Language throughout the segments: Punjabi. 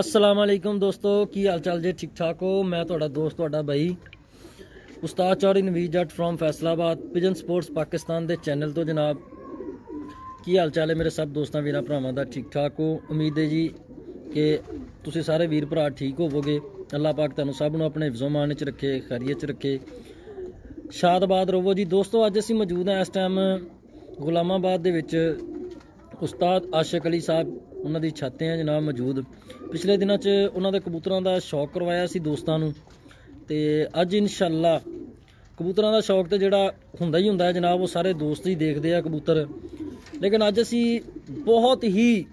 ਅਸਲਾਮ ਵਾਲੇਕੁਮ ਦੋਸਤੋ, ਕੀ ਹਾਲ ਚਾਲ ਜੇ? ਠੀਕ ਠਾਕ ਹੋ? ਮੈਂ ਤੁਹਾਡਾ ਦੋਸਤ, ਤੁਹਾਡਾ ਬਾਈ। ਉਸਤਾਦ Chaudhry Naveed Jatt from Faisalabad pigeon sports Pakistan ਦੇ ਚੈਨਲ ਤੋਂ ਜਨਾਬ। ਕੀ ਹਾਲ ਚਾਲ ਹੈ ਮੇਰੇ ਸਭ ਦੋਸਤਾਂ, ਵੀਰਾਂ, ਭਰਾਵਾਂ ਦਾ? ਠੀਕ ਠਾਕ ਹੋ? ਉਮੀਦ ਹੈ ਜੀ ਕਿ ਤੁਸੀਂ ਸਾਰੇ ਵੀਰ ਭਰਾ ਠੀਕ ਹੋਵੋਗੇ। ਅੱਲਾਹ ਪਾਕ ਤੁਹਾਨੂੰ ਸਭ ਨੂੰ ਆਪਣੇ ਹਿਫਜ਼ੋ ਚ ਰੱਖੇ, ਖੈਰੀਅਤ ਚ ਰੱਖੇ। ਸ਼ਾਦਬਾਦ ਰਹੋ ਜੀ, ਦੋਸਤੋ, ਅੱਜ ਅਸੀਂ ਮੌਜੂਦ ਹਾਂ ਇਸ ਟਾਈਮ ਗੁਲਾਮਾਬਾਦ ਦੇ ਵਿੱਚ। ਉਸਤਾਦ ਆਸ਼ਿਕ ਅਲੀ ਸਾਹਿਬ ਉਹਨਾਂ ਦੀ ਛਾਤੇ ਆ ਜਨਾਬ ਮੌਜੂਦ। ਪਿਛਲੇ ਦਿਨਾਂ 'ਚ ਉਹਨਾਂ ਦੇ ਕਬੂਤਰਾਂ ਦਾ ਸ਼ੌਕ ਕਰਵਾਇਆ ਸੀ ਦੋਸਤਾਂ ਨੂੰ। ਤੇ ਅੱਜ ਇਨਸ਼ਾਅੱਲਾ ਕਬੂਤਰਾਂ ਦਾ ਸ਼ੌਕ ਤੇ ਜਿਹੜਾ ਹੁੰਦਾ ਹੀ ਹੁੰਦਾ ਹੈ ਜਨਾਬ, ਉਹ ਸਾਰੇ ਦੋਸਤ ਹੀ ਦੇਖਦੇ ਆ ਕਬੂਤਰ। ਲੇਕਿਨ ਅੱਜ ਅਸੀਂ ਬਹੁਤ ਹੀ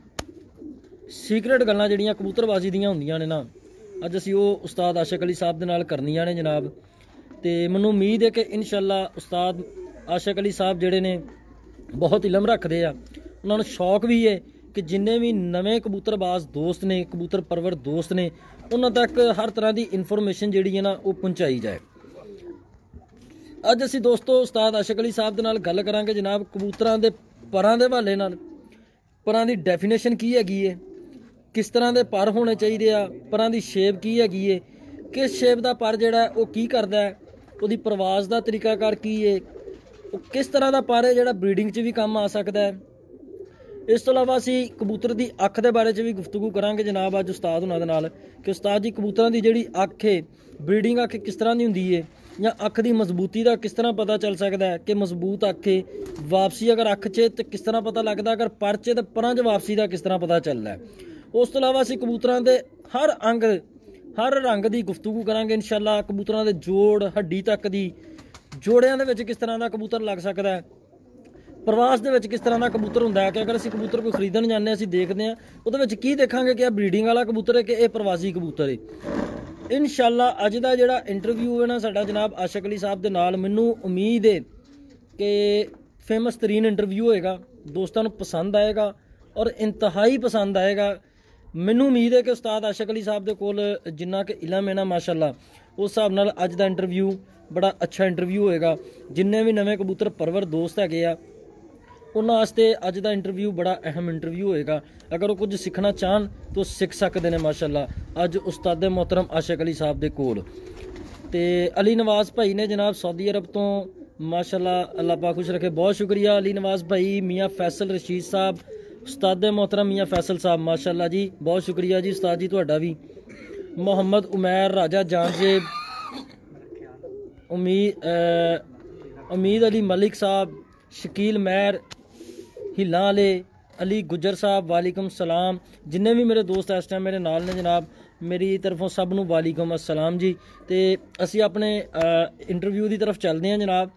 ਸੀਕ੍ਰੇਟ ਗੱਲਾਂ ਜਿਹੜੀਆਂ ਕਬੂਤਰਬਾਜ਼ੀ ਦੀਆਂ ਹੁੰਦੀਆਂ ਨੇ ਨਾ, ਅੱਜ ਅਸੀਂ ਉਹ ਉਸਤਾਦ ਆਸ਼ਿਕ ਅਲੀ ਸਾਹਿਬ ਦੇ ਨਾਲ ਕਰਨੀਆਂ ਨੇ ਜਨਾਬ। ਤੇ ਮੈਨੂੰ ਉਮੀਦ ਹੈ ਕਿ ਇਨਸ਼ਾਅੱਲਾ ਉਸਤਾਦ ਆਸ਼ਿਕ ਅਲੀ ਸਾਹਿਬ ਜਿਹੜੇ ਨੇ, ਬਹੁਤ ਇਲਮ ਰੱਖਦੇ ਆ। ਉਹਨਾਂ ਨੂੰ ਸ਼ੌਕ ਵੀ ਹੈ ਕਿ ਜਿੰਨੇ ਵੀ ਨਵੇਂ ਕਬੂਤਰਬਾਜ਼ ਦੋਸਤ ਨੇ, ਕਬੂਤਰ ਪਰਵਰ ਦੋਸਤ ਨੇ, ਉਹਨਾਂ ਤੱਕ ਹਰ ਤਰ੍ਹਾਂ ਦੀ ਇਨਫੋਰਮੇਸ਼ਨ ਜਿਹੜੀ ਹੈ ਨਾ, ਉਹ ਪਹੁੰਚਾਈ ਜਾਏ। ਅੱਜ ਅਸੀਂ ਦੋਸਤੋ ਉਸਤਾਦ ਅਸ਼ਕ ਅਲੀ ਸਾਹਿਬ ਦੇ ਨਾਲ ਗੱਲ ਕਰਾਂਗੇ ਜਨਾਬ ਕਬੂਤਰਾਂ ਦੇ ਪਰਾਂ ਦੇ ਹਵਾਲੇ ਨਾਲ। ਪਰਾਂ ਦੀ ਡੈਫੀਨੇਸ਼ਨ ਕੀ ਹੈਗੀ ਏ? ਕਿਸ ਤਰ੍ਹਾਂ ਦੇ ਪਰ ਹੋਣੇ ਚਾਹੀਦੇ ਆ? ਪਰਾਂ ਦੀ ਸ਼ੇਪ ਕੀ ਹੈਗੀ ਏ? ਕਿਸ ਸ਼ੇਪ ਦਾ ਪਰ ਜਿਹੜਾ ਉਹ ਕੀ ਕਰਦਾ ਹੈ? ਉਹਦੀ ਪ੍ਰਵਾਸ ਦਾ ਤਰੀਕਾਕਾਰ ਕੀ ਏ? ਉਹ ਕਿਸ ਤਰ੍ਹਾਂ ਦਾ ਪਰ ਹੈ ਜਿਹੜਾ ਬਰੀਡਿੰਗ 'ਚ ਵੀ ਕੰਮ ਆ ਸਕਦਾ ਹੈ? ਇਸ ਤੋਂ ਇਲਾਵਾ ਅਸੀਂ ਕਬੂਤਰ ਦੀ ਅੱਖ ਦੇ ਬਾਰੇ 'ਚ ਵੀ ਗੁਫ਼ਤਗੂ ਕਰਾਂਗੇ ਜਨਾਬ ਅੱਜ ਉਸਤਾਦ ਉਹਨਾਂ ਦੇ ਨਾਲ ਕਿ ਉਸਤਾਦ ਜੀ, ਕਬੂਤਰਾਂ ਦੀ ਜਿਹੜੀ ਅੱਖ ਹੈ ਬਰੀਡਿੰਗ ਅੱਖ ਕਿਸ ਤਰ੍ਹਾਂ ਦੀ ਹੁੰਦੀ ਹੈ ਜਾਂ ਅੱਖ ਦੀ ਮਜ਼ਬੂਤੀ ਦਾ ਕਿਸ ਤਰ੍ਹਾਂ ਪਤਾ ਚੱਲ ਸਕਦਾ ਹੈ ਕਿ ਮਜ਼ਬੂਤ ਅੱਖ ਹੈ ਵਾਪਸੀ ਅਗਰ ਅੱਖ 'ਚ ਤੇ ਕਿਸ ਤਰ੍ਹਾਂ ਪਤਾ ਲੱਗਦਾ, ਅਗਰ ਪਰਚੇ 'ਚ ਤੇ ਪਰਾਂ 'ਚ ਵਾਪਸੀ ਦਾ ਕਿਸ ਤਰ੍ਹਾਂ ਪਤਾ ਚੱਲਦਾ ਹੈ। ਉਸ ਤੋਂ ਇਲਾਵਾ ਅਸੀਂ ਕਬੂਤਰਾਂ ਦੇ ਹਰ ਅੰਗ, ਹਰ ਰੰਗ ਦੀ ਗੁਫ਼ਤਗੂ ਕਰਾਂਗੇ ਇਨਸ਼ਾਅੱਲਾ, ਕਬੂਤਰਾਂ ਦੇ ਜੋੜ, ਹੱਡੀ ਤੱਕ ਦੀ ਜੋੜਿਆਂ ਦੇ ਵਿੱਚ ਕਿਸ ਤਰ੍ਹਾਂ ਦਾ ਕਬੂਤਰ ਲੱਗ ਸਕਦਾ ਹੈ। ਪ੍ਰਵਾਸ ਦੇ ਵਿੱਚ ਕਿਸ ਤਰ੍ਹਾਂ ਦਾ ਕਬੂਤਰ ਹੁੰਦਾ ਹੈ? ਕਿ ਅਗਰ ਅਸੀਂ ਕਬੂਤਰ ਕੋਈ ਖਰੀਦਣ ਜਾਂਦੇ ਹਾਂ, ਅਸੀਂ ਦੇਖਦੇ ਹਾਂ, ਉਹਦੇ ਵਿੱਚ ਕੀ ਦੇਖਾਂਗੇ ਕਿ ਇਹ ਬਰੀਡਿੰਗ ਵਾਲਾ ਕਬੂਤਰ ਹੈ ਕਿ ਇਹ ਪ੍ਰਵਾਸੀ ਕਬੂਤਰ ਹੈ? ਇਨਸ਼ਾਅੱਲਾ ਅੱਜ ਦਾ ਜਿਹੜਾ ਇੰਟਰਵਿਊ ਹੈ ਨਾ ਸਾਡਾ ਜਨਾਬ ਆਸ਼ਕ ਅਲੀ ਸਾਹਿਬ ਦੇ ਨਾਲ, ਮੈਨੂੰ ਉਮੀਦ ਹੈ ਕਿ ਫੇਮਸ ਤਰੀਨ ਇੰਟਰਵਿਊ ਹੋਏਗਾ, ਦੋਸਤਾਂ ਨੂੰ ਪਸੰਦ ਆਏਗਾ ਔਰ ਇੰਤਹਾਈ ਪਸੰਦ ਆਏਗਾ। ਮੈਨੂੰ ਉਮੀਦ ਹੈ ਕਿ ਉਸਤਾਦ ਆਸ਼ਕ ਅਲੀ ਸਾਹਿਬ ਦੇ ਕੋਲ ਜਿੰਨਾ ਕਿ ਇਲਮ ਹੈ ਨਾ, ਮਾਸ਼ਾਅੱਲਾ, ਉਸ ਹਿਸਾਬ ਨਾਲ ਅੱਜ ਦਾ ਇੰਟਰਵਿਊ ਬੜਾ ਅੱਛਾ ਇੰਟਰਵਿਊ ਹੋਏਗਾ। ਜਿੰਨੇ ਵੀ ਨਵੇਂ ਕਬੂਤਰ ਪਰਵਰ ਦੋਸਤ ਹੈਗੇ ਆ ਉਹਨਾਂ ਵਾਸਤੇ ਅੱਜ ਦਾ ਇੰਟਰਵਿਊ ਬੜਾ ਅਹਿਮ ਇੰਟਰਵਿਊ ਹੋਏਗਾ। ਅਗਰ ਉਹ ਕੁਝ ਸਿੱਖਣਾ ਚਾਹਨ ਤਾਂ ਉਹ ਸਿੱਖ ਸਕਦੇ ਨੇ, ਮਾਸ਼ਾਅੱਲਾ। ਅੱਜ ਉਸਤਾਦ ਮੁਹਤਰਮ ਆਸ਼ਿਕ ਅਲੀ ਸਾਹਿਬ ਦੇ ਕੋਲ। ਤੇ ਅਲੀ ਨਵਾਜ਼ ਭਾਈ ਨੇ ਜਨਾਬ ਸਾਊਦੀ ਅਰਬ ਤੋਂ, ਮਾਸ਼ਾਅੱਲਾ, ਅੱਲਾਹ ਪਾਕ ਖੁਸ਼ ਰੱਖੇ। ਬਹੁਤ ਸ਼ੁਕਰੀਆ ਅਲੀ ਨਵਾਜ਼ ਭਾਈ, ਮੀਆਂ ਫੈਸਲ ਰਸ਼ੀਦ ਸਾਹਿਬ, ਉਸਤਾਦ ਮੁਹਤਰਮ ਮੀਆਂ ਫੈਸਲ ਸਾਹਿਬ, ਮਾਸ਼ਾਅੱਲਾ ਜੀ। ਬਹੁਤ ਸ਼ੁਕਰੀਆ ਜੀ ਉਸਤਾਦ ਜੀ ਤੁਹਾਡਾ ਵੀ। ਮੁਹੰਮਦ ਉਮੈਰ ਰਾਜਾ ਜਾਨਜੇਬ ਉਮੀਦ ਉਮੀਦ ਅਲੀ ਮਲਿਕ ਸਾਹਿਬ, ਸ਼ਕੀਲ ਮਹਿਰ ਹਿੱਲਾਂ ਵਾਲੇ ਅਲੀ ਗੁਜਰ ਸਾਹਿਬ, ਵਾਲੇਕੁਮ ਸਲਾਮ। ਜਿੰਨੇ ਵੀ ਮੇਰੇ ਦੋਸਤ ਇਸ ਟਾਈਮ ਮੇਰੇ ਨਾਲ ਨੇ ਜਨਾਬ, ਮੇਰੀ ਤਰਫੋਂ ਸਭ ਨੂੰ ਵਾਲੇਕੁਮ ਅਸਲਾਮ ਜੀ। ਤੇ ਅਸੀਂ ਆਪਣੇ ਇੰਟਰਵਿਊ ਦੀ ਤਰਫ ਚੱਲਦੇ ਹਾਂ ਜਨਾਬ।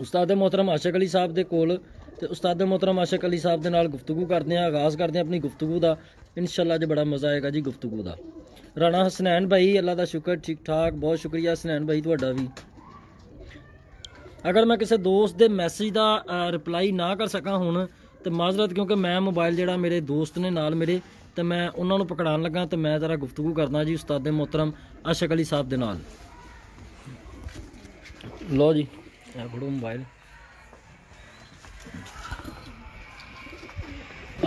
ਉਸਤਾਦ ਮੁਹਤਰਮ ਆਸ਼ਕ ਅਲੀ ਸਾਹਿਬ ਦੇ ਕੋਲ। ਤੇ ਉਸਤਾਦ ਮੁਹਤਰਮ ਆਸ਼ਕ ਅਲੀ ਸਾਹਿਬ ਦੇ ਨਾਲ ਗੁਫ਼ਤਗੂ ਕਰਦੇ ਹਾਂ, ਆਗਾਜ਼ ਕਰਦੇ ਹਾਂ ਆਪਣੀ ਗੁਫ਼ਤਗੂ ਦਾ। ਇਨਸ਼ਾਅੱਲਾ ਅੱਜ ਬੜਾ ਮਜ਼ਾ ਆਏਗਾ ਜੀ ਗੁਫ਼ਤਗੂ ਦਾ। ਰਾਣਾ ਹਸਨੈਨ ਭਾਈ, ਅੱਲਾ ਦਾ ਸ਼ੁਕਰ ਠੀਕ ਠਾਕ ਬਹੁਤ ਸ਼ੁਕਰੀਆ ਹਸਨੈਨ ਭਾਈ ਤੁਹਾਡਾ ਵੀ। ਅਗਰ ਮੈਂ ਕਿਸੇ ਦੋਸਤ ਦੇ ਮੈਸੇਜ ਦਾ ਰਿਪਲਾਈ ਨਾ ਕਰ ਸਕਾਂ ਹੁਣ ਤੇ ਮਾਜ਼ਰਤ ਕਿਉਂਕਿ ਮੈਂ ਮੋਬਾਈਲ ਜਿਹੜਾ ਮੇਰੇ ਦੋਸਤ ਨੇ ਨਾਲ ਮੇਰੇ ਤੇ ਮੈਂ ਉਹਨਾਂ ਨੂੰ ਪਕੜਾਉਣ ਲੱਗਾ ਤੇ ਮੈਂ ਜ਼ਰਾ ਗੁਫ਼ਤਗੂ ਕਰਦਾ ਜੀ ਉਸਤਾਦ ਮੁਹਤਰਮ ਆਸ਼ਿਕ ਅਲੀ ਸਾਹਿਬ ਦੇ ਨਾਲ। ਲੋ ਜੀ ਇਹ ਫੜੋ ਮੋਬਾਈਲ।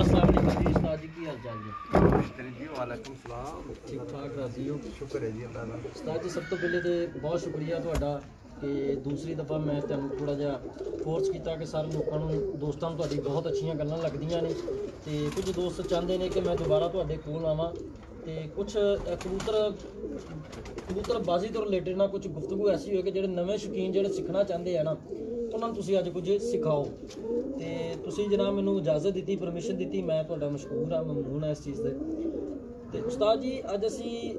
ਅਸਲਾਮ ਅਲੈਕੁਮ ਜੀ ਉਸਤਾਦ ਜੀ ਕੀ ਹਾਲ ਚਾਲ ਜੀ? ਮਿਸਤਰੀ ਜੀ ਵਾਲੇਕੁਮ ਸਲਾਮ। ਠੀਕ ਠਾਕ ਰਾਜ਼ੀ ਹੋ। ਸ਼ੁਕਰ ਹੈ ਜੀ ਅੱਲਾਹ ਦਾ। ਉਸਤਾਦ ਜੀ ਸਭ ਤੋਂ ਪਹਿਲੇ ਤੇ ਬਹੁਤ ਸ਼ੁਕਰੀਆ ਤੁਹਾਡਾ ਕਿ ਦੂਸਰੀ ਦਫਾ ਮੈਂ ਤੁਹਾਨੂੰ ਥੋੜਾ ਜਿਹਾ ਫੋਰਸ ਕੀਤਾ ਕਿ ਸਾਰੇ ਲੋਕਾਂ ਨੂੰ ਦੋਸਤਾਂ ਨੂੰ ਤੁਹਾਡੀ ਬਹੁਤ ਅੱਛੀਆਂ ਗੱਲਾਂ ਲੱਗਦੀਆਂ ਨੇ ਤੇ ਕੁਝ ਦੋਸਤ ਚਾਹੁੰਦੇ ਨੇ ਕਿ ਮੈਂ ਦੁਬਾਰਾ ਤੁਹਾਡੇ ਕੋਲ ਆਵਾਂ ਤੇ ਕੁਝ ਅ, ਕਬੂਤਰ ਕਬੂਤਰਬਾਜ਼ੀ ਤੋਂ ਰਿਲੇਟਡ ਨਾ ਕੁਝ ਗੁਫ਼ਤਗੂ ਐਸੀ ਹੋਏ ਕਿ ਜਿਹੜੇ ਨਵੇਂ ਸ਼ੌਕੀਨ ਜਿਹੜੇ ਸਿੱਖਣਾ ਚਾਹੁੰਦੇ ਆ ਨਾ ਉਹਨਾਂ ਨੂੰ ਤੁਸੀਂ ਅੱਜ ਕੁਝ ਸਿਖਾਓ। ਤੇ ਤੁਸੀਂ ਜਨਾਬ ਮੈਨੂੰ ਇਜਾਜ਼ਤ ਦਿੱਤੀ ਪਰਮਿਸ਼ਨ ਦਿੱਤੀ ਮੈਂ ਤੁਹਾਡਾ ਮਸ਼ਕੂਰ ਹਾਂ ਮਮਨੂਨ ਹਾਂ ਇਸ ਚੀਜ਼ ਦੇ। ਤੇ ਉਸਤਾਦ ਜੀ ਅੱਜ ਅਸੀਂ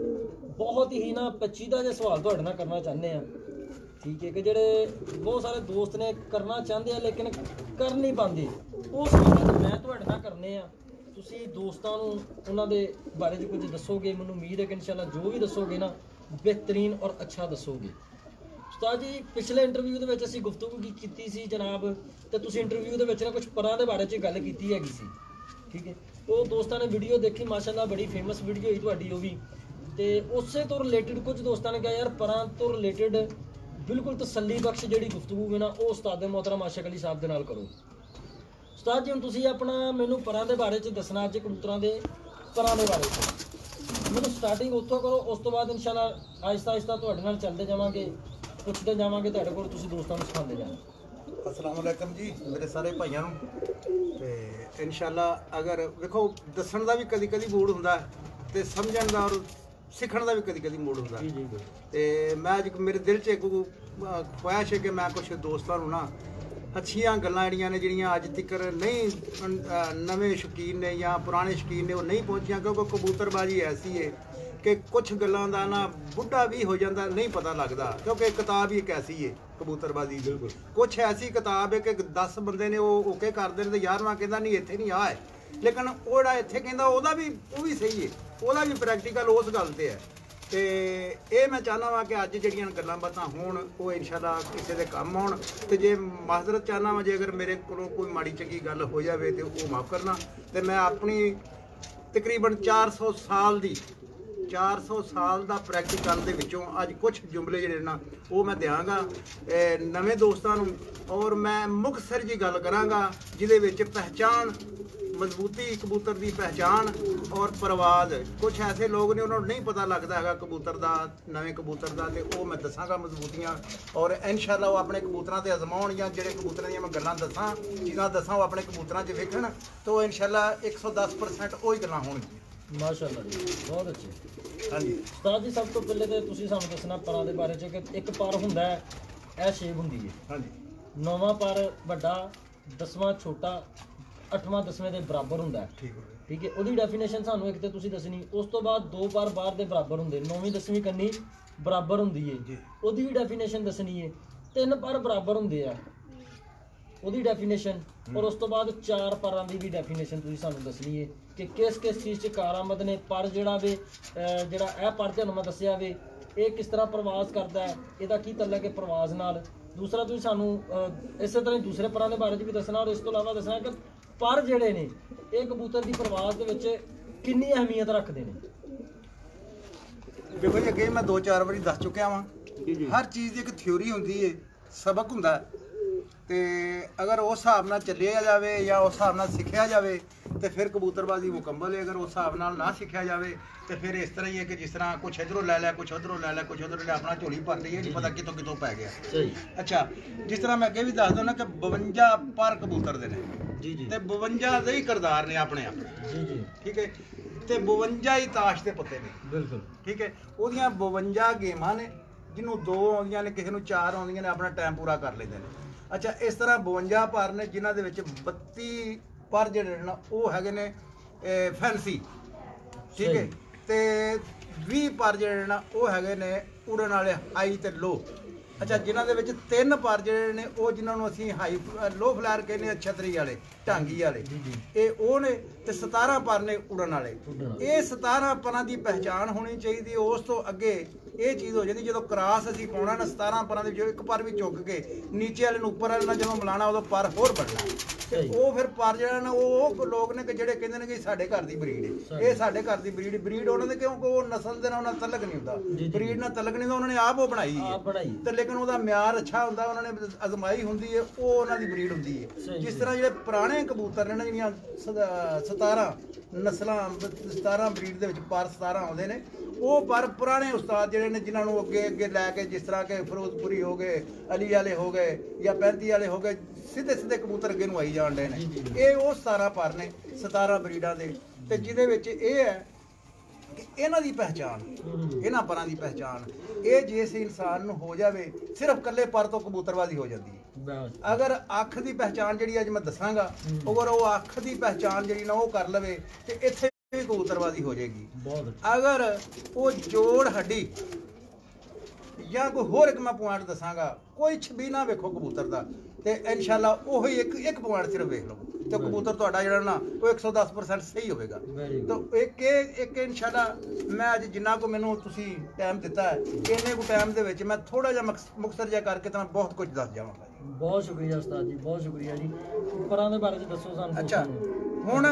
ਬਹੁਤ ਹੀ ਨਾ ਪੇਚੀਦਾ ਜਿਹਾ ਸਵਾਲ ਤੁਹਾਡੇ ਨਾਲ ਕਰਨਾ ਚਾਹੁੰਦੇ ਆ ਠੀਕ ਹੈ ਕਿ ਜਿਹੜੇ ਬਹੁਤ ਸਾਰੇ ਦੋਸਤ ਨੇ ਕਰਨਾ ਚਾਹੁੰਦੇ ਆ, ਲੇਕਿਨ ਕਰ ਨਹੀਂ ਪਾਉਂਦੇ। ਉਹ ਸਵਾਲ ਮੈਂ ਤੁਹਾਡੇ ਨਾਲ ਕਰਨੇ ਆ। ਤੁਸੀਂ ਦੋਸਤਾਂ ਨੂੰ ਉਹਨਾਂ ਦੇ ਬਾਰੇ 'ਚ ਕੁਝ ਦੱਸੋਗੇ? ਮੈਨੂੰ ਉਮੀਦ ਹੈ ਕਿ ਇਨਸ਼ਾਅੱਲਾ ਜੋ ਵੀ ਦੱਸੋਗੇ ਨਾ, ਬਿਹਤਰੀਨ ਔਰ ਅੱਛਾ ਦੱਸੋਗੇ। ਉਸਤਾਦ ਜੀ, ਪਿਛਲੇ ਇੰਟਰਵਿਊ ਦੇ ਵਿੱਚ ਅਸੀਂ ਗੁਫ਼ਤਗੂ ਕੀ- ਕੀਤੀ ਸੀ ਜਨਾਬ? ਤੇ ਤੁਸੀਂ ਇੰਟਰਵਿਊ ਦੇ ਵਿੱਚ ਨਾ ਕੁਝ ਪਰਾਂ ਦੇ ਬਾਰੇ 'ਚ ਗੱਲ ਕੀਤੀ ਹੈਗੀ ਸੀ। ਠੀਕ ਹੈ? ਉਹ ਦੋਸਤਾਂ ਨੇ ਵੀਡੀਓ ਦੇਖੀ, ਮਾਸ਼ਾਅੱਲਾ ਬੜੀ ਫੇਮਸ ਵੀਡੀਓ ਹੋਈ ਤੁਹਾਡੀ ਉਹ ਵੀ। ਤੇ ਉਸੇ ਤੋਂ ਰਿਲੇਟਡ ਕੁਝ ਦੋਸਤਾਂ ਨੇ ਕਿਹਾ, ਯਾਰ, ਪਰਾਂ ਤੋਂ ਰਿਲੇਟਡ ਬਿਲਕੁਲ ਤਸੱਲੀ ਬਖਸ਼ ਜਿਹੜੀ ਗੁਫ਼ਤਗੂ ਹੈ ਨਾ, ਉਹ ਉਸਤਾਦ ਮੁਹਤਰਮ ਆਸ਼ਿਕ ਅਲੀ ਸਾਹਿਬ ਦੇ ਨਾਲ ਕਰੋ। ਉਸਤਾਦ ਜੀ, ਹੁਣ ਤੁਸੀਂ ਆਪਣਾ ਮੈਨੂੰ ਪਰਾਂ ਦੇ ਬਾਰੇ ਚ ਦੱਸਣਾ, ਅੱਜ ਕਬੂਤਰਾਂ ਦੇ ਪਰਾਂ ਦੇ ਬਾਰੇ ਚ। ਮੈਨੂੰ ਸਟਾਰਟਿੰਗ ਉੱਥੋਂ ਕਰੋ, ਉਸ ਤੋਂ ਬਾਅਦ ਇਨਸ਼ਾਅੱਲਾ ਆਹਿਸਤਾ ਆਹਿਸਤਾ ਤੁਹਾਡੇ ਨਾਲ ਚੱਲਦੇ ਜਾਵਾਂਗੇ, ਪੁੱਛਦੇ ਜਾਵਾਂਗੇ, ਤੁਹਾਡੇ ਕੋਲ ਤੁਸੀਂ ਦੋਸਤਾਂ ਨੂੰ ਸਿਖਾਉਂਦੇ ਜਾਣਾ। ਅਸਲਾਮ ਵਾਲੇਕਮ ਜੀ, ਮੇਰੇ ਸਾਰੇ ਭਾਈਆਂ ਨੂੰ। ਤੇ ਇਨਸ਼ਾਅੱਲਾ ਅਗਰ, ਵੇਖੋ, ਦੱਸਣ ਦਾ ਵੀ ਕਦੀ ਕਦੀ ਮੂਡ ਹੁੰਦਾ ਹੈ ਤੇ ਸਮਝਣ ਦਾ ਔਰ ਸਿੱਖਣ ਦਾ ਵੀ ਕਦੀ ਕਦੀ ਮੂਡ ਹੁੰਦਾ। ਜੀ ਜੀ ਤੇ ਮੈਂ ਅੱਜ ਮੇਰੇ ਦਿਲ 'ਚ ਇੱਕ ਖੁਆਇਸ਼ ਹੈ ਕਿ ਮੈਂ ਕੁਝ ਦੋਸਤਾਂ ਨੂੰ ਨਾ ਅੱਛੀਆਂ ਗੱਲਾਂ ਜਿਹੜੀਆਂ ਨੇ ਜਿਹੜੀਆਂ ਅੱਜ ਤੱਕ ਨਹੀਂ ਨਵੇਂ ਸ਼ੌਕੀਨ ਨੇ ਜਾਂ ਪੁਰਾਣੇ ਸ਼ੌਕੀਨ ਨੇ ਉਹ ਨਹੀਂ ਪਹੁੰਚੀਆਂ ਕਿਉਂਕਿ ਕਬੂਤਰਬਾਜੀ ਐਸੀ ਹੈ ਕਿ ਕੁਝ ਗੱਲਾਂ ਦਾ ਨਾ ਬੁੱਢਾ ਵੀ ਹੋ ਜਾਂਦਾ ਨਹੀਂ ਪਤਾ ਲੱਗਦਾ ਕਿਉਂਕਿ ਕਿਤਾਬ ਹੀ ਇੱਕ ਐਸੀ ਹੈ ਕਬੂਤਰਬਾਜੀ ਦੀ। ਕੁਝ ਐਸੀ ਕਿਤਾਬ ਹੈ ਕਿ 10 ਬੰਦੇ ਨੇ ਉਹ ਓਕੇ ਕਰਦੇ ਨੇ ਤੇ 11ਵਾਂ ਕਹਿੰਦਾ ਨਹੀਂ ਇੱਥੇ ਨਹੀਂ ਆ ਹੈ ਲੇਕਿਨ ਉਹ ਜਿਹੜਾ ਇੱਥੇ ਕਹਿੰਦਾ, ਉਹਦਾ ਵੀ, ਉਹ ਵੀ ਸਹੀ ਹੈ ਉਹਦਾ ਵੀ ਪ੍ਰੈਕਟੀਕਲ ਉਸ ਗੱਲ ਤੇ ਹੈ। ਤੇ ਇਹ ਮੈਂ ਚਾਹਨਾ ਵਾਂ ਕਿ ਅੱਜ ਜਿਹੜੀਆਂ ਗੱਲਾਂ ਬਾਤਾਂ ਹੋਣ, ਉਹ ਇਨਸ਼ਾਅੱਲਾ ਕਿਸੇ ਦੇ ਕੰਮ ਆਉਣ। ਤੇ ਜੇ ਮਾਜ਼ਰਤ ਚਾਹਨਾ ਵਾਂ, ਜੇ ਅਗਰ ਮੇਰੇ ਕੋਲੋਂ ਕੋਈ ਮਾੜੀ ਚੰਗੀ ਗੱਲ ਹੋ ਜਾਵੇ ਤੇ ਉਹ ਮਾਫ ਕਰਨਾ। ਤੇ ਮੈਂ ਆਪਣੀ ਤਕਰੀਬਨ 400 ਸਾਲ ਦੀ 400 ਸਾਲ ਦਾ ਪ੍ਰੈਕਟੀਕਲ ਦੇ ਵਿੱਚੋਂ ਅੱਜ ਕੁਝ ਜੁਮਲੇ ਜਿਹੜੇ ਨਾ, ਉਹ ਮੈਂ ਦਿਆਂਗਾ। ਨਵੇਂ ਦੋਸਤਾਂ ਨੂੰ ਔਰ ਮੈਂ ਮੁਖਸਰ ਜੀ ਗੱਲ ਕਰਾਂਗਾ, ਜਿਹਦੇ ਵਿੱਚ ਪਹਿਚਾਨ ਮਜ਼ਬੂਤੀ ਕਬੂਤਰ ਦੀ ਪਹਿਚਾਨ ਔਰ ਪਰਵਾਜ਼। ਕੁਝ ਐਸੇ ਲੋਕ ਨੇ ਉਹਨਾਂ ਨੂੰ ਨਹੀਂ ਪਤਾ ਲੱਗਦਾ ਹੈਗਾ ਕਬੂਤਰ ਦਾ ਨਵੇਂ ਕਬੂਤਰ ਦਾ ਤੇ ਉਹ ਮੈਂ ਦੱਸਾਂਗਾ ਮਜ਼ਬੂਤੀਆਂ। ਔਰ ਇਨਸ਼ਾਅੱਲਾ ਉਹ ਆਪਣੇ ਕਬੂਤਰਾਂ ਤੇ ਅਜ਼ਮਾਉਣ ਜਾਂ ਜਿਹੜੇ ਕਬੂਤਰਾਂ ਦੀਆਂ ਮੈਂ ਗੱਲਾਂ ਦੱਸਾਂ ਚੀਜ਼ਾਂ ਦੱਸਾਂ ਉਹ ਆਪਣੇ ਕਬੂਤਰਾਂ 'ਚ ਵੇਖਣ ਤਾਂ ਇਨਸ਼ਾਅੱਲਾ 110% ਉਹੀ ਗੱਲਾਂ ਹੋਣਗੀਆਂ। ਮਾਸ਼ਾਅੱਲਾ ਜੀ ਬਹੁਤ ਅੱਛੇ। ਹਾਂਜੀ। ਉਸਤਾਦ ਜੀ ਸਭ ਤੋਂ ਪਹਿਲੇ ਤੇ ਤੁਸੀਂ ਸਾਨੂੰ ਦੱਸਣਾ ਪਰਾਂ ਦੇ ਬਾਰੇ ਚ ਕਿ ਇੱਕ ਪਰ ਹੁੰਦਾ ਹੈ ਇਹ ਸ਼ੇਪ ਹੁੰਦੀ ਹੈ। ਹਾਂਜੀ। ਨੌਵਾਂ ਪਰ ਵੱਡਾ ਦਸਵਾਂ ਛੋਟਾ ਅੱਠਵਾਂ ਦਸਵੇਂ ਦੇ ਬਰਾਬਰ ਹੁੰਦਾ ਹੈ। ਠੀਕ ਹੋ ਗਿਆ। ਠੀਕ ਹੈ? ਉਹਦੀ ਡੈਫੀਨੇਸ਼ਨ ਸਾਨੂੰ ਇੱਕ ਤੇ ਤੁਸੀਂ ਦੱਸਣੀ। ਉਸ ਤੋਂ ਬਾਅਦ ਦੋ ਪਰ ਬਾਹਰ ਦੇ ਬਰਾਬਰ ਹੁੰਦੇ। ਨੌਵੀਂ ਦਸਵੀਂ ਕੰਨੀ ਬਰਾਬਰ ਹੁੰਦੀ ਹੈ। ਜੀ। ਉਹਦੀ ਵੀ ਡੈਫੀਨੇਸ਼ਨ ਦੱਸਣੀ ਹੈ। ਤਿੰਨ ਪਰ ਬਰਾਬਰ ਹੁੰਦੇ ਆ। ਉਹਦੀ ਡੈਫੀਨੇਸ਼ਨ ਔਰ ਉਸ ਤੋਂ ਬਾਅਦ ਚਾਰ ਪਰਾਂ ਦੀ ਵੀ ਡੈਫੀਨੇਸ਼ਨ ਤੁਸੀਂ ਸਾਨੂੰ ਦੱਸਣੀ ਹੈ ਕਿ ਕਿਸ ਕਿਸ ਚੀਜ਼ 'ਚ ਕਾਰਾਮਦ ਨੇ ਪਰ ਜਿਹੜਾ ਵੇ ਜਿਹੜਾ ਇਹ ਪਰ ਤੁਹਾਨੂੰ ਮੈਂ ਦੱਸਿਆ ਵੇ ਇਹ ਕਿਸ ਤਰ੍ਹਾਂ ਪ੍ਰਵਾਸ ਕਰਦਾ ਹੈ ਇਹਦਾ ਕੀ ਤਲਕ ਹੈ ਪ੍ਰਵਾਸ ਨਾਲ। ਦੂਸਰਾ ਤੁਸੀਂ ਸਾਨੂੰ ਇਸੇ ਤਰ੍ਹਾਂ ਹੀ ਦੂਸਰੇ ਪਰਾਂ ਦੇ ਬਾਰੇ 'ਚ ਵੀ ਦੱਸਣਾ ਔਰ ਇਸ ਤੋਂ ਇਲਾਵਾ ਦੱਸਣਾ ਕਿ ਪਰ ਜਿਹੜੇ ਨੇ ਇਹ ਕਬੂਤਰ ਦੀ ਪ੍ਰਵਾਸ ਦੇ ਵਿੱਚ ਕਿੰਨੀ ਅਹਿਮੀਅਤ ਰੱਖਦੇ ਨੇ? ਵੇਖੋ ਜੀ ਅੱਗੇ ਮੈਂ ਦੋ ਚਾਰ ਵਾਰੀ ਦੱਸ ਚੁੱਕਿਆ ਵਾਂ। ਹਰ ਚੀਜ਼ ਦੀ ਇੱਕ ਥਿਉਰੀ ਹੁੰਦੀ ਏ ਸਬਕ ਹੁੰਦਾ। ਹੈ। ਤੇ ਅਗਰ ਉਸ ਹਿਸਾਬ ਨਾਲ ਚੱਲਿਆ ਜਾਵੇ ਜਾਂ ਉਸ ਹਿਸਾਬ ਨਾਲ ਸਿੱਖਿਆ ਜਾਵੇ ਤੇ ਫਿਰ ਕਬੂਤਰਬਾਜ਼ੀ ਮੁਕੰਮਲ ਹੈ। ਅਗਰ ਉਸ ਹਿਸਾਬ ਨਾਲ ਨਾ ਸਿੱਖਿਆ ਜਾਵੇ ਤੇ ਫਿਰ ਇਸ ਤਰ੍ਹਾਂ ਹੀ ਹੈ ਕਿ ਜਿਸ ਤਰ੍ਹਾਂ ਕੁਛ ਇਧਰੋਂ ਲੈ ਲਿਆ ਕੁਛ ਉਧਰੋਂ ਲੈ ਲਿਆ ਕੁਛ ਉਧਰੋਂ ਲੈ ਆਪਣਾ ਝੋਲੀ ਭਰ ਲਈ ਇਹ ਨਹੀਂ ਪਤਾ ਕਿੱਥੋਂ ਕਿੱਥੋਂ ਪੈ ਗਿਆ। ਸਹੀ। ਅੱਛਾ ਜਿਸ ਤਰ੍ਹਾਂ ਮੈਂ ਅੱਗੇ ਵੀ ਦੱਸ ਨਾ ਕਿ 52 ਪਰ ਕਬੂਤਰ ਦੇ ਨੇ। ਜੀ ਜੀ। ਤੇ 52 ਦੇ ਹੀ ਕਰਦਾਰ ਨੇ ਆਪਣੇ ਜੀ ਜੀ। ਠੀਕ ਹੈ? ਤੇ 52 ਹੀ ਤਾਸ਼ ਦੇ ਪੱਤੇ ਨੇ। ਬਿਲਕੁਲ। ਠੀਕ ਹੈ? ਉਹਦੀਆਂ 52 ਗੇਮਾਂ ਨੇ ਜਿਹਨੂੰ ਦੋ ਆਉਂਦੀਆਂ ਨੇ ਕਿਸੇ ਨੂੰ ਚਾਰ ਆਉਂਦੀਆਂ ਨੇ ਆਪਣਾ ਟਾਈਮ ਪੂਰਾ ਕਰ ਲੈਂਦੇ ਨੇ। ਅੱਛਾ ਇਸ ਤਰ੍ਹਾਂ 52 ਪਰ ਨੇ ਜਿਨ੍ਹਾਂ ਦੇ ਵਿੱਚ 32 ਪਰ ਜਿਹੜੇ ਨੇ ਨਾ ਉਹ ਹੈਗੇ ਨੇ ਫੈਂਸੀ ਠੀਕ ਹੈ? ਤੇ 20 ਪਰ ਜਿਹੜੇ ਨੇ ਉਹ ਹੈਗੇ ਨੇ ਉੜਨ ਵਾਲੇ ਹਾਈ ਤੇ ਲੋ। ਅੱਛਾ ਜਿਨ੍ਹਾਂ ਦੇ ਵਿੱਚ ਤਿੰਨ ਪਰ ਜਿਹੜੇ ਨੇ ਉਹ ਜਿਨ੍ਹਾਂ ਨੂੰ ਅਸੀਂ ਹਾਈ ਲੋ ਫਲਾਇਰ ਕਹਿੰਦੇ ਆ ਛਤਰੀ ਵਾਲੇ ਢਾਂਗੀ ਵਾਲੇ। ਇਹ ਉਹ ਨੇ ਤੇ 17 ਪਰ ਨੇ ਉੜਨ ਵਾਲੇ। ਉੱਡਣ ਵਾਲੇ। ਇਹ 17 ਪਰਾਂ ਦੀ ਪਹਿਚਾਣ ਹੋਣੀ ਚਾਹੀਦੀ। ਉਸ ਤੋਂ ਅੱਗੇ ਇਹ ਚੀਜ਼ ਹੋ ਜਾਂਦੀ ਜਦੋਂ ਕ੍ਰਾਸ ਅਸੀਂ ਪਾਉਣਾ ਨਾ 17 ਪਰਾਂ ਦੇ ਵਿੱਚੋਂ ਇੱਕ ਪਰ ਵੀ ਚੁੱਕ ਕੇ ਨੀਚੇ ਵਾਲੇ ਨੂੰ ਉੱਪਰ ਵਾਲੇ ਨਾਲ ਜਦੋਂ ਮਿਲਾਣਾ ਉਦੋਂ ਪਰ ਹੋਰ ਤੇ ਸਹੀ। ਉਹ ਫਿਰ ਪਰ ਜਿਹੜਾ ਨਾ ਉਹ ਲੋਕ ਨੇ ਕਿ ਜਿਹੜੇ ਕਹਿੰਦੇ ਨੇ ਕਿ ਸਾਡੇ ਘਰ ਦੀ ਬਰੀਡ ਹੈ। ਇਹ ਸਾਡੇ ਘਰ ਦੀ ਬਰੀਡ ਬਰੀਡ ਉਹਨਾਂ ਦੇ ਕਿਉਂਕਿ ਉਹ ਨਸਲ ਦੇ ਨਾਲ ਉਹਨਾਂ ਤਲਕ ਨਹੀਂ ਹੁੰਦਾ। ਬਰੀਡ ਨਾਲ ਤਲਕ ਨਹੀਂ ਹੁੰਦਾ ਉਹਨਾਂ ਨੇ ਆਪ ਉਹ ਬਣਾਈ ਹੈ ਤੇ ਲੇਕਿਨ ਉਹਦਾ ਮਿਆਰ ਅੱਛਾ ਹੁੰਦਾ ਉਹਨਾਂ ਨੇ ਅਜ਼ਮਾਈ ਹੁੰਦੀ ਹੈ ਉਹ ਉਹਨਾਂ ਦੀ ਬਰੀਡ ਹੁੰਦੀ ਹੈ ਜਿਸ। ਤਰ੍ਹਾਂ ਜਿਹੜੇ ਪੁਰਾਣੇ ਕਬੂਤਰ ਨੇ ਨਾ ਜਿਹੜੀਆਂ ਸਦ- 17 ਨਸਲਾਂ 17 ਬਰੀਡ ਦੇ ਵਿੱਚ ਪਰ 17 ਆਉਂਦੇ ਨੇ ਉਹ ਪਰ ਪੁਰਾਣੇ ਉਸਤਾਦ ਜਿਹੜੇ ਨੇ ਜਿਨ੍ਹਾਂ ਨੂੰ ਅੱਗੇ ਅੱਗੇ ਲੈ ਕੇ ਜਿਸ ਤਰ੍ਹਾਂ ਕਿ ਫਿਰੋਜ਼ਪੁਰੀ ਹੋ ਗਏ ਅਲੀ ਵਾਲੇ ਹੋ ਗਏ ਜਾਂ 35 ਵਾਲੇ ਹੋ ਗਏ ਸਿੱਧੇ ਸਿੱਧੇ ਕਬੂਤਰ ਅੱਗੇ ਨੂੰ ਆਈ ਜਾਣ ਡੇ ਨੇ। ਇਹ ਉਹ 17 ਪਰ ਨੇ 17 ਬਰੀਡਾਂ ਦੇ ਤੇ ਜਿਹਦੇ ਵਿੱਚ ਇਹ ਹੈ ਕਿ ਇਹਨਾਂ ਦੀ ਪਹਿਚਾਣ। ਇਹਨਾਂ ਪਰਾਂ ਦੀ ਪਹਿਚਾਣ ਇਹ ਜਿਸ ਇਨਸਾਨ ਨੂੰ ਹੋ ਜਾਵੇ ਸਿਰਫ ਕੱਲੇ ਪਰ ਤੋਂ ਕਬੂਤਰਬਾਜ਼ੀ ਹੋ ਜਾਂਦੀ ਹੈ ਅਗਰ ਅੱਖ ਦੀ ਪਹਿਚਾਣ ਜਿਹੜੀ ਅੱਜ ਮੈਂ ਦੱਸਾਂਗਾ। ਅਗਰ ਉਹ ਅੱਖ ਦੀ ਪਹਿਚਾਣ ਜਿਹੜੀ ਨਾ ਉਹ ਕਰ ਲਵੇ ਤੇ ਇੱਥੇ ਵੀ ਕਬੂਤਰਬਾਜ਼ੀ ਹੋ ਜਾਏਗੀ। ਅਗਰ ਉਹ ਜੋੜ ਹੱਡੀ ਜਾਂ ਕੋਈ ਹੋਰ ਇੱਕ ਮੈਂ ਪੁਆਇੰਟ ਦੱਸਾਂਗਾ ਕੋਈ ਛਬੀ ਨਾ ਵੇਖੋ ਕਬੂਤਰ ਦਾ ਤੇ ਇਨਸ਼ਾਅੱਲਾ ਉਹੀ ਇੱਕ ਇੱਕ ਪੁਆਇੰਟ ਸਿਰਫ ਵੇਖ ਲਓ ਤੇ ਕਬੂਤਰ ਤੁਹਾਡਾ ਜਿਹੜਾ ਨਾ ਉਹ 110% ਸਹੀ ਹੋਵੇਗਾ. ਤਾਂ ਇੱਕ ਇਹ ਇੱਕ ਇਨਸ਼ਾਅੱਲਾ ਮੈਂ ਅੱਜ ਜਿੰਨਾ ਕੋ ਮੈਨੂੰ ਤੁਸੀਂ ਟਾਈਮ ਦਿੱਤਾ ਹੈ ਇੰਨੇ ਕੁ ਟਾਈਮ ਦੇ ਵਿੱਚ ਮੈਂ ਥੋੜਾ ਜਿਹਾ ਮੁਕਸ- ਮੁਕਤਸਰ ਜਿਹਾ ਕਰਕੇ ਤਾਂ ਬਹੁਤ ਕੁਝ ਦੱਸ ਜਾਵਾਂਗਾ ਬਹੁਤ ਸ਼ੁਕਰੀਆ ਉਸਤਾਦ ਜੀ ਬਹੁਤ ਸ਼ੁਕਰੀਆ ਜੀ ਪਰਾਂ ਦੇ ਬਾਰੇ ਚ ਦੱਸੋ ਸਾਨੂੰ ਅੱਛਾ। ਹੁਣ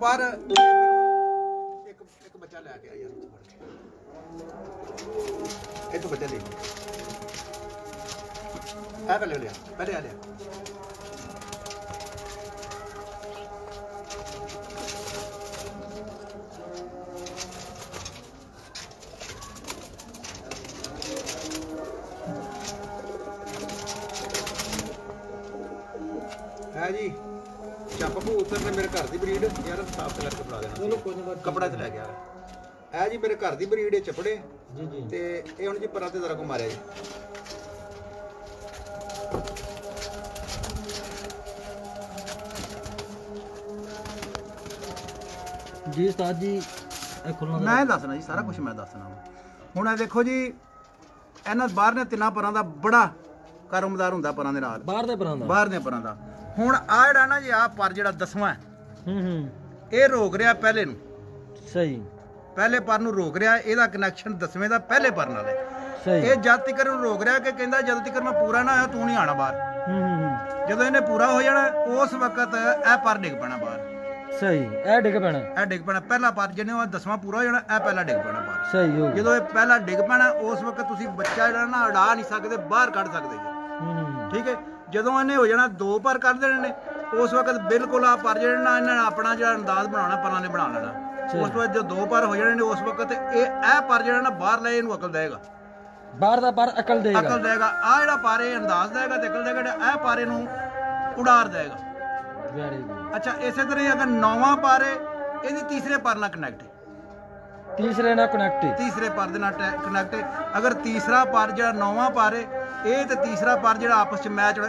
ਪਰ ਇਹ ਤੋਂ ਬੱਜਾ ਆ ਪਹਿਲੇ ਲਿਆ ਪਹਿਲੇ ਆ ਲਿਆ ਹੈ ਜੀ ਚੱਪ ਭੂਤ ਤੇ ਮੇਰੇ ਘਰ ਦੀ ਬਰੀਡ ਯਾਰ ਸਾਫ਼ ਕਲਰ ਕੇ ਬਣਾ ਦੇਣਾ ਕੋਈ ਨਾ ਕਪੜਾ ਚ ਲੈ ਗਿਆ ਇਹ ਜੀ ਮੇਰੇ ਘਰ ਦੀ ਬਰੀਡ ਹੈ ਚਪੜੇ ਜੀ ਜੀ। ਤੇ ਇਹ ਹੁਣ ਜੀ ਪਰਾਂ ਤੇ ਜ਼ਰਾ ਕੋ ਮਾਰਿਆ ਜੀ। ਜੀ ਉਸਤਾਦ ਜੀ ਇਹ ਖੁੱਲਣਾ ਮੈਂ ਦੱਸਣਾ ਜੀ ਸਾਰਾ ਕੁਝ ਮੈਂ ਦੱਸਣਾ ਵਾ। ਹੁਣ ਇਹ ਦੇਖੋ ਜੀ ਇਹਨਾਂ ਬਾਹਰ ਨੇ ਤਿੰਨਾਂ ਪਰਾਂ ਦਾ ਬੜਾ ਕਾਰੋਬਾਰ ਹੁੰਦਾ ਪਰਾਂ ਦੇ ਨਾਲ। ਬਾਹਰ ਦੇ ਪਰਾਂ ਦਾ? ਬਾਹਰ ਦੇ ਪਰਾਂ ਦਾ। ਹੁਣ ਆ ਜਿਹੜਾ ਨਾ ਜੀ ਆ ਪਰ ਜਿਹੜਾ ਦਸਵਾਂ ਹੈ, ਹੂੰ ਹੂੰ। ਇਹ ਰੋਕ ਰਿਹਾ ਪਹਿਲੇ ਨੂੰ। ਸਹੀ। ਪਹਿਲੇ ਪਰ ਨੂੰ ਰੋਕ ਰਿਹਾ ਇਹਦਾ ਕਨੈਕਸ਼ਨ ਦਸਵੇਂ ਦਾ ਪਹਿਲੇ ਪਰ ਨਾਲ ਹੈ। ਸਹੀ। ਇਹ ਜਦ ਤੱਕ ਨੂੰ ਰੋਕ ਰਿਹਾ ਕਿ ਕਹਿੰਦਾ ਜਦ ਤੱਕ ਮੈਂ ਪੂਰਾ ਨਾ ਹੋਇਆ ਤੂੰ ਨਹੀਂ ਆਣਾ ਬਾਹਰ। ਹੂੰ ਹੂੰ ਹੂੰ। ਜਦੋਂ ਇਹਨੇ ਪੂਰਾ ਹੋ ਜਾਣਾ ਉਸ ਵਕਤ ਇਹ ਪਰ ਡਿੱਗ ਪੈਣਾ ਬਾਹਰ। ਸਹੀ ਇਹ ਡਿੱਗ ਪੈਣਾ। ਇਹ ਡਿੱਗ ਪੈਣਾ। ਪਹਿਲਾ ਪਰ ਜਿਹਨੇ ਉਹ ਦਸਵਾਂ ਪੂਰਾ ਹੋ ਜਾਣਾ ਇਹ ਪਹਿਲਾ ਡਿੱਗ ਪੈਣਾ ਬਾਹਰ। ਸਹੀ ਹੋ ਜਦੋਂ ਇਹ ਪਹਿਲਾ ਡਿੱਗ ਪੈਣਾ ਉਸ ਵਕਤ ਤੁਸੀਂ ਬੱਚਾ ਜਿਹੜਾ ਨਾ ਉਡਾ ਨਹੀਂ ਸਕਦੇ ਬਾਹਰ ਕੱਢ ਸਕਦੇ ਠੀਕ ਹੈ? ਜਦੋਂ ਇਹਨੇ ਹੋ ਜਾਣਾ ਦੋ ਪਰ ਕਰ ਦੇਣੇ ਨੇ ਉਸ ਵਕਤ ਬਿਲਕੁਲ ਆ ਪਰ ਜਿਹੜੇ ਨਾ ਇਹਨਾਂ ਨੇ ਆਪਣਾ ਜਿਹੜਾ ਅੰਦਾਜ਼ ਬਣਾਉਣਾ ਪਰਾਂ ਨੇ ਬਣਾ ਲੈਣਾ। ਉਸ ਤੋਂ ਬਾਅਦ ਜਦੋਂ ਦੋ ਪਰ ਹੋ ਜਾਣੇ ਨੇ ਉਸ ਵਕਤ ਇਹ ਇਹ ਪਰ ਜਿਹੜਾ ਨਾ ਬਾਹਰ ਲੈ ਇਹਨੂੰ ਅਕਲ ਦੇਗਾ ਬਾਹਰ ਦਾ ਪਰ ਅਕਲ ਦੇਗਾ ਅਕਲ ਦੇਗਾ ਆ ਜਿਹੜਾ ਪਰ ਇਹ ਅੰਦਾਜ਼ ਦੇਗਾ ਤੇ ਅਕਲ ਦੇਗਾ ਜਿਹੜਾ ਇਹ ਪਰ ਇਹਨੂੰ ਉਡਾਰ ਦੇਗਾ ਵੈਰੀ ਗੁੱਡ ਅੱਛਾ ਇਸੇ ਤਰ੍ਹਾਂ ਹੀ ਅਗਰ ਨੌਵਾਂ ਪਰ ਇਹਦੀ ਤੀਸਰੇ ਪਰ ਨਾਲ ਕਨੈਕਟ ਤੀਸਰੇ ਨਾਲ ਕਨੈਕਟ ਤੀਸਰੇ ਪਰ ਦੇ ਨਾਲ ਕਨੈਕਟ ਅਗਰ ਤੀਸਰਾ ਪਰ ਜਿਹੜਾ ਨੌਵਾਂ ਪਰ ਇਹ ਤੇ ਤੀਸਰਾ ਪਰ ਜਿਹੜਾ ਆਪਸ ਚ ਮੈਚ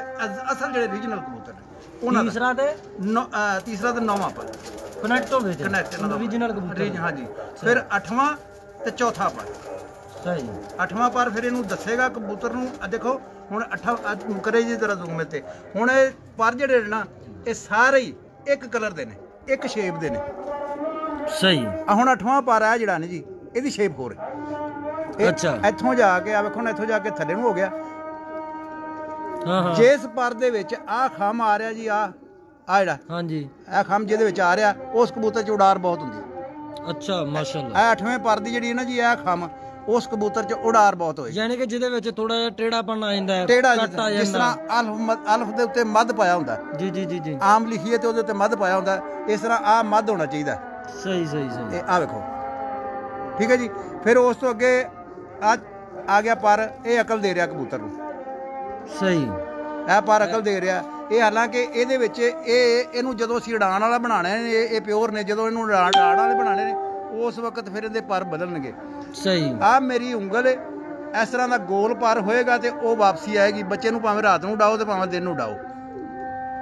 ਅਸਲ ਜਿਹੜੇ ਰੀਜਨਲ ਕਬੂਤਰ ਨੇ ਉਹਨਾਂ ਦਾ। ਤੀਸਰਾ ਤੇ? ਤੀਸਰਾ ਤੇ ਨੌਵਾਂ ਪਰ। ਕਨੈਕਟ ਹੋਵੇ ਤੇ ਕਨੈਕਟ ਇਹਨਾਂ ਦਾ original ਕਬੂਤਰ ਰੀਜ ਹਾਂਜੀ। ਫਿਰ ਅੱਠਵਾਂ ਤੇ ਚੌਥਾ ਪਰ ਸਹੀ ਅੱਠਵਾਂ ਪਰ ਫਿਰ ਇਹਨੂੰ ਦੱਸੇਗਾ ਕਬੂਤਰ ਨੂੰ। ਆ ਦੇਖੋ ਹੁਣ ਅੱਠਾਂ ਕਰੇ ਜੀ ਜ਼ਰਾ ਜ਼ੂਮ ਤੇ ਹੁਣ ਇਹ ਪਰ ਜਿਹੜੇ ਨੇ ਇਹ ਸਾਰੇ ਹੀ ਇੱਕ ਕਲਰ ਦੇ ਨੇ ਇੱਕ ਸ਼ੇਪ ਦੇ ਨੇ। ਸਹੀ ਆ ਹੁਣ ਅੱਠਵਾਂ ਪਰ ਆ ਜਿਹੜਾ ਨੇ ਜੀ ਇਹਦੀ ਸ਼ੇਪ ਹੋਰ ਹੈ। ਅੱਛਾ। ਇੱਥੋਂ ਜਾ ਕੇ ਆ ਵੇਖੋ ਹੁਣ ਇੱਥੋਂ ਜਾ ਕੇ ਥੱਲੇ ਨੂੰ ਹੋ ਗਿਆ। ਹਾਂ ਹਾਂ। ਜਿਸ ਪਰ ਦੇ ਵਿੱਚ ਆ ਖਮ ਆ ਰਿਹਾ ਜੀ ਆ ਆ ਜਿਹੜਾ ਹਾਂਜੀ। ਇਹ ਖਮ ਜਿਹਦੇ ਵਿੱਚ ਆ ਰਿਹਾ ਉਸ ਕਬੂਤਰ 'ਚ ਉਡਾਰ ਬਹੁਤ ਹੁੰਦੀ ਹੈ। ਅੱਛਾ ਮਾਸ਼ਾਅੱਲਾ। ਇਹ ਅੱਠਵੇਂ ਪਰ ਦੀ ਜਿਹੜੀ ਹੈ ਨਾ ਜੀ ਇਹ ਖਮ ਉਸ ਕਬੂਤਰ 'ਚ ਉਡਾਰ ਬਹੁਤ ਹੋਏ। ਯਾਨੀ ਕਿ ਜਿਹਦੇ ਵਿੱਚ ਥੋੜਾ ਜਿਹਾ ਟੇੜਾਪਨ ਆ ਜਾਂਦਾ ਹੈ ਟੇੜਾ ਜਿਸ ਤਰ੍ਹਾਂ ਅਲਫ ਮਦ- ਅਲਫ ਦੇ ਉੱਤੇ ਮੱਧ ਪਾਇਆ ਹੁੰਦਾ। ਜੀ ਜੀ ਜੀ ਜੀ। ਆਮ ਲਿਖੀਏ ਤੇ ਉਹਦੇ ਉੱਤੇ ਮੱਧ ਪਾਇਆ ਹੁੰਦਾ। ਇਸ ਤਰ੍ਹਾਂ ਆ ਮੱਧ ਹੋਣਾ ਚਾਹੀਦਾ। ਸਹੀ ਸਹੀ ਸਹੀ। ਇਹ ਆ ਵੇਖੋ। ਠੀਕ ਹੈ ਜੀ? ਫਿਰ ਉਸ ਤੋਂ ਅੱਗੇ ਆ ਆ ਗਿਆ ਪਰ ਇਹ ਅਕਲ ਦੇ ਰਿਹਾ ਕਬੂਤਰ ਨੂੰ। ਸਹੀ। ਇਹ ਪਰ ਅਕਲ ਦੇ ਰਿਹਾ। ਇਹ ਹਾਲਾਂਕਿ ਇਹਦੇ ਵਿੱਚ ਇਹ ਇਹਨੂੰ ਜਦੋਂ ਅਸੀਂ ਉਡਾਣ ਵਾਲਾ ਬਣਾਣਾ ਨੇ ਇਹ ਇਹ ਪਿਓਰ ਨੇ ਜਦੋਂ ਇਹਨੂੰ ਉਡਾਣ ਵਾਲੇ ਬਣਾਣੇ ਨੇ ਉਸ ਵਕਤ ਫਿਰ ਇਹਦੇ ਪਰ ਬਦਲਣਗੇ। ਸਹੀ। ਆ ਮੇਰੀ ਉਂਗਲ ਇਸ ਤਰ੍ਹਾਂ ਦਾ ਗੋਲ ਪਰ ਹੋਏਗਾ ਤੇ ਉਹ ਵਾਪਸੀ ਆਏਗੀ। ਬੱਚੇ ਨੂੰ ਭਾਵੇਂ ਰਾਤ ਨੂੰ ਉਡਾਓ ਤੇ ਭਾਵੇਂ ਦਿਨ ਨੂੰ ਉਡਾਓ।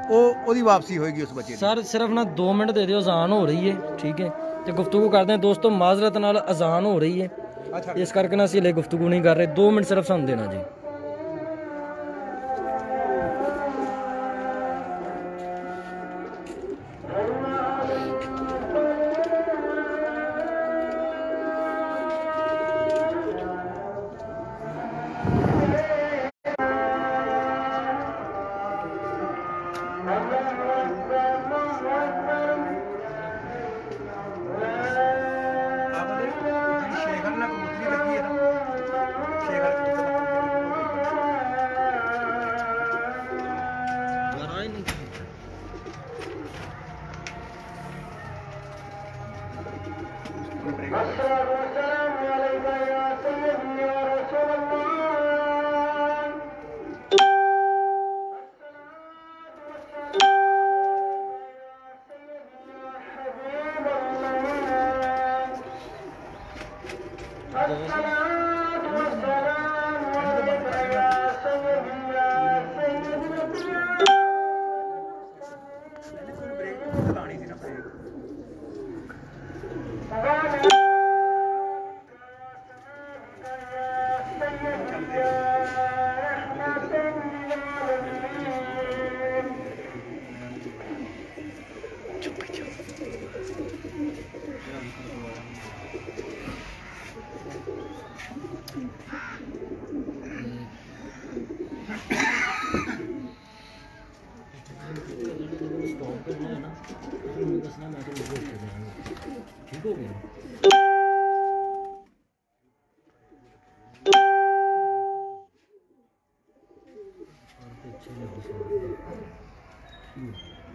ਉਹ ਉਹਦੀ ਵਾਪਸੀ ਹੋਏਗੀ ਉਸ ਬੱਚੇ ਦੀ। ਸਰ ਸਿਰਫ ਨਾ 2 ਮਿੰਟ ਦੇ ਦਿਓ ਅਜ਼ਾਨ ਹੋ ਰਹੀ ਹੈ। ਠੀਕ ਹੈ। ਤੇ ਗੁਫ਼ਤਗੂ ਕਰਦੇ ਹਾਂ। ਦੋਸਤੋ ਮਾਜ਼ਰਤ ਨਾਲ ਅਜ਼ਾਨ ਹੋ ਰਹੀ ਹੈ। ਅੱਛਾ। ਇਸ ਕਰਕੇ ਨਾ ਅਸੀਂ ਹਲੇ ਗੁਫ਼ਤਗੂ ਨਹੀਂ ਕਰ ਰਹੇ। 2 ਮਿੰਟ ਸਿਰਫ ਸਾਨੂੰ ਦੇਣਾ ਜੀ। ਠੀਕ ਹੋ ਗਿਆ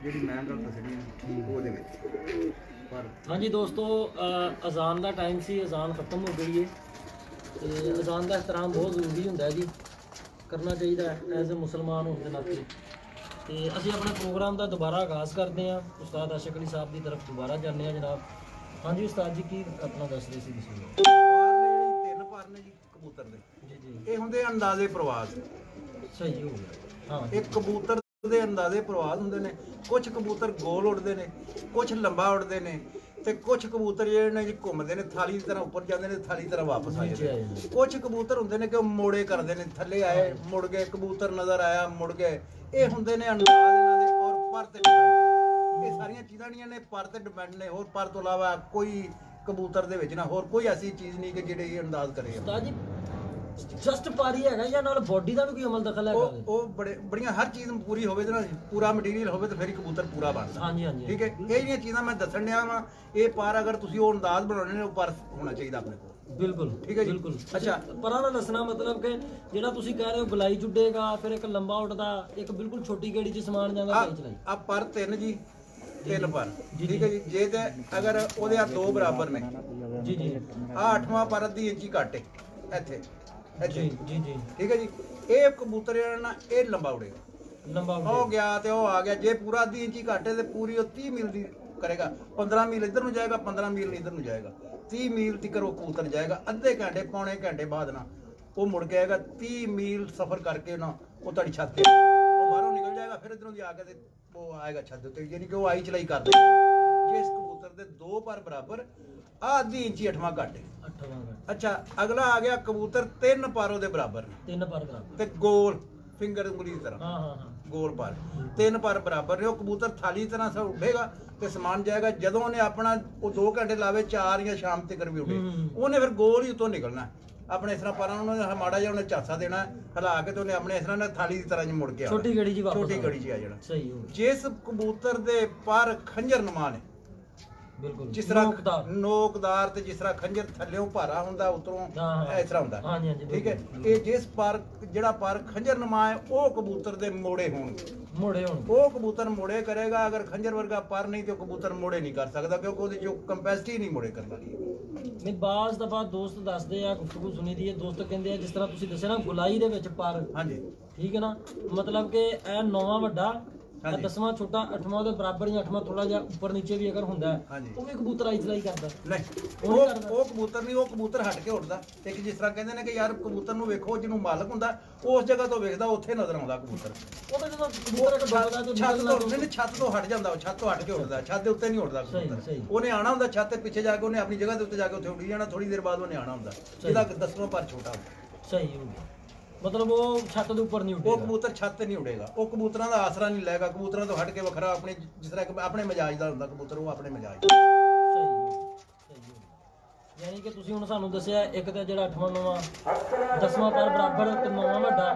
ਜਿਹੜੀ ਮੈਂ ਗੱਲ ਦੱਸਣੀ ਹੈ ਉਹਦੇ ਵਿੱਚ ਹਾਂਜੀ ਦੋਸਤੋ ਅ, ਅਜ਼ਾਨ ਦਾ ਟਾਈਮ ਸੀ ਅਜ਼ਾਨ ਖਤਮ ਹੋ ਗਈ ਹੈ ਤੇ ਅਜ਼ਾਨ ਦਾ ਇhtਰਾਮ ਬਹੁਤ ਜ਼ਰੂਰੀ ਹੁੰਦਾ ਹੈ ਜੀ। ਕਰਨਾ ਚਾਹੀਦਾ ਹੈ ਐਜ਼ ਅ ਮੁਸਲਮਾਨ ਹੋਣ ਦੇ ਨਾਤੇ। ਤੇ ਅਸੀਂ ਆਪਣੇ ਪ੍ਰੋਗਰਾਮ ਦਾ ਦੁਬਾਰਾ ਆਗਾਜ਼ ਕਰਦੇ ਹਾਂ। ਉਸਤਾਦ ਅਸ਼ਕ ਅਲੀ ਸਾਹਿਬ ਦੀ ਤਰਫ ਦੁਬਾਰਾ ਜਾਂਦੇ ਹਾਂ ਜਨਾਬ। ਹਾਂਜੀ ਉਸਤਾਦ ਜੀ ਕੀ ਆਪਣਾ ਦੱਸ ਰਹੇ ਸੀ ਤੁਸੀਂ? ਪਾਰ ਨੇ ਜਿਹੜੀ ਤਿੰਨ ਪਾਰ ਨੇ ਜੀ ਕਬੂਤਰ ਦੇ। ਜੀ ਜੀ। ਇਹ ਹੁੰਦੇ ਅੰਦਾਜ਼ੇ ਪ੍ਰਵਾਸ ਸਹੀ ਹੋ ਗਿਆ। ਹਾਂ ਇਹ ਕਬੂਤਰ ਦੇ ਅੰਦਾਜ਼ੇ ਪ੍ਰਵਾਸ ਹੁੰਦੇ ਨੇ। ਕੁਝ ਕਬੂਤਰ ਗੋਲ ਉੱਡਦੇ ਨੇ ਕੁਝ ਲੰਬਾ ਉੱਡਦੇ ਨੇ। ਤੇ ਕੁਝ ਕਬੂਤਰ ਜਿਹੜੇ ਨੇ ਜੀ ਘੁੰਮਦੇ ਨੇ ਥਾਲੀ ਦੀ ਤਰ੍ਹਾਂ ਉੱਪਰ ਜਾਂਦੇ ਨੇ ਥਾਲੀ ਦੀ ਤਰ੍ਹਾਂ ਵਾਪਸ ਆ ਜਾਂਦੇ ਨੇ। ਕੁਝ ਕਬੂਤਰ ਹੁੰਦੇ ਨੇ ਕਿ ਉਹ ਮੋੜੇ ਕਰਦੇ ਨੇ ਥੱਲੇ ਆਏ ਮੁੜ ਗਏ ਕਬੂਤਰ ਨਜ਼ਰ ਆਇਆ ਮੁੜ ਗਏ। ਇਹ ਹੁੰਦੇ ਨੇ ਅੰਦਾਜ਼ ਇਹਨਾਂ ਦੇ ਔਰ ਪਰ ਤੇ। ਇਹ ਸਾਰੀਆਂ ਚੀਜ਼ਾਂ ਜਿਹੜੀਆਂ ਨੇ ਪਰ ਤੇ ਡਿਪੈਂਡ ਨੇ। ਹੋਰ ਪਰ ਤੋਂ ਇਲਾਵਾ ਕੋਈ ਕਬੂਤਰ ਦੇ ਵਿੱਚ ਨਾ ਹੋਰ ਕੋਈ ਐਸੀ ਚੀਜ਼ ਨਹੀਂ ਕਿ ਜਿਹੜੇ ਇਹ ਅੰਦਾਜ਼ ਕਰੇ। ਉਸਤਾਦ ਜੀ ਜਸਟ ਪਾਰੀ ਹੈਗਾ ਜਾਂ ਨਾਲ ਬੋਡੀ ਦਾ ਵੀ ਕੋਈ ਅਮਲ ਦਖਲ ਹੈਗਾ ਉਹ ਉਹ ਬੜੇ ਬੜੀਆਂ ਹਰ ਚੀਜ਼ ਪੂਰੀ ਹੋਵੇ ਤੇ ਪੂਰਾ ਮਟੀਰੀਅਲ ਹੋਵੇ ਤੇ ਫਿਰ ਹੀ ਕਬੂਤਰ ਪੂਰਾ ਬਣਦਾ। ਹਾਂਜੀ ਹਾਂਜੀ ਠੀਕ ਹੈ? ਇਹ ਜਿਹੜੀਆਂ ਚੀਜ਼ਾਂ ਮੈਂ ਦੱਸਣ ਡਿਆ ਵਾਂ ਇਹ ਪਰ ਅਗਰ ਤੁਸੀਂ ਉਹ ਅੰਦਾਜ਼ ਬਣਾਉਣੇ ਨੇ ਉਹ ਪਰ ਹੋਣਾ ਚਾਹੀਦਾ ਆਪਣੇ ਕੋਲ। ਬਿਲਕੁਲ ਠੀਕ ਹੈ ਜੀ। ਬਿਲਕੁਲ। ਅੱਛਾ। ਪਰਾਂ ਦਾ ਦੱਸਣਾ ਮਤਲਬ ਕਿ ਜਿਹੜਾ ਤੁਸੀਂ ਕਹਿ ਰਹੇ ਹੋ ਗਲਾਈ ਜੁੱਡੇਗਾ ਫਿਰ ਇੱਕ ਲੰਬਾ ਉੱਡਦਾ ਇੱਕ ਬਿਲਕੁਲ ਛੋਟੀ ਗੇੜੀ 'ਚ ਸਮਾਨ ਜਾਂਦਾ ਭਾਈ ਚਲਾਈ। ਆ ਪਰ ਤਿੰਨ ਜੀ ਤਿੰਨ ਪਰ। ਠੀਕ ਹੈ ਜੀ? ਜੇ ਤੇ ਅਗਰ ਉਹਦੇ ਆ ਦੋ ਬਰਾਬਰ ਨੇ। ਜੀ ਜੀ। ਆ ਅੱਠਵਾਂ ਪਰ ਅੱਧੀ ਇੰਚੀ ਘੱਟ ਹੈ ਇੱਥੇ। ਇੱਥੇ ਜੀ? ਜੀ ਠੀਕ ਹੈ ਜੀ। ਇਹ ਕਬੂਤਰ ਜਿਹੜਾ ਨਾ ਇਹ ਲੰਬਾ ਉੜੇਗਾ। ਲੰਬਾ ਉਹ ਗਿਆ ਤੇ ਉਹ ਆ ਗਿਆ। ਜੇ ਪੂਰਾ ਅੱਧੀ ਇੰਚੀ ਘੱਟ ਤੇ ਪੂਰੀ ਉਹ 30 ਮੀਲ ਦੀ ਕਰੇਗਾ। 15 ਮੀਲ ਇੱਧਰ ਨੂੰ ਜਾਏਗਾ 15 ਮੀਲ ਇੱਧਰ ਨੂੰ ਜਾਏਗਾ। 30 ਮੀਲ ਤੱਕ ਉਹ ਕਬੂਤਰ ਜਾਏਗਾ। ਅੱਧੇ ਘੰਟੇ ਪੌਣੇ ਘੰਟੇ ਬਾਅਦ ਨਾ ਉਹ ਮੁੜ ਕੇ ਆਏਗਾ। 30 ਮੀਲ ਸਫ਼ਰ ਕਰਕੇ ਨਾ ਉਹ ਤੁਹਾਡੀ ਛੱਤ ਤੇ ਉਹ ਬਾਹਰੋਂ ਨਿਕਲ ਜਾਏਗਾ ਫਿਰ ਇੱਧਰੋਂ ਦੀ ਆ ਕੇ ਤੇ ਉਹ ਆਏਗਾ ਛੱਤ ਦੇ ਉੱਤੇ। ਯਾਨੀ ਕਿ ਉਹ ਆਈ ਚਲਾਈ ਕਰਦੇ। ਜਿਸ ਕਬੂਤਰ ਦੇ ਦੋ ਪਰ ਬਰਾਬਰ ਆ ਅੱਧੀ ਇੰਚੀ ਅੱਠਵਾਂ ਘੱਟ। ਹੈ ਅੱਠਵਾਂ ਦਾ ਅੱਛਾ ਅਗਲਾ ਆ ਗਿਆ ਕਬੂਤਰ ਤਿੰਨ ਪਰ ਉਹਦੇ ਬਰਾਬਰ। ਨੇ ਤਿੰਨ ਪਰ ਬਰਾਬਰ। ਤੇ ਗੋਲ ਫਿੰਗਰ ਉਂਗਲੀ ਦੀ ਤਰ੍ਹਾਂ। ਹਾਂ ਹਾਂ ਹਾਂ। ਗੋਲ ਪਰ। ਤਿੰਨ ਪਰ ਬਰਾਬਰ ਨੇ ਉਹ ਕਬੂਤਰ ਥਾਲੀ ਤਰ੍ਹਾਂ ਸਾ ਉੱਡੇਗਾ ਤੇ ਸਮਾਨ ਜਾਏਗਾ। ਜਦੋਂ ਉਹਨੇ ਆਪਣਾ ਉਹ 2 ਘੰਟੇ ਲਾਵੇ 4 ਜਾਂ ਸ਼ਾਮ ਤੱਕ ਵੀ ਉੱਡੇ। ਹੂੰ। ਉਹਨੇ ਫਿਰ ਗੋਲ ਹੀ ਉਤੋਂ ਨਿਕਲਣਾ। ਆਪਣੇ ਇਸ ਤਰ੍ਹਾਂ ਪਰਾਂ ਨੂੰ ਉਹਨੇ ਮਾੜਾ ਜਿਹਾ ਉਹਨੇ ਝਾਸਾ ਦੇਣਾ ਹਿਲਾ ਕੇ ਤੇ ਉਹਨੇ ਆਪਣੇ ਇਸ ਤਰ੍ਹਾਂ ਨਾਲ ਥਾਲੀ ਦੀ ਤਰ੍ਹਾਂ ਜਿ ਮੁੜ ਕੇ ਆਉਣਾ। ਛੋਟੀ ਗੇੜੀ 'ਚ ਵਾਪਸ ਛੋਟੀ ਆਉਣਾ। ਗੜੀ 'ਚ ਆ ਜਾਣਾ। ਸਹੀ ਹੋ ਗਿਆ। ਜਿਸ ਕਬੂਤਰ ਦੇ ਪਰ ਖੰਜਰ ਨਮਾ ਨੇ ਬਿਲਕੁਲ। ਜਿਸ ਤਰ੍ਹਾਂ ਨੋਕਦਾਰ। ਨੋਕਦਾਰ ਤੇ ਜਿਸ ਤਰ੍ਹਾਂ ਖੰਜਰ ਥੱਲਿਓਂ ਭਾਰਾ ਹੁੰਦਾ ਉਤਰੋਂ ਹਾਂ, ਹਾਂ। ਇਸ ਤਰ੍ਹਾਂ ਹੁੰਦਾ। ਹਾਂਜੀ, ਹਾਂਜੀ, ਠੀਕ ਹੈ? ਬਿਲਕੁਲ। ਇਹ ਜਿਸ ਪਰ ਜਿਹੜਾ ਪਰ ਖੰਜਰ ਨਮਾ ਹੈ ਉਹ ਕਬੂਤਰ ਦੇ ਮੋੜੇ ਹੋਣਗੇ ਮੋੜੇ ਹੁਣ। ਉਹ ਕਬੂਤਰ ਮੋੜੇ ਕਰੇਗਾ ਅਗਰ ਖੰਜਰ ਵਰਗਾ ਪਰ ਨਹੀਂ ਤੇ ਉਹ ਕਬੂਤਰ ਮੋੜੇ ਨਹੀਂ ਕਰ ਸਕਦਾ ਕਿਉਂਕਿ ਉਹਦੀ ਜੋ ਕੰਪੈਸਿਟੀ ਨਹੀਂ ਮੋੜੇ ਕਰਨ ਵਾਲੀ ਨਹੀਂ ਬਾਜ਼ ਦਫਾ ਦੋਸਤ ਦੱਸਦੇ ਆ ਗੁਫ਼ਤਗੂ ਸੁਣੀ ਦੀ ਹੈ। ਦੋਸਤ ਕਹਿੰਦੇ ਆ ਜਿਸ ਤਰ੍ਹਾਂ ਤੁਸੀਂ ਦੱਸਿਆ ਨਾ ਗੁਲਾਈ ਦੇ ਵਿੱਚ ਪਰ। ਹਾਂਜੀ। ਠੀਕ ਹੈ ਨਾ? ਮਤਲਬ ਕਿ ਇਹ ਨੌਵਾਂ ਵੱਡਾ ਹਾਂਜੀ। ਦਸਵਾਂ ਛੋਟਾ ਅੱਠਵਾਂ ਉਹਦੇ ਬਰਾਬਰ ਜਾਂ ਅੱਠਵਾਂ ਥੋੜਾ ਜਿਹਾ ਉੱਪਰ ਨੀਚੇ ਵੀ ਅਗਰ ਹੁੰਦਾ ਹੈ, ਹਾਂਜੀ। ਉਹ ਵੀ ਕਬੂਤਰ ਆਈ ਚਲਾਈ ਕਰਦਾ। ਨਹੀਂ ਉਹ ਉਹ ਕਬੂਤਰ ਨਹੀਂ ਉਹ ਕਬੂਤਰ ਹਟ ਕੇ ਉੱਡਦਾ। ਇੱਕ ਜਿਸ ਤਰ੍ਹਾਂ ਕਹਿੰਦੇ ਨੇ ਕਿ ਯਾਰ ਕਬੂਤਰ ਨੂੰ ਵੇਖੋ ਜਿਹਨੂੰ ਮਾਲਕ ਹੁੰਦਾ ਉਸ ਜਗ੍ਹਾ ਤੋਂ ਵੇਖਦਾ ਉੱਥੇ ਨਜ਼ਰ ਆਉਂਦਾ ਕਬੂਤਰ। ਉਹ ਤਾਂ ਜਦੋਂ ਕਬੂਤਰ ਇੱਕ ਡੁੱਬਦਾ ਤੇ ਛੱਤ ਤੋਂ ਨਹੀਂ ਛੱਤ ਤੋਂ ਹਟ ਜਾਂਦਾ ਉਹ ਛੱਤ ਤੋਂ ਹਟ ਕੇ ਉੱਡਦਾ। ਛੱਤ ਦੇ ਉੱਤੇ ਨਹੀਂ ਉੱਡਦਾ ਸਹੀ, ਕਬੂਤਰ। ਸਹੀ। ਉਹਨੇ ਆਣਾ ਹੁੰਦਾ ਛੱਤ ਤੇ ਪਿੱਛੇ ਜਾ ਕੇ ਉਹਨੇ ਆਪਣੀ ਜਗ੍ਹਾ ਦੇ ਉੱਤੇ ਜਾ ਕੇ ਉੱਥੇ ਉੱਡੀ ਜਾਣਾ ਥੋੜੀ ਦੇਰ ਬਾਅਦ ਉਹਨੇ ਆਣਾ ਹੁੰਦਾ। ਜਿਹਦਾ ਦਸਵਾਂ ਪਰ ਛੋਟਾ ਹੁੰਦਾ। ਸਹੀ ਹੋ ਗਿਆ। ਮਤਲਬ ਉਹ ਛੱਤ ਦੇ ਉੱਪਰ ਨਹੀਂ ਉਹ ਉੱਡੇਗਾ। ਕਬੂਤਰ ਛੱਤ ਤੇ ਨਹੀਂ ਉੜੇਗਾ ਉਹ ਕਬੂਤਰਾਂ ਦਾ ਆਸਰਾ ਨਹੀਂ ਲੈਗਾ। ਕਬੂਤਰਾਂ ਤੋਂ ਹਟ ਕੇ ਵੱਖਰਾ ਆਪਣੇ ਜਿਸ ਤਰ੍ਹਾਂ ਆਪਣੇ ਮਜਾਜ ਦਾ ਹੁੰਦਾ ਕਬੂਤਰ ਉਹ ਆਪਣੇ ਮਜਾਜ ਦਾ। ਸਹੀ ਹੋ ਗਿਆ, ਸਹੀ ਹੋ। ਗਿਆ। ਯਾਨੀ ਕਿ ਤੁਸੀਂ ਹੁਣ ਸਾਨੂੰ ਦੱਸਿਆ ਇੱਕ ਤਾਂ ਜਿਹੜਾ ਅੱਠਵਾਂ ਨੌਵਾਂ ਦਸਵਾਂ ਪਰ ਬਰਾਬਰ ਤੇ ਨੌਵਾਂ ਵੱਡਾ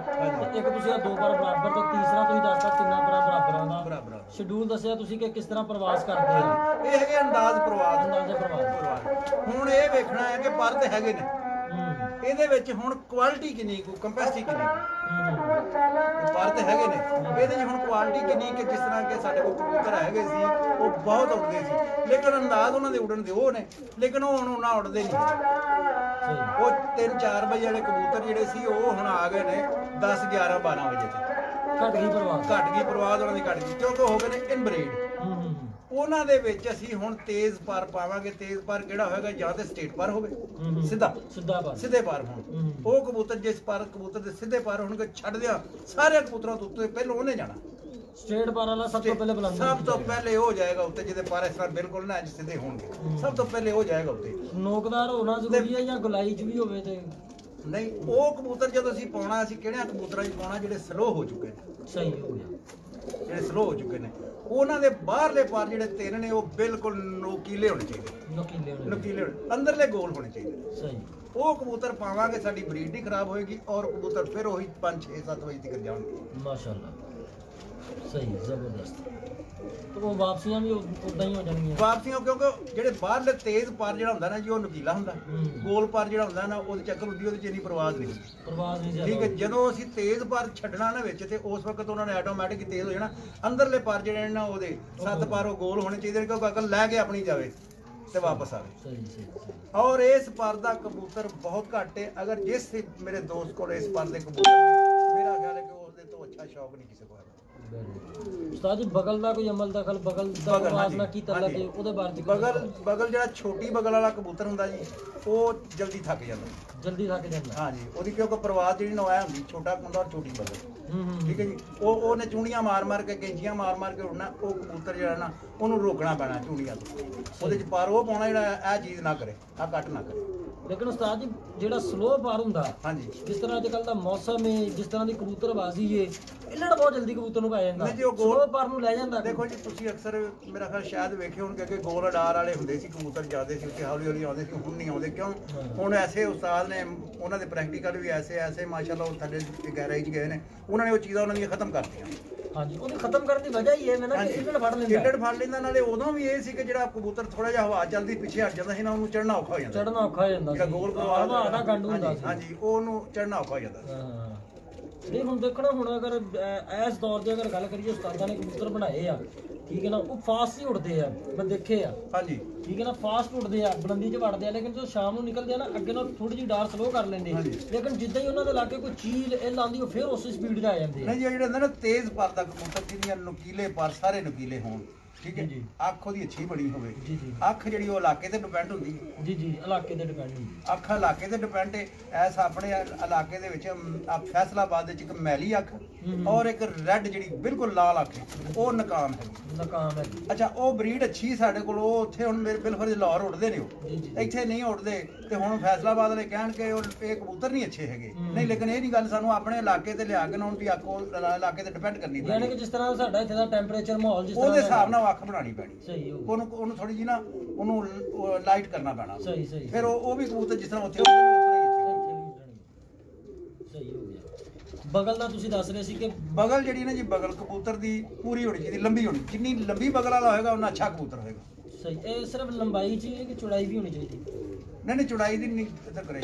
ਤੇ ਇੱਕ ਤੁਸੀਂ ਆ ਦੋ ਪਰ ਬਰਾਬਰ ਤੇ ਤੀਸਰਾ ਤੁਸੀਂ ਦੱਸਤਾ ਤਿੰਨਾਂ ਪਰ ਬਰਾਬਰਾਂ ਦਾ। ਬਰਾਬਰ ਆ। ਸ਼ਡਿਊਲ ਦੱਸਿਆ ਤੁਸੀਂ ਕਿ ਕਿਸ ਤਰ੍ਹਾਂ ਪ੍ਰਵਾਸ ਕਰਦੇ ਆ ਇਹ ਹੈਗੇ ਅੰਦਾਜ਼ ਪ੍ਰਵਾਦ ਅੰਦਾਜ਼ੇ ਪ੍ਰਵਾਸ। ਹੁਣ ਇਹ ਵੇਖਣਾ ਹੈ ਕਿ ਪਰ ਤੇ ਹੈਗੇ ਨੇ। ਇਹਦੇ ਵਿੱਚ ਹੁਣ ਕੁਆਲਿਟੀ ਕਿੰਨੀ ਕੁ ਕੰਪੈਸਿਟੀ ਕਿੰਨੀ ਕੁ? ਹੂੰ ਪਰ ਤੇ ਹੈਗੇ ਨੇ। ਇਹਦੇ 'ਚ ਹੁਣ ਕੁਆਲਿਟੀ ਕਿੰਨੀ ਕਿ ਜਿਸ ਤਰ੍ਹਾਂ ਕਿ ਸਾਡੇ ਕੋਲ ਕਬੂਤਰ ਹੈਗੇ ਸੀ ਉਹ ਬਹੁਤ ਉੱਡਦੇ ਸੀ। ਲੇਕਿਨ ਅੰਦਾਜ਼ ਉਹਨਾਂ ਦੇ ਉੱਡਣ ਦੇ ਉਹ ਨੇ ਲੇਕਿਨ ਉਹ ਹੁਣ ਉਹਨਾਂ ਉੱਡਦੇ ਨਹੀਂ। ਉਹ 3-4 ਵਜੇ ਵਾਲੇ ਕਬੂਤਰ ਜਿਹੜੇ ਸੀ ਉਹ ਹੁਣ ਆ ਗਏ ਨੇ 10 11 12 ਵਜੇ ਤੇ। ਘਟ ਗਈ ਪ੍ਰਵਾਸ ਘਟ ਗਈ ਪ੍ਰਵਾਦ ਉਹਨਾਂ ਦੀ ਘਟ ਗਈ। ਕਿਉਂਕਿ ਉਹ ਹੋ ਗਏ ਨੇ ਇਨਬਰੀਡ ਉਹਨਾਂ ਦੇ ਵਿੱਚ ਅਸੀਂ ਹੁਣ ਤੇਜ਼ ਪਰ ਪਾਵਾਂਗੇ ਤੇਜ਼ ਪਰ ਕਿਹੜਾ ਹੋਏਗਾ? ਜਾਂ ਤੇ ਸਟੇਟ ਪਰ ਹੋਵੇ। ਹੂੰ, ਹੂੰ। ਸਿੱਧਾ। ਸਿੱਧਾ ਪਰ। ਸਿੱਧੇ ਪਰ ਹੋਣ। ਹੂੰ। ਉਹ ਕਬੂਤਰ ਜਿਸ ਪਰ ਕਬੂਤਰ ਦੇ ਸਿੱਧੇ ਪਰ ਹੋਣਗੇ ਛੱਡ ਦਿਆਂ। ਸਾਰੇ ਕਬੂਤਰਾਂ ਤੋਂ ਉੱਤੇ ਪਹਿਲਾਂ ਉਹਨੇ ਜਾਣਾ। ਸਟੇਟ ਪਰ ਵਾਲਾ ਸਭ ਤੋਂ ਪਹਿਲੇ ਬੁਲੰਦ ਸਭ ਤੋਂ ਪਹਿਲੇ ਉਹ ਜਾਏਗਾ ਉੱਤੇ ਜਿਹਦੇ ਪਰ ਇਸ ਤਰ੍ਹਾਂ ਬਿਲਕੁਲ ਨਾ ਸਿੱਧੇ ਹੋਣਗੇ। ਸਭ ਤੋਂ ਪਹਿਲੇ ਉਹ ਜਾਏਗਾ ਉੱਤੇ। ਨੋਕਦਾਰ ਹੋਣਾ ਜ਼ਰੂਰੀ ਹੈ ਜਾਂ ਗੁਲਾਈ ਚ ਵੀ ਹੋਵੇ ਤੇ? ਨਹੀਂ ਉਹ ਕਬੂਤਰ ਜਦੋਂ ਅਸੀਂ ਪਾਉਣਾ ਅਸੀਂ ਕਿਹੜਿਆਂ ਕਬੂਤਰਾਂ 'ਚ ਪਾਉਣਾ ਜਿਹੜੇ ਸਲੋ ਹੋ ਚੁੱਕੇ ਨੇ? ਸਹੀ ਹੋ ਗਿਆ। ਜਿਹੜੇ ਸਲੋ ਹੋ ਚੁੱਕੇ ਨੇ ਉਹਨਾਂ ਦੇ ਬਾਹਰਲੇ ਪਰ ਜਿਹੜੇ ਤਿੰਨ ਨੇ ਉਹ ਬਿਲਕੁਲ ਨੋਕੀਲੇ ਹੋਣੇ ਚਾਹੀਦੇ। ਨਕੀਲੇ ਹੋਣੇ ਨੋਕੀਲੇ ਹੋਣੇ ਅੰਦਰਲੇ ਗੋਲ ਹੋਣੇ ਚਾਹੀਦੇ। ਸਹੀ। ਉਹ ਕਬੂਤਰ ਪਾਵਾਂਗੇ ਸਾਡੀ ਬਰੀਡ ਨਹੀਂ ਖਰਾਬ ਹੋਏਗੀ ਔਰ ਕਬੂਤਰ ਫਿਰ ਉਹੀ 5 6 7 ਵਜੇ ਤੱਕ ਜਾਣਗੇ। ਮਾਸ਼ਾਅੱਲਾ। ਸਹੀ ਜ਼ਬਰਦਸਤ। ਤੇ ਉਹ ਵਾਪਸੀਆਂ ਵੀ ਉਦਾਂ ਹੀ ਹੋ ਜਾਣਗੀਆਂ ਵਾਪਸੀਆਂ ਕਿਉਂਕਿ ਜਿਹੜੇ ਬਾਹਰਲੇ ਤੇਜ਼ ਪਰ ਜਿਹੜਾ ਹੁੰਦਾ ਨਾ ਜੀ ਉਹ ਨਕੀਲਾ ਹੁੰਦਾ। ਗੋਲ ਪਰ ਜਿਹੜਾ ਹੁੰਦਾ ਨਾ ਉਹਦੇ ਚੱਕਰ ਹੁੰਦੀ ਉਹਦੇ ਚ ਇੰਨੀ ਪ੍ਰਵਾਹ ਨਹੀਂ ਹੁੰਦੀ। ਪ੍ਰਵਾਸ ਨਹੀਂ ਠੀਕ ਹੈ ਜਦੋਂ ਅਸੀਂ ਤੇਜ਼ ਪਰ ਛੱਡਣਾ ਨਾ ਵਿੱਚ ਤੇ ਉਸ ਵਕਤ ਉਹਨਾਂ ਨੇ ਆਟੋਮੈਟਿਕ ਤੇਜ਼ ਹੋ ਜਾਣਾ ਅੰਦਰਲੇ ਪਰ ਜਿਹੜੇ ਨੇ ਨਾ ਉਹਦੇ ਸੱਤ ਪਰ ਉਹ ਗੋਲ ਹੋਣੇ ਚਾਹੀਦੇ ਨੇ ਕਿਉਂਕਿ ਅਕਲ ਲੈ ਕੇ ਆਪਣੀ ਜਾਵੇ ਤੇ ਵਾਪਸ ਆਵੇ ਸਹੀ ਸਹੀ ਸਹੀ। ਔਰ ਇਸ ਪਰ ਦਾ ਕਬੂਤਰ ਬਹੁਤ ਘੱਟ ਹੈ ਅਗਰ ਜਿਸ ਮੇਰੇ ਦੋਸਤ ਕੋਲ ਇਸ ਪਰ ਦੇ ਕਬੂਤਰ ਮੇਰਾ ਖਿਆਲ ਹੈ ਕਿ ਉਸ ਦੇ ਤੋਂ ਅੱਛਾ ਸ਼ੌਕ ਨਹੀਂ ਕਿਸੇ ਕੋਲ। ਉਸਤਾਦ ਜੀ ਬਗਲ ਦਾ ਕੋਈ ਅਮਲ ਦਖਲ ਬਗਲ ਦਾ ਬਗਲ, ਆਵਾਜ਼ ਹਾਂਜੀ, ਕੀਤਾ ਹਾਂਜੀ। ਲੱਗੇ ਉਹਦੇ ਬਾਰੇ ਚ ਬਗਲ ਬਗਲ ਜਿਹੜਾ ਛੋਟੀ ਬਗਲ ਵਾਲਾ ਕਬੂਤਰ ਹੁੰਦਾ ਜੀ ਉਹ ਜਲਦੀ ਥੱਕ ਜਾਂਦਾ। ਜਲਦੀ ਥੱਕ ਜਾਂਦਾ। ਹਾਂਜੀ ਉਹਦੀ ਕਿਉਂਕਿ ਪ੍ਰਵਾਸ ਜਿਹੜੀ ਨਵਾਇਆ ਹੁੰਦੀ ਛੋਟਾ ਹੁੰਦਾ ਔਰ ਛੋਟੀ ਬਗਲ। ਹੂੰ ਹੂੰ ਠੀਕ ਹੈ ਜੀ? ਉਹ ਉਹਨੇ ਚੂੜੀਆਂ ਮਾਰ ਮਾਰ ਕੇ ਕੈਂਚੀਆਂ ਮਾਰ ਮਾਰ ਕੇ ਉੜਨਾ ਉਹ ਕਬੂਤਰ ਜਿਹੜਾ ਨਾ ਉਹਨੂੰ ਰੋਕਣਾ ਪੈਣਾ ਚੂੜੀਆਂ ਤੋਂ। ਉਹਦੇ ਚ ਪਰ ਉਹ ਪਾਉਣਾ ਜਿਹੜਾ ਇਹ ਚੀਜ਼ ਨਾ ਕਰੇ ਆ ਕੱਟ ਨਾ ਕਰੇ। ਲੇਕਿਨ ਉਸਤਾਦ ਜੀ ਜਿਹੜਾ ਸਲੋ ਪਾਰ ਹੁੰਦਾ ਹਾਂਜੀ। ਜਿਸ ਤਰ੍ਹਾਂ ਅੱਜ ਕੱਲ ਦਾ ਮੌਸਮ ਹੈ ਜਿਸ ਤਰ੍ਹਾਂ ਦੀ ਕਬੂਤਰਬਾਜ਼ੀ ਹੈ ਇਹਨਾਂ ਬਹੁਤ ਜਲਦੀ ਕਬੂਤਰ ਨੂੰ ਪੈ ਜਾਂਦਾ। ਨਹੀਂ ਜੀ, ਉਹ ਗੋਲ- ਸਲੋ ਪਾਰ ਨੂੰ ਲੈ ਜਾਂਦਾ। ਦੇਖੋ ਜੀ ਤੁਸੀਂ ਅਕਸਰ ਮੇਰਾ ਖਿਆਲ ਸ਼ਾਇਦ ਵੇਖੇ ਹੋਣਗੇ ਕਿ ਗੋਲ ਅਡਾਰ ਵਾਲੇ ਹੁੰਦੇ ਸੀ ਕਬੂਤਰ ਜਾਂਦੇ ਸੀ ਉੱਥੇ ਹੌਲੀ ਹੌਲੀ ਆਉਂਦੇ ਸੀ ਹੁਣ ਨਹੀਂ ਆਉਂਦੇ ਕਿਉਂ? ਹੁਣ ਐਸੇ ਉਸਤਾਦ ਨੇ ਉਹਨਾਂ ਦੇ ਪ੍ਰੈਕਟੀਕਲ ਵੀ ਐਸੇ ਐਸੇ ਮਾਸ਼ਾਅੱਲਾ ਉਹ ਥੱਲੇ ਗਹਿਰਾਈ 'ਚ ਗਏ ਨੇ ਉਹਨਾਂ ਨੇ ਉਹ ਚੀਜ਼ਾਂ ਉਹਨਾਂ ਦੀਆਂ ਖਤਮ ਕਰਤੀਆਂ। ਹਾਂਜੀ ਉਹਦੀ ਖਤਮ ਕਰਨ ਦੀ ਵਜ੍ਹਾ ਹੀ ਇਹ ਹੈ ਨਾ ਕਿ ਇਹਨਾਂ ਫੜ ਲੈਂਦਾ। ਟਿਕਟ ਫੜ ਲੈਂਦਾ ਨਾਲੇ ਉਦੋਂ ਵੀ ਇਹ ਸੀ ਕਿ ਜਿਹੜਾ ਕਬੂਤਰ ਥੋੜਾ ਜਿਹਾ ਹਵਾ ਚੱਲਦੀ ਪਿੱਛੇ ਹਟ ਜਾਂਦਾ ਸੀ ਨਾ ਉਹਨੂੰ ਚੜਨਾ ਔਖਾ ਹੋ ਜਾਂਦਾ ਚੜਨਾ ਔਖਾ ਹੋ ਜਾਂਦਾ ਜਿਹੜਾ ਗੋਲ ਹਵਾ ਦਾ ਗੰਡ ਹੁੰਦਾ ਸੀ। ਹਾਂਜੀ ਉਹ ਉਹਨੂੰ ਚੜਨਾ ਔਖਾ ਹੋ ਜਾਂਦਾ ਸੀ। ਹਾਂ। ਨਹੀਂ ਹੁਣ ਦੇਖਣਾ ਹੁਣ ਅਗਰ ਇਸ ਦੌਰ ਦੀ ਅਗਰ ਗੱਲ ਕਰੀਏ ਉਸਤਾਦਾਂ ਨੇ ਕਬੂਤਰ ਬਣਾਏ ਆ। ਠੀਕ ਹੈ ਨਾ ਉਹ ਫਾਸਟ ਹੀ ਉੱਡਦੇ ਆ ਮੈਂ ਦੇਖੇ ਆ। ਹਾਂਜੀ। ਠੀਕ ਹੈ ਨਾ ਫਾਸਟ ਉੱਡਦੇ ਆ ਬੁਲੰਦੀ 'ਚ ਵੜਦੇ ਆ ਲੇਕਿਨ ਜਦੋਂ ਸ਼ਾਮ ਨੂੰ ਨਿਕਲਦੇ ਆ ਨਾ ਅੱਗੇ ਨਾਲ ਥੋੜੀ ਜਿਹੀ ਡਾਰ ਸਲੋ ਕਰ ਲੈਂਦੇ। ਲੇਕਿਨ ਜਿੱਦਾਂ ਹੀ ਉਹਨਾਂ ਦੇ ਲਾਗੇ ਕੋਈ ਚੀਜ਼ ਇਹ ਲਾਂਦੀ ਉਹ ਫਿਰ ਉਸੇ ਸਪੀਡ 'ਤੇ ਆ ਜਾਂਦੇ ਆ। ਨਹੀਂ ਜਿਹੜੇ ਹੁੰਦੇ ਨਾ ਤੇਜ਼ ਪਰ ਦਾ ਕਬੂਤਰ ਜਿਹਦੀਆਂ ਨੁਕੀਲੇ ਪਰ ਸਾਰੇ ਨੁਕੀਲੇ ਹੋਣ। ਠੀਕ ਹੈ? ਜੀ। ਅੱਖ ਉਹਦੀ ਅੱਛੀ ਬਣੀ ਹੋਵੇ। ਜੀ ਜੀ। ਅੱਖ ਜਿਹੜੀ ਉਹ ਇਲਾਕੇ ਤੇ ਡਿਪੈਂਡ ਹੁੰਦੀ ਹੈ। ਜੀ ਜੀ ਇਲਾਕੇ ਤੇ ਡਿਪੈਂਡ ਹੁੰਦੀ ਅੱਖ ਇਲਾਕੇ ਤੇ ਡਿਪੈਂਡ ਹੈ। ਐਸ ਆਪਣੇ ਇਲਾਕੇ ਦੇ ਵਿੱਚ ਆ ਫੈਸਲਾਬਾਦ ਦੇ ਵਿੱਚ ਇੱਕ ਮੈਲੀ ਅੱਖ ਔਰ ਇੱਕ ਰੈੱਡ ਜਿਹੜੀ ਬਿਲਕੁਲ ਲਾਲ ਅੱਖ ਉਹ ਨਕਾਮ ਹੈ। ਨਕਾਮ ਹੈ ਅੱਛਾ ਉਹ ਬਰੀਡ ਅੱਛੀ ਸਾਡੇ ਕੋਲ ਉਹ ਉੱਥੇ ਹੁਣ ਮੇਰੇ ਬਿਲਫਰ ਲਾਹੌਰ ਉੱਡਦੇ ਨੇ ਉਹ। ਇੱਥੇ ਨਹੀਂ ਉੱਡਦੇ ਤੇ ਹੁਣ ਫੈਸਲਾਬਾਦ ਵਾਲੇ ਕਹਿਣ ਕਿ ਉਹ ਇਹ ਕਬੂਤਰ ਨਹੀਂ ਅੱਛੇ ਹੈਗੇ। ਨਹੀਂ ਲੇਕਿਨ ਇਹ ਨਹੀਂ ਗੱਲ ਸਾਨੂੰ ਆਪਣੇ ਇਲਾਕੇ ਤੇ ਲਿਆ ਕੇ ਨਾ ਉਹਨਾਂ ਦੀ ਅੱਖ ਉਹ ਇਲਾ- ਇਲਾਕੇ ਤੇ ਡਿਪੈਂਡ ਕਰਨੀ ਯਾਨੀ ਪੈਣੀ ਕਿ ਜਿਸ ਤਰ੍ਹਾਂ ਸਾਡਾ ਇੱਥੇ ਦਾ ਟੈਂਪਰੇਚਰ ਮਾਹੌਲ ਜਿਸ ਤਰ੍ਹਾਂ ਉਹਦੇ ਹਿਸਾਬ ਨਾਲ ਅੱਖ ਬਣਾਉਣੀ ਪੈਣੀ ਸਹੀ ਹੋ ਉਹਨੂੰ ਉਹਨੂੰ ਥੋੜੀ ਜੀ ਨਾ ਉਹਨੂੰ ਲਾਈਟ ਕਰਨਾ ਪੈਣਾ ਸਹੀ ਸਹੀ ਫਿਰ ਉਹ ਉਹ ਵੀ ਕਬੂਤਰ ਜਿਸ ਤਰ੍ਹਾਂ ਉੱਥੇ। ਸਹੀ ਹੋ ਗਿਆ ਬਗਲ ਦਾ ਤੁਸੀਂ ਦੱਸ ਰਹੇ ਸੀ ਕਿ ਬਗਲ ਜਿਹੜੀ ਨਾ ਜੀ ਬਗਲ ਕਬੂਤਰ ਦੀ ਪੂਰੀ ਹੋਣੀ ਚਾਹੀਦੀ ਲੰਬੀ ਹੋਣੀ ਜਿੰਨੀ ਲੰਬੀ ਬਗਲ ਵਾਲਾ ਹੋਏਗਾ ਉਹਨਾਂ ਅੱਛਾ ਕਬੂਤਰ ਹੋਏਗਾ ਸਹੀ ਇਹ ਸਿਰਫ ਲੰਬਾਈ 'ਚ ਹੀ ਹੈ ਕਿ ਚੌੜਾਈ ਵੀ ਹੋਣੀ ਚਾਹੀਦੀ ਨਹੀਂ ਨਹੀਂ ਚੌੜਾਈ ਦੀ ਨਹੀਂ ਕਰੇ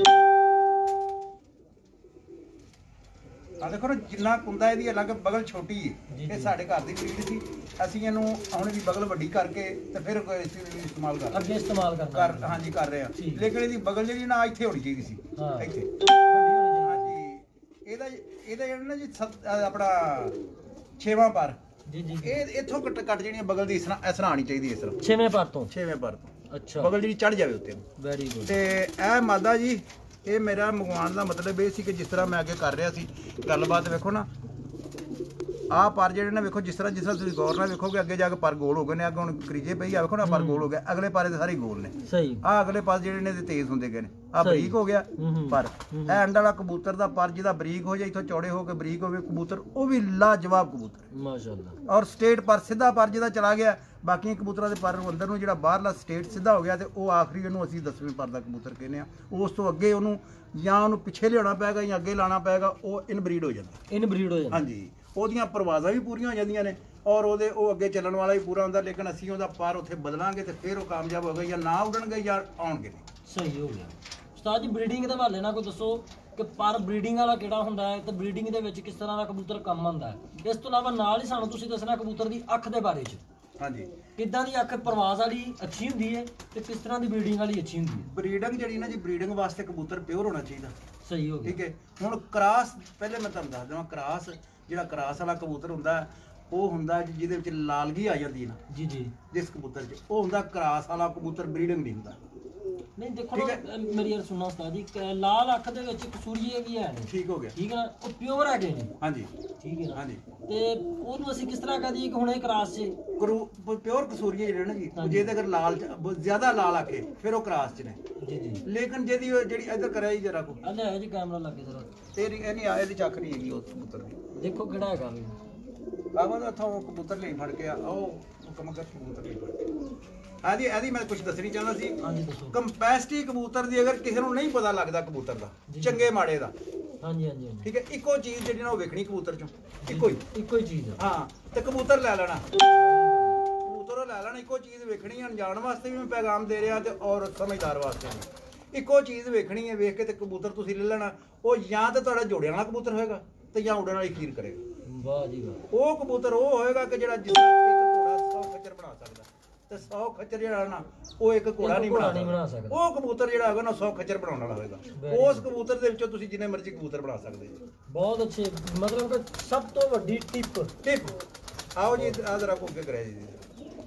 ਆ ਦੇਖੋ ਨਾ ਜਿੰਨਾ ਕੁੰਦਾ ਇਹਦੀ ਅਲੱਗ ਬਗਲ ਛੋਟੀ ਹੈ। ਇਹ ਸਾਡੇ ਘਰ ਦੀ ਬਰੀਡ ਸੀ। ਅਸੀਂ ਇਹਨੂੰ ਹੁਣ ਵੀ ਬਗਲ ਵੱਡੀ ਕਰਕੇ ਤੇ ਫਿਰ ਇਸ ਨੂੰ ਇਸਤੇਮਾਲ ਕਰ ਅੱਗੇ ਇਸਤੇਮਾਲ ਕਰਨਾ ਕਰ ਹਾਂਜੀ ਕਰ ਰਹੇ ਠੀਕ। ਲੇਕਿਨ ਇਹਦੀ ਬਗਲ ਜਿਹੜੀ ਨਾ ਇੱਥੇ ਹੋਣੀ ਚਾਹੀਦੀ ਸੀ। ਇੱਥੇ। ਹਾਂਜੀ। ਇਹਦਾ ਇਹਦਾ ਜਿਹੜਾ ਨਾ ਜੀ ਆਪਣਾ ਛੇਵਾਂ ਪਰ ਚਾਹੀਦੀ ਜੀ ਜੀ। ਇਹ ਇੱਥੋਂ ਕੱਟ ਕੱਟ ਜਿਹੜੀ ਬਗਲ ਦੀ ਇਸ ਤਰ੍ਹਾਂ ਇਸ ਤਰ੍ਹਾਂ ਆਣੀ ਚਾਹੀਦੀ ਇਸ ਤਰ੍ਹਾਂ। ਛੇਵੇਂ ਪਰ ਤੋਂ। ਛੇਵੇਂ ਪਰ ਤੋਂ। ਅੱਛਾ। ਬਗਲ ਜਿਹੜੀ ਚੜ ਜਾਵੇ ਉੱਤੇ। ਵੈਰੀ ਗੁੱਡ ਤੇ ਇਹ ਮਾਦਾ ਜੀ ਇਹ ਮੇਰਾ ਮੰਗਵਾਉਣ ਦਾ ਮਤਲਬ ਇਹ ਸੀ ਕਿ ਜਿਸ ਤਰ੍ਹਾਂ ਮੈਂ ਅੱਗੇ ਕਰ ਰਿਹਾ ਸੀ। ਗੱਲਬਾਤ ਵੇਖੋ ਨਾ। ਆਹ ਪਰ ਜਿਹੜੇ ਨੇ ਵੇਖੋ ਜਿਸ ਤਰ੍ਹਾਂ ਜਿਸ ਤਰ੍ਹਾਂ ਤੁਸੀਂ ਗੌਰ ਨਾਲ ਵੇਖੋਗੇ ਅੱਗੇ ਜਾ ਕੇ ਪਰ ਗੋਲ ਹੋ ਗਏ ਨੇ ਅੱਗੇ ਹੁਣ ਕਰੀਜੇ ਪਈ ਆ ਵੇਖੋ ਨਾ ਪਰ ਗੋਲ ਹੋ ਗਿਆ। ਅਗਲੇ ਪਾਰੇ ਦੇ ਸਾਰੇ ਗੋਲ ਨੇ। ਸਹੀ। ਆਹ ਅਗਲੇ ਪਾਸ ਜਿਹੜੇ ਨੇ ਤੇ ਤੇਜ਼ ਹੁੰਦੇ ਗਏ ਨੇ। ਸਹੀ। ਬਰੀਕ ਹੋ ਗਿਆ ਪਰ ਇਹ ਅੰਡ ਵਾਲਾ ਕਬੂਤਰ ਦਾ ਪਰ ਜਿਹਦਾ ਬਰੀਕ ਹੋ ਜਾਏ ਇਥੋਂ ਚੌੜੇ ਹੋ ਕੇ ਬਰੀਕ ਹੋਵੇ ਕਬੂਤਰ ਉਹ ਵੀ ਲਾਜਵਾਬ ਕਬੂਤਰ ਮਾਸ਼ਾਅੱਲਾ। ਔਰ ਸਟੇਟ ਪਰ ਸਿੱਧਾ ਪਰ ਜਿਹਦਾ ਚਲਾ ਗਿਆ ਬਾਕੀ ਕਬੂਤਰਾਂ ਦੇ ਪਰ ਨੂੰ ਅੰਦਰ ਨੂੰ ਜਿਹੜਾ ਬਾਹਰਲਾ ਸਟੇਟ ਸਿੱਧਾ ਹੋ ਗਿਆ ਤੇ ਉਹ ਆਖਰੀ ਉਹਨੂੰ ਅਸੀਂ 10ਵੀਂ ਪਰ ਦਾ ਕਬੂਤਰ ਕਹਿੰਦੇ ਆ ਉਸ ਤੋਂ ਅੱਗੇ ਉਹਨੂੰ ਜਾਂ ਉਹਨੂੰ ਪਿੱਛੇ ਲਿਆਉਣਾ ਪਏਗਾ ਜਾਂ ਅੱਗੇ ਲਾਣਾ ਪਏਗਾ ਉਹ ਇਨਬਰੀਡ ਹੋ ਜਾਂਦਾ। ਇਨ ਬਰੀਡ ਹੋ ਜਾਂਦਾ। ਹਾਂਜੀ। ਉਹਦੀਆਂ ਪਰਵਾਜ਼ਾਂ ਵੀ ਪੂਰੀਆਂ ਹੋ ਜਾਂਦੀਆਂ ਨੇ ਔਰ ਉਹਦੇ ਉਹ ਅੱਗੇ ਚੱਲਣ ਵਾਲਾ ਵੀ ਪੂਰਾ ਹੁੰਦਾ ਲੇਕਿਨ ਅਸੀਂ ਉਹਦਾ ਪਰ ਉੱਥੇ ਬਦਲਾਂਗੇ ਤੇ ਫਿਰ ਉਹ ਕਾਮਯਾਬ ਹੋਵੇਗਾ ਜਾਂ ਨਾ ਉੱਡਣਗੇ ਜਾਂ ਆਉਣਗੇ। ਸਹੀ ਹੋ ਗਿਆ। ਉਸਤਾਦ ਜੀ ਬਰੀਡਿੰਗ ਦੇ ਹਵਾਲੇ ਨਾਲ ਕੋਈ ਦੱਸੋ ਕਿ ਪਰ ਬਰੀਡਿੰਗ ਵਾਲਾ ਕਿਹੜਾ ਹੁੰਦਾ ਹੈ ਤੇ ਬਰੀਡਿੰਗ ਦੇ ਵਿੱਚ ਕਿਸ ਤਰ੍ਹਾਂ ਦਾ ਕਬੂਤਰ ਕੰਮ ਆਉਂਦਾ ਹੈ? ਇਸ ਤੋਂ ਇਲਾਵਾ ਨਾਲ ਹੀ ਸਾਨੂੰ ਤੁਸੀਂ ਦੱਸਣਾ ਕਬੂਤਰ ਦੀ ਅੱਖ ਦੇ ਬਾਰੇ 'ਚ। ਹਾਂਜੀ। ਕਿੱਦਾਂ ਦੀ ਅੱਖ ਪ੍ਰਵਾਸ ਵਾਲੀ ਅੱਛੀ ਹੁੰਦੀ ਹੈ ਤੇ ਕਿਸ ਤਰ੍ਹਾਂ ਦੀ ਬਰੀਡਿੰਗ ਵਾਲੀ ਅੱਛੀ ਹੁੰਦੀ ਹੈ? ਬਰੀਡਿੰਗ ਜਿਹੜੀ ਨਾ ਜੀ ਬਰੀਡਿੰਗ ਵਾਸਤੇ ਕਬੂਤਰ ਪਿਓਰ ਹੋਣਾ ਚਾਹੀਦਾ। ਸਹੀ ਹੋ ਗਿਆ। ਠੀਕ ਹੈ। ਹੁਣ ਕ੍ਰਾਸ ਪਹਿਲੇ ਮੈਂ ਤੁਹਾਨੂੰ ਦੱਸ ਦਵਾਂ ਕ੍ਰਾਸ ਜਿਹੜਾ ਕ੍ਰਾਸ ਵਾਲਾ ਕਬੂਤਰ ਹੁੰਦਾ ਉਹ ਹੁੰਦਾ ਜੀ ਜਿਹਦੇ ਵਿੱਚ ਲਾਲਗੀ ਆ ਜਾਂਦੀ ਹੈ ਨਾ। ਜੀ ਜੀ। ਜਿਸ ਕਬੂਤਰ 'ਚ। ਉਹ ਹੁੰਦਾ ਕ੍ਰਾਸ ਵਾਲਾ ਕਬੂਤਰ ਬਰੀਡਿੰਗ ਨਹੀਂ ਹੁੰਦਾ। ਨਹੀਂ ਦੇਖੋ ਨਾ, ਮੇਰੀ ਯਾਰ ਸੁਣੋ ਉਸਤਾਦ ਜੀ ਕ- ਲਾਲ ਅੱਖ ਦੇ ਵਿੱਚ ਕਸੂਰੀਏ ਵੀ ਹੈ ਨੇ ਠੀਕ ਹੋ ਗਿਆ। ਠੀਕ ਹੈ ਨਾ? ਉਹ ਪਿਓਰ ਹੈਗੇ ਨੇ। ਹਾਂਜੀ। ਠੀਕ ਹੈ ਨਾ? ਹਾਂਜੀ। ਤੇ ਉਹਨੂੰ ਅਸੀਂ ਕਿਸ ਤਰ੍ਹਾਂ ਕਹਦੇ ਕਿ ਹੁਣ ਇਹ ਕਰਾਸ 'ਚ? ਪਿਓਰ ਕਸੂਰੀਏ ਜਿਹੜੇ ਨਾ ਜੀ। ਉਹ ਹਾਂਜੀ। ਜਿਹਦੇ ਅਗਰ ਲਾਲ 'ਚ- ਜ਼ਿਆਦਾ ਲਾਲ ਆਖੇ ਫਿਰ ਉਹ ਕ੍ਰਾਸ 'ਚ ਨੇ। ਜੀ ਜੀ। ਲੇਕਿਨ ਜਿਹਦੀ ਉਹ ਜਿਹੜੀ ਇੱਧਰ ਕਰਿਆ ਜੀ ਜਰਾ ਕੋ। ਅੱਲੇ ਜੀ ਕੈਮਰਾ ਲੱਗੇ ਜ਼ਰਾ। ਤੇਰੀ ਇਹ ਨਹੀਂ ਆਏ ਦੀ ਚੱਕ ਨਹੀਂ ਹੈਗੀ ਉਸ ਕਬੂਤਰ ਦੀ। ਦੇਖੋ ਕਿਹੜਾ ਹੈਗਾ ਵੀ। ਆਵਾਂ ਦਾ ਉਹ ਕਬੂਤਰ ਲਈ ਫੜ ਕੇ ਆ ਉਹ ਕਮਕਰ ਕਬੂਤਰ ਲਈ ਫੜ ਕੇ। ਆਦੀ ਆਦੀ ਮੈਂ ਕੁਝ ਦੱਸਣੀ ਚਾਹੁੰਦਾ ਸੀ। ਦੱਸੋ। ਕੰਪੈਸਿਟੀ ਕਬੂਤਰ ਦੀ ਅਗਰ ਕਿਸੇ ਨੂੰ ਨਹੀਂ ਪਤਾ ਲੱਗਦਾ ਕਬੂਤਰ ਦਾ ਜੀ। ਚੰਗੇ ਮਾੜੇ ਦਾ। ਹਾਂਜੀ ਹਾਂਜੀ ਹਾਂਜੀ। ਠੀਕ ਹੈ ਇੱਕੋ ਚੀਜ਼ ਜਿਹੜੀ ਨਾ ਉਹ ਵੇਖਣੀ ਕਬੂਤਰ ਚੋਂ। ਇੱਕੋ ਹੀ। ਇੱਕੋ ਹੀ ਚੀਜ਼ ਆ। ਹਾਂ ਤੇ ਕਬੂਤਰ ਲੈ ਲੈਣਾ। ਕਬੂਤਰ ਲੈ ਲੈਣਾ ਇੱਕੋ ਚੀਜ਼ ਵੇਖਣੀ ਹੈ ਅਣਜਾਣ ਵਾਸਤੇ ਵੀ ਮੈਂ ਪੈਗਾਮ ਦੇ ਰਿਹਾ ਤੇ ਔਰ ਸਮਝਦਾਰ ਵਾਸਤੇ ਵੀ। ਇੱਕੋ ਚੀਜ਼ ਵੇਖਣੀ ਹੈ ਵੇਖ ਕੇ ਤੇ ਕਬੂਤਰ ਤੁਸੀਂ ਲੈ ਲੈਣਾ। ਉਹ ਜਾਂ ਤੇ ਤੁਹਾਡਾ ਜੋੜਿਆਂ ਵਾਲਾ ਕਬੂਤਰ ਹੋਏਗਾ। ਤੇ ਜਾਂ ਉੱਡਣ ਵਾਲੀ ਖੀਰ ਕਰੇਗਾ ਵਾਹ ਜੀ ਵਾਹ। ਉਹ ਕਬੂਤਰ ਉਹ ਹੋਏਗਾ ਕਿ ਜਿਹੜਾ ਜਿਸ ਇੱਕ ਘੋੜਾ 100 ਖੱਚਰ ਬਣਾ ਸਕਦਾ। ਤੇ 100 ਖੱਚਰ ਜਿਹੜਾ ਨਾ ਉਹ ਇੱਕ ਘੋੜਾ ਨਹੀਂ ਘੋੜਾ ਬਣਾ ਨਹੀਂ ਬਣਾ ਸਕਦਾ। ਉਹ ਕਬੂਤਰ ਜਿਹੜਾ ਹੋਗਾ ਨਾ 100 ਖੱਚਰ ਬਣਾਉਣ ਵਾਲਾ Very ਉਸ ਕਬੂਤਰ ਦੇ ਵਿੱਚੋਂ ਤੁਸੀਂ ਜਿੰਨੇ ਮਰਜ਼ੀ ਕਬੂਤਰ ਬਣਾ ਸਕਦੇ ਜੀ ਬਹੁਤ ਅੱਛੇ। ਮਤਲਬ ਕਿ ਸਭ ਤੋਂ ਵੱਡੀ ਟਿਪ ਟਿਪ ਆਓ ਜੀ ਆ ਜ਼ਰਾ ਕੋ ਅੱਗੇ ਕਰਿਆ ਜੀ।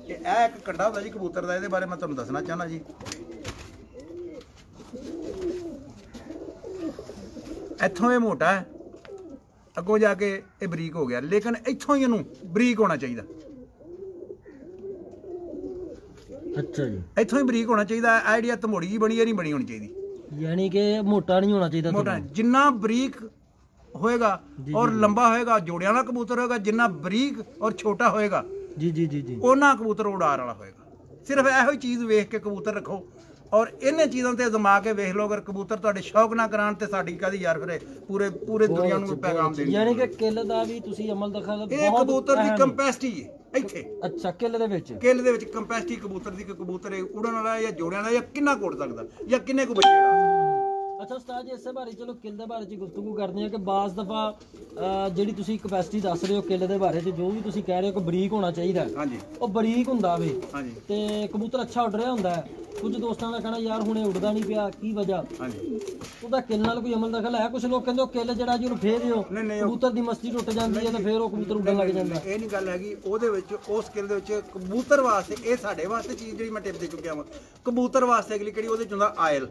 ਕਿ ਇਹ ਇੱਕ ਕੰਡਾ ਹੁੰਦਾ ਜੀ ਕਬੂਤਰ ਦਾ ਇਹਦੇ ਬਾਰੇ ਮੈਂ ਤੁਹਾਨੂੰ ਦੱਸਣਾ ਚਾਹਨਾ ਜੀ। ਇੱਥੋਂ ਇਹ ਮੋਟਾ ਹੈ। ਅੱਗੋਂ ਜਾ ਕੇ ਇਹ ਬਰੀਕ ਹੋ ਗਿਆ। ਲੇਕਿਨ ਇੱਥੋਂ ਹੀ ਇਹਨੂੰ ਬਰੀਕ ਹੋਣਾ ਚਾਹੀਦਾ। ਅੱਛਾ ਜੀ। ਇੱਥੋਂ ਹੀ ਬਰੀਕ ਹੋਣਾ ਚਾਹੀਦਾ। ਆਈਡੀਆ ਤਮੋੜੀ ਜੀ ਬਣੀ ਇਹ ਨਹੀਂ ਬਣੀ ਹੋਣੀ ਚਾਹੀਦੀ। ਯਾਨੀ ਕਿ ਮੋਟਾ ਨਹੀਂ ਹੋਣਾ ਚਾਹੀਦਾ ਮੋਟਾ ਤੁਹਾਨੂੰ। ਜਿੰਨਾ ਬਰੀਕ ਹੋਏਗਾ ਜੀ, ਔਰ ਜੀ। ਲੰਬਾ ਹੋਏਗਾ ਜੋੜਿਆਂ ਵਾਲਾ ਕਬੂਤਰ ਹੋਏਗਾ ਜਿੰਨਾ ਬਰੀਕ ਔਰ ਛੋਟਾ ਹੋਏਗਾ ਜੀ ਜੀ ਜੀ ਜੀ। ਉਹਨਾਂ ਕਬੂਤਰ ਉਡਾਰ ਵਾਲਾ ਹੋਏਗਾ। ਸਿਰਫ ਇਹੋ ਹੀ ਚੀਜ਼ ਵੇਖ ਕੇ ਕਬੂਤਰ ਰੱਖੋ। ਔਰ ਇਹਨੇ ਚੀਜ਼ਾਂ ਤੇ ਦਿਮਾਗ ਕੇ ਵੇਖ ਲਓ ਅਗਰ ਕਬੂਤਰ ਤੁਹਾਡੇ ਸ਼ੌਕ ਨਾ ਕਰਾਣ ਤੇ ਸਾਡੀ ਕਾਦੀ ਯਾਰ ਫਿਰ? ਪੂਰੇ ਪੂਰੇ ਦੁਨੀਆ ਨੂੰ ਪੈਗਾਮ ਦੇਣੀ ਯਾਨੀ ਕਿ ਕਿੱਲ ਦਾ ਵੀ ਤੁਸੀਂ ਅਮਲ ਦਖਲ ਇਹ ਕਬੂਤਰ ਦੀ ਕੰਪੈਸਿਟੀ ਹੈ ਇੱਥੇ। ਅੱਛਾ ਕਿੱਲ ਦੇ ਵਿੱਚ? ਕਿੱਲ ਦੇ ਵਿੱਚ ਕੰਪੈਸਿਟੀ ਕਬੂਤਰ ਦੀ ਕਿ ਕਬੂਤਰ ਇਹ ਉਡਣ ਵਾਲਾ ਹੈ ਜਾਂ ਜੋੜਿਆਂ ਦਾ ਜਾਂ ਕਿੰਨਾ ਕੋੜ ਸਕਦਾ ਜਾਂ ਕਿੰਨੇ ਕੁ ਬੱਚੇ ਅੱਛਾ ਉਸਤਾਦ ਜੀ ਇਸੇ ਬਾਰੇ ਚਲੋ ਕਿੱਲ ਦੇ ਬਾਰੇ ਚ ਗੁਫ਼ਤਗੂ ਕਰਦੇ ਹਾਂ ਕਿ ਬਾਜ਼ ਦਫਾ ਜਿਹੜੀ ਤੁਸੀਂ ਕਪੈਸਿਟੀ ਦੱਸ ਰਹੇ ਹੋ ਕਿੱਲ ਦੇ ਬਾਰੇ ਚ ਜੋ ਵੀ ਤੁਸੀਂ ਕਹਿ ਰਹੇ ਹੋ ਕਿ ਬਰੀਕ ਹੋਣਾ ਚਾਹੀਦਾ ਹਾਂਜੀ। ਉਹ ਬਰੀਕ ਹੁੰਦਾ ਵੇ। ਹਾਂਜੀ। ਤੇ ਕਬੂਤਰ ਅੱਛਾ ਉੱਡ ਰਿਹਾ ਹੁੰਦਾ ਹੈ। ਕੁਝ ਦੋਸਤਾਂ ਦਾ ਕਹਿਣਾ ਯਾਰ ਹੁਣੇ ਉੱਡਦਾ ਨਹੀਂ ਪਿਆ ਕੀ ਵਜ੍ਹਾ? ਹਾਂਜੀ। ਉਹਦਾ ਕਿੱਲ ਨਾਲ ਕੋਈ ਅਮਲ ਦਖਲ ਹੈ। ਕੁਝ ਲੋਕ ਕਹਿੰਦੇ ਉਹ ਕਿੱਲ ਜਿਹੜਾ ਜੀ ਉਹਨੂੰ ਫੇਰ ਦਿਓ। ਨਹੀਂ ਨਹੀਂ ਉਹ- ਕਬੂਤਰ ਦੀ ਮਸਤੀ ਟੁੱਟ ਜਾਂਦੀ ਹੈ ਤੇ ਫੇਰ ਉਹ ਕਬੂਤਰ ਉੱਡਣ ਲੱਗ ਜਾਂਦਾ। ਇਹ ਨਹੀਂ ਗੱਲ ਹੈਗੀ। ਉਹਦੇ ਵਿੱਚ ਉਸ ਸਕਿੱਲ ਦੇ ਵਿੱਚ ਕਬੂਤਰ ਵਾਸਤੇ ਇਹ ਸਾਡੇ ਵਾਸਤੇ ਚੀਜ਼ ਜਿਹੜੀ ਮੈਂ ਟਿਪ ਦੇ ਚੁੱਕਿਆ ਹਾਂ ਕਬੂਤਰ ਵਾਸਤੇ ਅਗਲੀ ਕਿਹੜੀ? ਉਹਦੇ ਚ ਹੁੰਦਾ ਆਇਲ।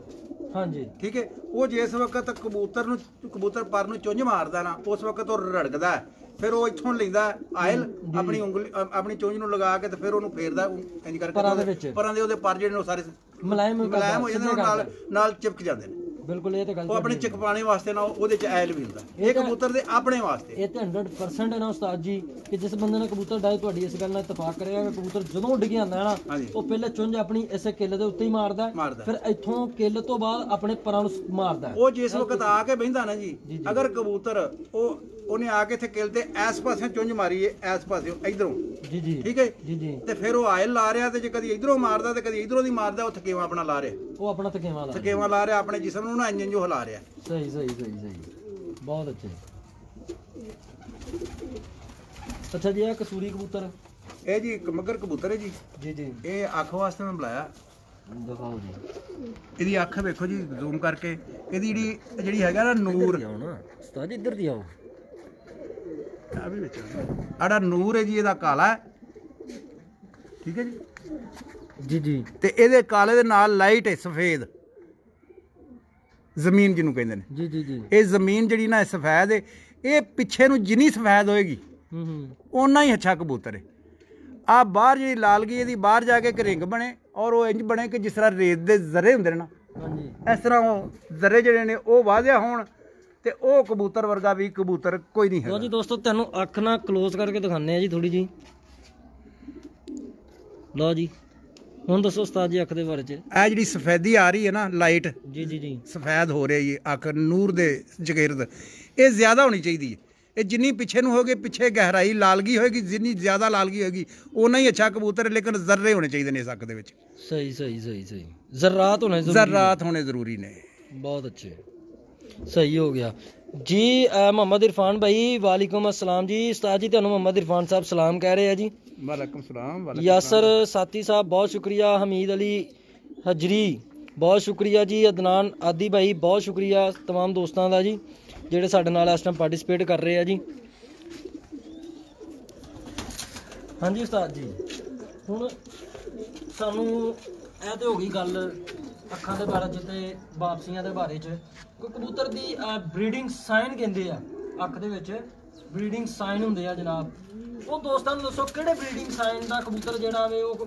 ਹਾਂਜੀ। ਠੀਕ ਹੈ? ਉਹ ਜਿਸ ਵਕਤ ਕਬੂਤਰ ਨੂੰ ਕਬੂਤਰ ਪਰ ਨੂੰ ਚੁੰਝ ਮਾਰਦਾ ਨਾ ਉਸ ਵਕਤ ਉਹ ਰੜਕਦਾ ਹੈ। ਫਿਰ ਉਹ ਇੱਥੋਂ ਲੈਂਦਾ ਆਇਲ ਆਪਣੀ ਉਂਗਲੀ ਅ- ਆਪਣੀ ਚੁੰਝ ਨੂੰ ਲਗਾ ਕੇ ਤੇ ਫਿਰ ਉਹਨੂੰ ਫੇਰਦਾ ਉਹ ਇੰਜ ਕਰਕੇ ਪਰਾਂ ਦੇ ਵਿੱਚ। ਪਰਾਂ ਦੇ ਉਹਦੇ ਪਰ ਜਿਹੜੇ ਨੇ ਉਹ ਸਾਰੇ ਮਲਾਇਮ ਮੁਲਾਇਮ ਹੋ ਜਾਂਦੇ ਨੇ, ਨਾਲ ਨਾਲ ਚਿਪਕ ਜਾਂਦੇ ਨੇ ਬਿਲਕੁਲ ਇਹ ਤੇ ਗੱਲ ਉਹ ਆਪਣੇ ਚਿਪਕਾਣੇ ਵਾਸਤੇ ਨਾ ਉਹਦੇ ਚ ਆਇਲ ਵੀ ਹੁੰਦਾ ਇਹ ਕਬੂਤਰ ਦੇ ਆਪਣੇ ਵਾਸਤੇ ਇਹ ਤੇ 100% ਹੈ ਨਾ ਉਸਤਾਦ ਜੀ ਕਿ ਜਿਸ ਬੰਦੇ ਨੇ ਕਬੂਤਰ ਡਾਏ ਤੁਹਾਡੀ ਇਸ ਗੱਲ ਨਾਲ ਇਤਫਾਕ ਕਰੇਗਾ ਕਿ ਕਬੂਤਰ ਜਦੋਂ ਕੇ ਆਉਂਦਾ ਹੈ ਨਾ ਹਾਂਜੀ। ਉਹ ਪਹਿਲੇ ਚੁੰਝ ਆਪਣੀ ਇਸੇ ਕਿੱਲ ਦੇ ਉੱਤੇ ਹੀ ਮਾਰਦਾ ਹੈ, ਮਾਰਦਾ। ਫਿਰ ਇੱਥੋਂ ਕਿੱਲ ਤੋਂ ਬਾਅਦ ਆਪਣੇ ਪਰਾਂ ਨੂੰ ਮਾਰਦਾ ਹੈ। ਉਹ ਜਿਸ ਵਕਤ ਆ ਕੇ ਬਹਿੰਦਾ ਨਾ ਜੀ। ਅਗਰ ਕਬੂਤਰ ਉਹ ਉਹਨੇ ਆ ਕੇ ਇੱਥੇ ਕਿਲ ਤੇ ਇਸ ਪਾਸੇ ਚੁੰਝ ਮਾਰੀ ਏ ਇਸ ਪਾਸੇ ਇਧਰੋਂ। ਜੀ ਜੀ। ਠੀਕ ਹੈ ਜੀ? ਜੀ ਤੇ ਫਿਰ ਉਹ ਆਇਲ ਲਾ ਰਿਹਾ ਤੇ ਜੇ ਕਦੀ ਇਧਰੋਂ ਮਾਰਦਾ ਤੇ ਕਦੀ ਇਧਰੋਂ ਦੀ ਮਾਰਦਾ ਉਹ ਥਕੇਵਾ ਆਪਣਾ ਲਾ ਰਿਹਾ। ਉਹ ਆਪਣਾ ਤਕੇਵਾ ਲਾ ਥਕੇਵਾ ਲਾ ਰਿਹਾ ਆਪਣੇ ਜਿਸਮ ਨੂੰ ਨਾ ਇੰਜਨ ਜੋ ਹਿਲਾ ਰਿਹਾ। ਸਹੀ ਸਹੀ ਸਹੀ ਸਹੀ। ਬਹੁਤ ਅੱਛੇ। ਅੱਛਾ ਜੀ ਇਹ ਕਸੂਰੀ ਕਬੂਤਰ? ਇਹ ਜੀ ਇੱਕ ਮੱਗਰ ਕਬੂਤਰ ਹੈ ਜੀ। ਜੀ ਜੀ। ਇਹ ਅੱਖ ਵਾਸਤੇ ਮੈਂ ਬੁਲਾਇਆ। ਦਿਖਾਓ ਜੀ। ਇਹਦੀ ਅੱਖ ਵੇਖੋ ਜੀ ਜ਼ੂਮ ਕਰਕੇ। ਇਹਦੀ ਜਿਹੜੀ ਜਿਹੜੀ ਹੈਗਾ ਨਾ ਨੂਰ। ਨਾ। ਉਸਤਾਦ ਜੀ ਇੱਧਰ ਦੀ ਆਓ। ਆ ਵੀ ਵਿੱਚ ਆੜਾ ਨੂਰ ਹੈ ਜੀ ਇਹਦਾ ਕਾਲਾ ਹੈ। ਠੀਕ ਹੈ ਜੀ? ਜੀ ਜੀ। ਤੇ ਇਹਦੇ ਕਾਲੇ ਦੇ ਨਾਲ ਲਾਈਟ ਹੈ ਸਫੇਦ। ਜ਼ਮੀਨ ਜਿਹਨੂੰ ਕਹਿੰਦੇ ਨੇ। ਜੀ ਜੀ ਜੀ। ਇਹ ਜ਼ਮੀਨ ਜਿਹੜੀ ਨਾ ਇਹ ਸਫੈਦ ਹੈ। ਇਹ ਪਿੱਛੇ ਨੂੰ ਜਿੰਨੀ ਸਫੈਦ ਹੋਏਗੀ ਹੂੰ ਹੂੰ। ਓਨਾ ਹੀ ਅੱਛਾ ਕਬੂਤਰ ਹੈ। ਆ ਬਾਹਰ ਜਿਹੜੀ ਲਾਲਗੀ ਇਹਦੀ ਬਾਹਰ ਜਾ ਕੇ ਇੱਕ ਰਿੰਗ ਬਣੇ ਔਰ ਉਹ ਇੰਜ ਬਣੇ ਕਿ ਜਿਸ ਤਰ੍ਹਾਂ ਰੇਤ ਦੇ ਜ਼ਰੇ ਹੁੰਦੇ ਨੇ ਨਾ। ਹਾਂਜੀ। ਇਸ ਤਰ੍ਹਾਂ ਉਹ ਜ਼ਰੇ ਜਿਹੜੇ ਨੇ ਉਹ ਵਾਧਿਆ ਹੋਣ ਤੇ ਉਹ ਕਬੂਤਰ ਵਰਗਾ ਵੀ ਕਬੂਤਰ ਕੋਈ ਨਹੀਂ ਲੋ ਹੈਗਾ। ਜੀ ਦੋਸਤੋ ਤੁਹਾਨੂੰ ਅੱਖ ਨਾਲ ক্লোਜ਼ ਕਰਕੇ ਦਿਖਾਉਂਦੇ ਆ ਜੀ ਥੋੜੀ ਜੀ ਲਓ ਜੀ ਹੁਣ ਦੱਸੋ ਉਸਤਾਦ ਜੀ ਅੱਖ ਦੇ ਬਾਰੇ ਚ। ਇਹ ਜਿਹੜੀ ਸਫੈਦੀ ਆ ਰਹੀ ਹੈ ਨਾ ਲਾਈਟ ਜੀ ਜੀ ਜੀ। ਸਫੈਦ ਹੋ ਰਹੀ ਹੈ ਅੱਖ ਨੂਰ ਦੇ ਜਗਿਰਦ। ਇਹ ਜ਼ਿਆਦਾ ਹੋਣੀ ਚਾਹੀਦੀ ਹੈ। ਇਹ ਜਿੰਨੀ ਪਿੱਛੇ ਨੂੰ ਹੋਗੇ ਪਿੱਛੇ ਗਹਿਰਾਈ ਲਾਲਗੀ ਹੋਏਗੀ ਜਿੰਨੀ ਜ਼ਿਆਦਾ ਲਾਲਗੀ ਹੋਏਗੀ ਉਨਾ ਹੀ ਅੱਛਾ ਕਬੂਤਰ ਹੈ ਲੇਕਿਨ ਜ਼ਰਰੇ ਹੋਣੇ ਚਾਹੀਦੇ ਨੇ ਇਸ ਅੱਖ ਦੇ ਵਿੱਚ। ਸਹੀ ਸਹੀ ਸਹੀ ਸਹੀ। ਜ਼ਰਾਤ ਹੋਣੇ ਜ਼ਰੂਰੀ ਜ਼ਰਰਾਤ ਹੋਣੇ ਜ਼ਰੂਰੀ ਨੇ। ਬਹੁਤ ਅੱਛੇ। ਸਹੀ ਹੋ ਗਿਆ ਜੀ ਅਹ ਮੁਹੰਮਦ ਇਰਫਾਨ ਭਾਈ ਵਾਲੇਕੁਮ ਅਸਲਾਮ ਜੀ ਉਸਤਾਦ ਜੀ ਤੁਹਾਨੂੰ ਮੁਹੰਮਦ ਇਰਫਾਨ ਸਾਹਿਬ ਸਲਾਮ ਕਹਿ ਰਹੇ ਆ ਜੀ ਵਾਲੇਕੁਮ ਸਲਾਮ ਯਾਸਰ ਸਾਥੀ ਸਾਹਿਬ ਬਹੁਤ ਸ਼ੁਕਰੀਆ ਹਮੀਦ ਅਲੀ ਹਜਰੀ ਬਹੁਤ ਸ਼ੁਕਰੀਆ ਜੀ ਅਦਨਾਨ ਆਦੀ ਭਾਈ ਬਹੁਤ ਸ਼ੁਕਰੀਆ तमाम ਦੋਸਤਾਂ ਦਾ ਜੀ ਜਿਹੜੇ ਸਾਡੇ ਨਾਲ ਇਸ ਟਾਈਮ ਪਾਰਟਿਸਿਪੇਟ ਕਰ ਰਹੇ ਆ ਜੀ ਹਾਂਜੀ ਉਸਤਾਦ ਜੀ ਹੁਣ ਸਾਨੂੰ ਇਹ ਤੇ ਹੋ ਗਈ ਗੱਲ ਅੱਖਾਂ ਦੇ ਬਾਰੇ ਚ ਤੇ ਵਾਪਸੀਆਂ ਦੇ ਬਾਰੇ ਚ। ਕੋਈ ਕਬੂਤਰ ਦੀ ਬਰੀਡਿੰਗ ਸਾਈਨ ਕਹਿੰਦੇ ਆ ਅੱਖ ਦੇ ਵਿੱਚ। ਬਰੀਡਿੰਗ ਸਾਈਨ ਹੁੰਦੇ ਆ ਜਨਾਬ। ਉਹ ਦੋਸਤਾਂ ਨੂੰ ਦੱਸੋ ਕਿਹੜੇ ਬਰੀਡਿੰਗ ਸਾਈਨ ਦਾ ਕਬੂਤਰ ਜਿਹੜਾ ਵੇ ਉਹ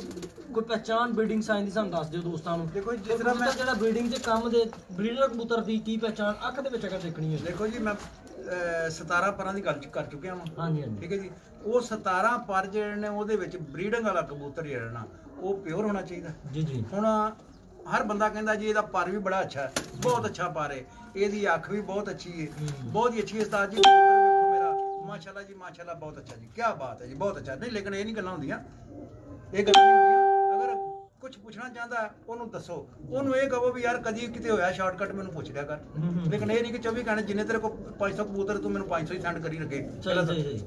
ਕੋਈ ਪਹਿਚਾਨ ਬਰੀਡਿੰਗ ਸਾਈਨ ਦੀ ਸਾਨੂੰ ਦੱਸ ਦਿਓ ਦੋਸਤਾਂ ਨੂੰ। ਦੇਖੋ ਜੀ, ਜਿਸ ਤਰ੍ਹਾਂ ਕਬੂਤਰ ਜਿਹੜਾ ਬਰੀਡਿੰਗ 'ਚ ਕੰਮ ਦੇ ਬਰੀਡਰ ਕਬੂਤਰ ਦੀ ਕੀ ਪਹਿਚਾਨ ਅੱਖ ਦੇ ਵਿੱਚ ਅਗਰ ਦੇਖਣੀ ਹੈ ਦੇਖੋ ਜੀ ਮੈਂ ਅਹ, 17 ਪਰਾਂ ਦੀ ਗੱਲ ਕਰ ਚੁੱਕਿਆ ਹਾਂ ਹਾਂਜੀ ਹਾਂਜੀ। ਠੀਕ ਹੈ ਜੀ? ਉਹ 17 ਪਰ ਜਿਹੜੇ ਨੇ ਉਹਦੇ ਵਿੱਚ ਬਰੀਡਿੰਗ ਵਾਲਾ ਕਬੂਤਰ ਜਿਹੜਾ ਨਾ ਉਹ ਪਿਓਰ ਹੋਣਾ ਚਾਹੀਦਾ। ਜੀ ਜੀ। ਹੁਣ ਹਰ ਬੰਦਾ ਕਹਿੰਦਾ ਜੀ ਇਹਦਾ ਪਰ ਵੀ ਬੜਾ ਅੱਛਾ ਹੈ ਬਹੁਤ ਅੱਛਾ ਪਰ ਹੈ। ਇਹਦੀ ਅੱਖ ਵੀ ਬਹੁਤ ਅੱਛੀ ਹੈ। ਬਹੁਤ ਹੀ ਅੱਛੀ ਉਸਤਾਦ ਜੀ। ਮੇਰਾ ਮਾਸ਼ਾਅੱਲਾ ਜੀ ਮਾਸ਼ਾਅੱਲਾ ਬਹੁਤ ਅੱਛਾ ਜੀ। ਕੀ ਬਾਤ ਹੈ ਜੀ ਬਹੁਤ ਅੱਛਾ। ਨਹੀਂ ਲੇਕਿਨ ਇਹ ਨਹੀਂ ਗੱਲਾਂ ਹੁੰਦੀਆਂ। ਇਹ ਗੱਲਾਂ ਨਹੀਂ ਹੁੰਦੀਆਂ। ਅਗਰ ਕੁਝ ਪੁੱਛਣਾ ਚਾਹੁੰਦਾ ਉਹਨੂੰ ਦੱਸੋ। ਉਹਨੂੰ ਇਹ ਕਹੋ ਵੀ ਯਾਰ ਕਦੀ ਕਿਤੇ ਹੋਇਆ ਸ਼ਾਰਟਕਟ ਮੈਨੂੰ ਪੁੱਛ ਲਿਆ ਕਰ। ਲੇਕਿਨ ਇਹ ਨਹੀਂ ਕਿ 24 ਘੰਟੇ ਜਿੰਨੇ ਤੇਰੇ ਕੋਲ 500 ਕਬੂਤਰ ਤੂੰ ਮੈਨੂੰ 500 ਹੀ ਸੈਂਡ ਕਰੀ ਰੱਖੇ।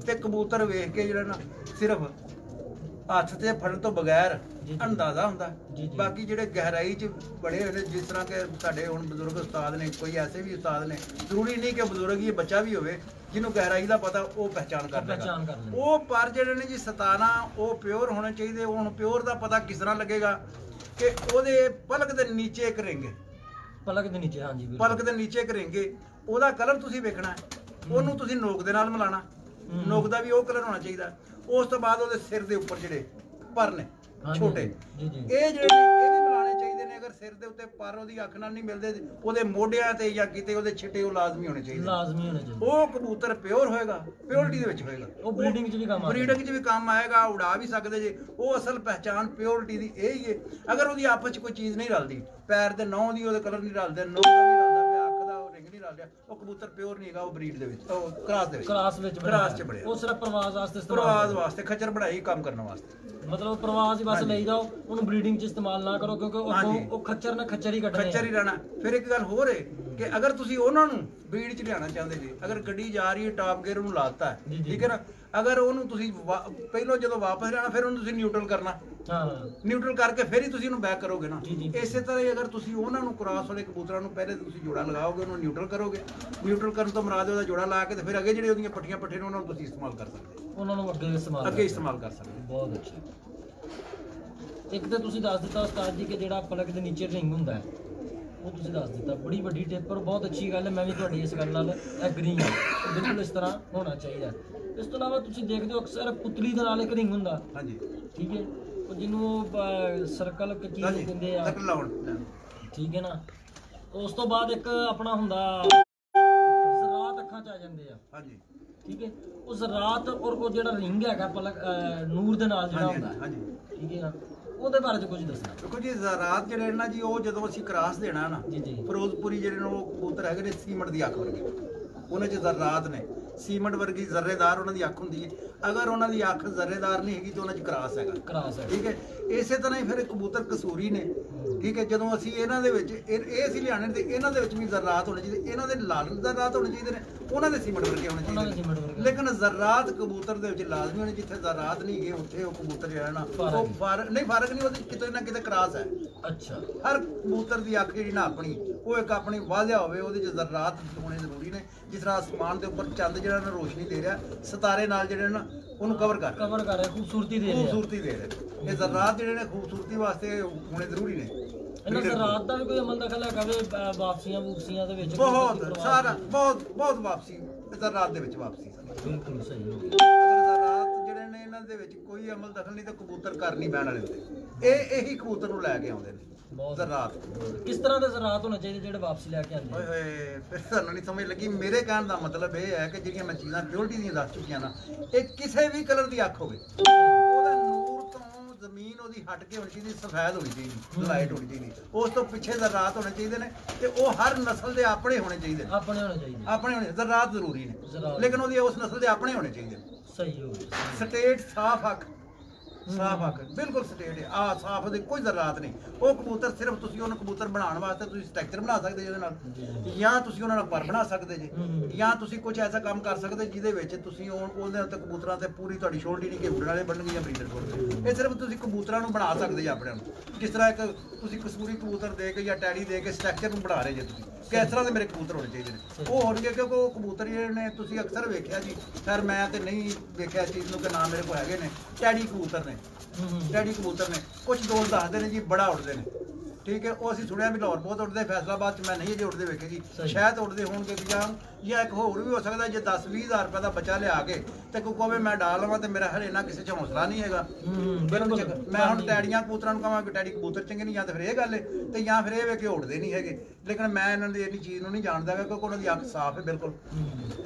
ਤੇ ਕਬੂਤਰ ਵੇਖ ਕੇ ਜਿਹੜਾ ਨਾ ਸਿਰਫ ਹੱਥ ਤੇ ਫੜਨ ਤੋਂ ਬਗੈਰ। ਅੰਦਾਜ਼ਾ ਹੁੰਦਾ। ਬਾਕੀ ਜਿਹੜੇ ਗਹਿਰਾਈ 'ਚ ਬੜੇ ਹੋਏ ਨੇ ਜਿਸ ਤਰ੍ਹਾਂ ਕਿ ਸਾਡੇ ਹੁਣ ਬਜ਼ੁਰਗ ਉਸਤਾਦ ਨੇ ਕੋਈ ਐਸੇ ਵੀ ਉਸਤਾਦ ਨੇ ਜ਼ਰੂਰੀ ਨਹੀਂ ਕਿ ਬਜ਼ੁਰਗ ਹੀ ਬੱਚਾ ਵੀ ਹੋਵੇ ਜਿਹਨੂੰ ਗਹਿਰਾਈ ਦਾ ਪਤਾ ਉਹ ਪਹਿਚਾਨ ਕਰ ਲੇਗਾ। ਉਹ ਪਰ ਜਿਹੜੇ ਨੇ ਜੀ 17 ਉਹ ਪਿਓਰ ਹੋਣੇ ਚਾਹੀਦੇ ਹੁਣ ਪਿਓਰ ਦਾ ਪਤਾ ਕਿਸ ਤਰ੍ਹਾਂ ਲੱਗੇਗਾ ਕਿ ਉਹਦੇ ਪਲਕ ਦੇ ਨੀਚੇ ਇੱਕ ਰਿੰਗ ਪਲਕ ਦੇ ਨੀਚੇ ਹਾਂਜੀ। ਪਲਕ ਦੇ ਨੀਚੇ ਇੱਕ ਰਿੰਗ ਉਹਦਾ ਕਲਰ ਤੁਸੀਂ ਵੇਖਣਾ ਉਹਨੂੰ ਤੁਸੀਂ ਨੋਕ ਦੇ ਨਾਲ ਮਿਲਾਣਾ। ਨੋਕ ਦਾ ਵੀ ਉਹ ਕਲਰ ਹੋਣਾ ਚਾਹੀਦਾ ਉਸ ਤੋਂ ਬਾਅਦ ਉਹਦੇ ਸਿਰ ਦੇ ਉੱਪਰ ਜਿਹੜੇ ਪਰ ਨੇ ਛੋਟੇ। ਇਹ ਜਿਹੜੇ ਨੇ, ਇਹ ਵੀ ਚਾਹੀਦੇ ਨੇ ਅਗਰ ਸਿਰ ਦੇ ਉੱਤੇ ਪਰ ਉਹਦੀ ਅੱਖ ਨਾਲ ਨਹੀਂ ਮਿਲਦੇ ਉਹਦੇ ਮੋਢਿਆਂ ਤੇ ਜਾਂ ਕਿਤੇ ਉਹਦੇ ਛਿੱਟੇ ਉਹ ਲਾਜ਼ਮੀ ਹੋਣੇ ਚਾਹੀਦੇ। ਨੇ। ਲਾਜ਼ਮੀ ਹੋਣਾ ਚਾਹੀਦਾ। ਉਹ ਕਬੂਤਰ ਪਿਓਰ ਹੋਏਗਾ ਪਿਓਰਿਟੀ ਦੇ ਵਿੱਚ ਹੋਏਗਾ। ਉਹ ਬਰੀਡਿੰਗ 'ਚ ਵੀ ਕੰਮ ਆ ਬਰੀਡਿੰਗ 'ਚ ਵੀ ਕੰਮ ਆਏਗਾ ਉਡਾ ਵੀ ਸਕਦੇ ਜੇ। ਉਹ ਅਸਲ ਪਹਿਚਾਨ ਪਿਓਰਿਟੀ ਦੀ ਇਹ ਹੀ ਹੈ। ਅਗਰ ਉਹਦੀ ਆਪਸ 'ਚ ਕੋਈ ਚੀਜ਼ ਨਹੀਂ ਰਲਦੀ ਪੈਰ ਦੇ ਨੌ ਦੀ ਉਹਦੇ ਕਲਰ ਨਹੀਂ ਰਲਦੇ ਨੌ ਦਾ ਨਹੀਂ ਦਾ ਉਹ ਰਿੰਗ ਨਹੀਂ ਰਲਦਾ ਉਹ ਕਬੂਤਰ ਪਿਓਰ ਨਹੀਂ ਹੈਗਾ ਉਹ ਬਰੀਡ ਦੇ ਵਿੱਚ ਉਹ ਕਰਾਸ ਦੇ ਵਿੱਚ ਕਲਾਸ ਵਿੱਚ ਬਣਿਆ ਕਰਾਸ 'ਚ ਹੋਇਆ। ਬਣਿਆ ਉਹ ਸਿਰਫ ਪ੍ਰਵਾਸ ਵਾਸਤੇ ਇਸਤੇਮਾਲ ਪ੍ਰਵਾਜ਼ ਕਰੋ। ਵਾਸਤੇ ਖੱਚਰ ਬਣਾਈ ਕੰਮ ਕਰਨ ਵਾਸਤੇ ਮਤਲਬ ਪ੍ਰਵਾਸ ਹੀ ਬਸ ਹਾਂਜੀ। ਲਈ ਜਾਓ ਉਹਨੂੰ ਬਰੀਡਿੰਗ 'ਚ ਇਸਤੇਮਾਲ ਨਾ ਕਰੋ ਕਿਉਂਕਿ ਉਹ ਹਾਂਜੀ। ਉਹ ਖੱਚਰ ਨਾ ਖੱਚਰ ਹੀ ਕੱਢਣੇ ਖੱਚਰ ਹੀ ਰਹਿਣਾ ਫਿਰ ਇੱਕ ਗੱਲ ਹੋਰ ਹੈ ਕਿ ਅਗਰ ਤੁਸੀਂ ਉਹਨਾਂ ਨੂੰ ਬਰੀਡ 'ਚ ਲਿਆਉਣਾ ਚਾਹੁੰਦੇ ਜੀ ਅਗਰ ਗੱਡੀ ਜਾ ਰਹੀ ਹੈ ਟਾਪ ਗੇਅਰ ਨੂੰ ਲਾਤਾ। ਠੀਕ ਹੈ ਨਾ ਅਗਰ ਉਹਨੂੰ ਤੁਸੀਂ ਪਹਿਲੋਂ ਜਦੋਂ ਵਾਪਸ ਲੈਣਾ ਫਿਰ ਉਹਨੂੰ ਤੁਸੀਂ ਨਿਊਟਰਲ ਕਰਨਾ। ਹਾਂ। ਨਿਊਟਰਲ ਕਰਕੇ ਫਿਰ ਹੀ ਤੁਸੀਂ ਉਹਨੂੰ ਬੈਕ ਕਰੋਗੇ ਨਾ। ਇਸੇ ਤਰ੍ਹਾਂ ਹੀ ਅਗਰ ਤੁਸੀਂ ਉਹਨਾਂ ਨੂੰ ਕ੍ਰਾਸ ਵਾਲੇ ਕਬੂਤਰਾਂ ਨੂੰ ਪਹਿਲੇ ਤੁਸੀਂ ਜੋੜਾ ਲਗਾਓਗੇ ਉਹਨੂੰ ਨਿਊਟਰਲ ਕਰੋਗੇ। ਨਿਊਟਰਲ ਕਰਨ ਤੋਂ ਮਰਾਦ ਉਹਦਾ ਜੋੜਾ ਲਾ ਕੇ ਤੇ ਫਿਰ ਅੱਗੇ ਜਿਹੜੇ ਉਹਦੀਆਂ ਪੱਟੀਆਂ ਪੱਠੇ ਨੇ ਉਹਨਾਂ ਨੂੰ ਤੁਸੀਂ ਇਸਤੇਮਾਲ ਕਰ ਸਕਦੇ ਉਹਨਾਂ ਨੂੰ ਅੱਗੇ ਇਸਤੇਮਾਲ ਅੱਗੇ ਇਸਤੇਮਾਲ ਕਰ ਸਕਦੇ ਬਹੁਤ ਅੱਛਾ। ਇੱਕ ਤਾਂ ਤੁਸੀਂ ਦੱਸ ਦਿੱਤਾ ਉਸਤਾਦ ਜੀ ਕਿ ਜਿਹੜਾ ਪਲਕ ਦੇ ਨੀਚੇ ਰਿੰਗ ਹੁੰਦਾ ਹੈ ਉਹ ਤੁਸੀਂ ਦੱਸ ਦਿੱਤਾ। ਬੜੀ ਵੱਡੀ ਟਿਪ ਪਰ ਬਹੁਤ ਅੱਛੀ ਗੱਲ ਹੈ। ਮੈਂ ਵੀ ਤੁਹਾਡੀ ਇਸ ਗੱਲ ਨਾਲ ਐਗਰੀ ਹਾਂ। ਬਿਲਕੁਲ ਇਸ ਤਰ੍ਹਾਂ ਹੋਣਾ ਚਾਹੀਦਾ। ਇਸ ਤੋਂ ਇਲਾਵਾ ਤੁਸੀਂ ਦੇਖਦੇ ਹੋ ਅਕਸਰ ਪੁਤਲੀ ਦੇ ਨਾਲ ਇੱਕ ਰਿੰਗ ਹੁੰਦਾ। ਹਾਂਜੀ। ਠੀਕ ਹੈ। ਉਹ ਜਿਹਨੂੰ ਸਰਕਲ ਕੀ ਕਹਿੰਦੇ ਆ। ਲਾਉਣ। ਠੀਕ ਹੈ ਨਾ। ਉਸ ਤੋਂ ਬਾਅਦ ਇੱਕ ਆਪਣਾ ਹੁੰਦਾ। ਜ਼ਰਾਤ ਅੱਖਾਂ ਚ ਆ ਜਾਂਦੇ ਆ। ਹਾਂਜੀ। ਠੀਕ ਹੈ। ਉਹ ਜ਼ਰਾਤ ਔਰ ਉਹ ਜਿਹੜਾ ਰਿੰਗ ਹੈਗਾ ਪਲਕ ਨੂਰ ਦੇ ਨਾਲ ਜਿਹੜਾ ਹੁੰਦਾ। ਹਾਂਜੀ। ਠੀਕ ਹੈ ਉਹਦੇ ਬਾਰੇ ਚ ਕੁਝ ਦੱਸਣਾ। ਦੇਖੋ ਜੀ ਜ਼ਰਾਤ ਜਿਹੜੇ ਨੇ ਨਾ ਜੀ ਉਹ ਜਦੋਂ ਅਸੀਂ ਕ੍ਰਾਸ ਦੇਣਾ ਨਾ ਜੀ ਜੀ। ਫਿਰੋਜ਼ਪੁਰੀ ਜਿਹੜੇ ਨੇ ਉਹ ਕਬੂਤਰ ਹੈਗੇ ਨੇ ਸੀਮਟ ਦੀ ਅੱਖ ਵਰਗੇ। ਉਹਨਾਂ 'ਚ ਜ਼ਰਾਤ ਨੇ। ਸੀਮਟ ਵਰਗੀ ਜ਼ਰੇਦਾਰ ਉਹਨਾਂ ਦੀ ਅੱਖ ਹੁੰਦੀ ਹੈ। ਅਗਰ ਉਹਨਾਂ ਦੀ ਅੱਖ ਜ਼ਰੇਦਾਰ ਨਹੀਂ ਹੈਗੀ ਤਾਂ ਉਹਨਾਂ 'ਚ ਕ੍ਰਾਸ ਹੈਗਾ। ਕਰਾਸ ਹੈ। ਠੀਕ ਹੈ? ਇਸੇ ਤਰ੍ਹਾਂ ਹੀ ਫਿਰ ਕਬੂਤਰ ਕਸੂਰੀ ਨੇ। ਠੀਕ ਹੈ? ਜਦੋਂ ਅਸੀਂ ਇਹਨਾਂ ਦੇ ਵਿੱਚ ਇਹ ਅਸੀਂ ਲਿਆਣੇ ਤੇ ਇਹਨਾਂ ਦੇ ਵਿੱਚ ਵੀ ਜ਼ਰਾਤ ਹੋਣੇ ਚਾਹੀਦੇ। ਇਹਨਾਂ ਦੇ ਲਾਲ ਜ਼ਰਾਤ ਹੋਣੇ ਚਾਹੀਦੇ ਨੇ। ਉਹਨਾਂ ਦੇ ਸੀਮਟ ਵਰਗੇ ਹੋਣੇ ਚਾਹੀਦੇ ਨੇ। ਲੇਕਿਨ ਜ਼ਰਾਤ ਕਬੂਤਰ ਦੇ ਵਿੱਚ ਲਾਜ਼ਮੀ ਹੋਣੀ ਜਿੱਥੇ ਜ਼ਰਾਤ ਨਹੀਂ ਗਏ ਉੱਥੇ ਉਹ ਕਬੂਤਰ ਜਿਹੜਾ ਨਾ ਉਹ। ਫ਼ਰਕ ਨਹੀਂ ਫ਼ਰਕ ਨਹੀਂ ਉਹਦੇ ਕਿਤੇ ਨਾ ਕਿਤੇ ਕ੍ਰਾਸ ਹੈ। ਅੱਛਾ। ਹਰ ਕਬੂਤਰ ਦੀ ਅੱਖ ਜਿਹੜੀ ਨਾ ਆਪਣੀ ਉਹ ਇੱਕ ਆਪਣੀ ਵਾਜ਼ਿਆ ਹੋਵੇ ਉਹਦੇ 'ਚ ਜ਼ਰਾਤ ਹੋਣੇ ਜ਼ਰੂਰੀ ਨੇ। ਜਿਸ ਤਰ੍ਹਾਂ ਅਸਮਾਨ ਦੇ ਉੱਪਰ ਚੰਦ ਜਿਹੜਾ ਨਾ ਰੋਸ਼ਨੀ ਦੇ ਰਿਹਾ ਸਿਤਾਰੇ ਨਾਲ ਜਿਹੜੇ ਨਾ ਉਹਨੂੰ ਕਵਰ ਕਰ ਕਵਰ ਕਰ ਰਿਹਾ ਖੂਬਸੂਰਤੀ ਦੇ ਰਿਹਾ। ਖੂਬਸੂਰਤੀ ਦੇ ਰਹੇ। ਇਹ ਜ਼ਰਾਤ ਜਿਹੜੇ ਨੇ ਖੂਬਸੂਰਤੀ ਵਾਸਤੇ ਹੋਣੇ ਜ਼ਰੂਰੀ ਨੇ। ਇਹਨਾਂ ਜ਼ਰਾਤ ਦਾ ਵੀ ਕੋਈ ਅਮਲ ਦਖਲ ਹੈਗਾ ਵੇ ਵਾਪਸੀਆਂ ਵੂਪਸੀਆਂ ਦੇ ਵਿੱਚ ਬਹੁਤ ਸਾਰਾ ਬਹੁਤ ਬਹੁਤ ਵਾਪਸੀ। ਜ਼ਰਾਤ ਦੇ ਵਿੱਚ ਵਾਪਸੀ। ਬਿਲਕੁਲ ਸਹੀ ਹੋ ਜ਼ਰਾਤ ਜਿਹੜੇ ਨੇ ਇਹਨਾਂ ਦੇ ਵਿੱਚ ਕੋਈ ਅਮਲ ਦਖਲ ਨਹੀਂ ਤਾਂ ਕਬੂਤਰ ਨਹੀਂ ਬਹਿਣ ਵਾਲੇ ਹੁੰਦੇ। ਇਹ ਇਹੀ ਕਬੂਤਰ ਨੂੰ ਲੈ ਕੇ ਆਉਂਦੇ ਨੇ। ਜ਼ਰਾਤ। ਕਿਸ ਤਰ੍ਹਾਂ ਦੇ ਜ਼ਰਾਤ ਹੋਣੇ ਚਾਹੀਦੇ ਜਿਹੜੇ ਵਾਪਸੀ ਲੈ ਕੇ ਆਉਂਦੇ ਓਏ? ਹੋਏ ਫਿਰ ਤੁਹਾਨੂੰ ਨਹੀਂ ਸਮਝ ਲੱਗੀ। ਮੇਰੇ ਕਹਿਣ ਦਾ ਮਤਲਬ ਇਹ ਹੈ ਕਿ ਜਿਹੜੀਆਂ ਮੈਂ ਚੀਜ਼ਾਂ ਪਿਓਰਟੀ ਦੀਆਂ ਦੱਸ ਚੁੱਕੀਆਂ ਨਾ ਇਹ ਕਿਸੇ ਵੀ ਕਲਰ ਦੀ ਅੱਖ ਹੋਵੇ। ਉਹਦਾ ਨੂਰ ਤੋਂ ਜ਼ਮੀਨ ਉਹਦੀ ਹਟ ਕੇ ਹੋਣੀ ਚਾਹੀਦੀ ਸਫੈਦ ਹੋਣੀ ਚਾਹੀਦੀ ਲਾਈਟ ਹੋਣੀ ਚਾਹੀਦੀ ਉਸ ਤੋਂ ਪਿੱਛੇ ਜ਼ਰਾਤ ਹੋਣੇ ਚਾਹੀਦੇ ਨੇ ਤੇ ਉਹ ਹਰ ਨਸਲ ਦੇ ਆਪਣੇ ਹੋਣੇ ਚਾਹੀਦੇ ਨੇ। ਆਪਣੇ ਹੋਣੇ ਚਾਹੀਦੇ ਆਪਣੇ ਹੋਣੇ ਜ਼ਰਾਤ ਜ਼ਰੂਰੀ ਨੇ। ਲੇਕਿਨ ਉਹਦੀ ਉਸ ਨਸਲ ਦੇ ਆਪਣੇ ਹੋਣੇ ਚਾਹੀਦੇ ਨੇ। ਸਹੀ ਹੋ ਗਿਆ। ਸਟੇਟ ਸਾਫ਼ ਅੱਖ। ਸਾਫ਼ ਅੱਖ ਬਿਲਕੁਲ ਸਟੇਟ ਹੈ ਆ ਸਾਫ਼ ਦੇ ਕੋਈ ਜ਼ਰਾਤ ਨਹੀਂ। ਉਹ ਕਬੂਤਰ ਸਿਰਫ ਤੁਸੀਂ ਉਹਨੂੰ ਕਬੂਤਰ ਬਣਾਉਣ ਵਾਸਤੇ ਤੁਸੀਂ ਸਟਰਕਚਰ ਬਣਾ ਸਕਦੇ ਜਿਹਦੇ ਨਾਲ। ਜਾਂ ਤੁਸੀਂ ਉਹਨਾਂ ਨਾਲ ਪਰ ਬਣਾ ਸਕਦੇ ਜੀ। ਜਾਂ ਤੁਸੀਂ ਕੁਝ ਐਸਾ ਕੰਮ ਕਰ ਸਕਦੇ ਜਿਹਦੇ ਵਿੱਚ ਤੁਸੀਂ ਉਹ- ਉਹਦੇ ਉੱਤੇ ਕਬੂਤਰਾਂ ਤੇ ਪੂਰੀ ਤੁਹਾਡੀ ਸ਼ੋਲਡੀ ਨਹੀਂ ਕਿ ਉੱਡਣ ਵਾਲੇ ਬਣਨਗੇ ਜਾਂ ਬਰੀਡਰ ਬਣਨਗੇ ਇਹ ਸਿਰਫ ਤੁਸੀਂ ਕਬੂਤਰਾਂ ਨੂੰ ਬਣਾ ਸਕਦੇ ਜੀ ਆਪਣੇ ਨੂੰ। ਜਿਸ ਤਰ੍ਹਾਂ ਇੱਕ ਤੁਸੀਂ ਕਸੂਰੀ ਕਬੂਤਰ ਦੇ ਕੇ ਜਾਂ ਟੈਡੀ ਦੇ ਕੇ ਸਟਰਕਚਰ ਨੂੰ ਬਣਾ ਰਹੇ ਜੇ ਤੁਸੀਂ। ਕਿ ਇਸ ਤਰ੍ਹਾਂ ਦੇ ਮੇਰੇ ਕਬੂਤਰ ਹੋਣੇ ਚਾਹੀਦੇ ਨੇ। ਉਹ ਹੋਣਗੇ ਕਿਉਂਕਿ ਉਹ ਕਬੂਤਰ ਜਿਹੜੇ ਨੇ ਤੁਸੀਂ ਅਕਸਰ ਵੇਖਿਆ ਜੀ। ਖੈਰ ਮੈਂ ਤੇ ਨਹੀਂ ਵੇਖਿਆ ਇਸ ਚੀਜ਼ ਨੂੰ ਕਿ ਨਾਮ ਮੇਰੇ ਕੋਲ ਹੈਗੇ ਨੇ। ਟੈਡੀ ਕਬੂਤਰ ਨੇ। ਹੂੰ ਡੈਡੀ ਕਬੂਤਰ ਨੇ। ਕੁਝ ਦੋਸਤ ਦੱਸਦੇ ਨੇ ਜੀ ਬੜਾ ਉੱਡਦੇ ਨੇ। ਠੀਕ ਹੈ ਉਹ ਅਸੀਂ ਸੁਣਿਆ ਵੀ ਲਾਹੌਰ ਬਹੁਤ ਉੱਡਦੇ ਫੈਸਲਾਬਾਦ ਚ ਮੈਂ ਨਹੀਂ ਜੇ ਉੱਡਦੇ ਵੇਖੇ ਜੀ। ਸ਼ਾਇਦ ਉੱਡਦੇ ਹੋਣਗੇ ਕਿ ਜਾਂ ਜਾਂ ਇੱਕ ਹੋਰ ਵੀ ਹੋ ਸਕਦਾ ਜੇ 10 20000 ਰੁਪਏ ਦਾ ਬੱਚਾ ਲਿਆ ਕੇ ਤੇ ਕੋਈ ਕਹੇ ਮੈਂ ਡਾਲ ਲਵਾਂ ਤੇ ਮੇਰਾ ਹਰੇ ਨਾ ਕਿਸੇ ਚ ਹੌਸਲਾ ਨਹੀਂ ਹੈਗਾ। ਮੈਂ ਹੁਣ ਟੈਡੀਆਂ ਕਬੂਤਰਾਂ ਨੂੰ ਕਹਾਂ ਕਿ ਟੈਡੀ ਕਬੂਤਰ ਚੰਗੇ ਨਹੀਂ ਜਾਂ ਤੇ ਫਿਰ ਇਹ ਗੱਲ ਹੈ ਤੇ ਜਾਂ ਫਿਰ ਇਹ ਵੇ ਕਿ ਉੱਡਦੇ ਨਹੀਂ ਹੈਗੇ। ਲੇਕਿਨ ਮੈਂ ਇਹਨਾਂ ਦੀ ਇੰਨੀ ਚੀਜ਼ ਨੂੰ ਨਹੀਂ ਜਾਣਦਾ ਕਿਉਂਕਿ ਉਹਨਾਂ ਦੀ ਅੱਖ ਸਾਫ਼ ਹੈ ਬਿਲਕੁਲ।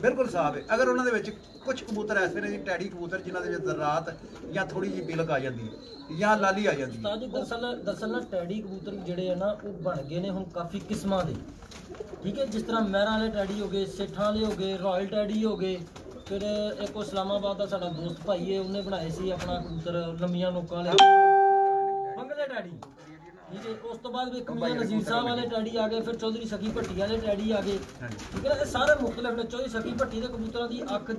ਬਿਲਕੁਲ ਸਾਫ਼ ਹੈ ਅਗਰ ਉਹਨਾਂ ਦੇ ਵਿੱਚ ਕੁਝ ਕਬੂਤਰ ਐਸੇ ਨੇ ਜੀ ਟੈਡੀ ਕਬੂਤਰ ਜਿਨ੍ਹਾਂ ਦੇ ਵਿੱਚ ਰਾਤ ਜਾਂ ਥੋੜੀ ਜਿਹੀ ਬਿਲਕ ਆ ਜਾਂਦੀ ਹੈ ਜਾਂ ਲਾਲੀ ਆ ਜਾਂਦੀ ਹੈ ਉਸਤਾਦ ਜੀ ਦਰਅਸਲ ਦਰਅਸਲ ਨਾ ਕਬੂਤਰ ਜਿਹੜੇ ਆ ਨਾ ਉਹ ਬਣ ਗਏ ਨੇ ਹੁਣ ਕਾਫੀ ਕਿਸਮਾਂ ਦੇ। ਠੀਕ ਹੈ, ਜਿਸ ਤਰ੍ਹਾਂ ਮਹਿਰਾਂ ਵਾਲੇ ਡੈਡੀ ਹੋ ਗਏ, ਸੇਠਾਂ ਵਾਲੇ ਹੋ ਗਏ, ਰਾਇਲ ਡੈਡੀ ਹੋ ਗਏ, ਫਿਰ ਇੱਕ ਉਹ ਇਸਲਾਮਾਬਾਦ ਦਾ ਸਾਡਾ ਦੋਸਤ ਭਾਈ ਹੈ, ਉਹਨੇ ਬਣਾਏ ਸੀ ਆਪਣਾ ਕਬੂਤਰ ਲੰਮੀਆਂ ਨੋਕਾਂ ਵਾਲੇ। ਬੰਗਲੇ ਡੈਡੀ। ਠੀਕ ਹੈ ਉਸ ਤੋਂ ਬਾਅਦ ਵੇਖ ਮੀਆਂ ਨਜ਼ੀਰ ਸਾਹਿਬ ਵਾਲੇ ਟੈਡੀ ਆ ਗਏ ਫਿਰ ਚੌਧਰੀ ਸਖੀ ਭੱਟੀ ਵਾਲੇ ਟੈਡੀ ਆ ਗਏ। ਠੀਕ ਹੈ ਨਾ ਇਹ ਸਾਰੇ ਮੁxtਲਫ ਨੇ ਚੌਧਰੀ ਸਖੀ ਭੱਟੀ ਦੇ ਕਬੂਤਰਾਂ ਦੀ ਅੱਖ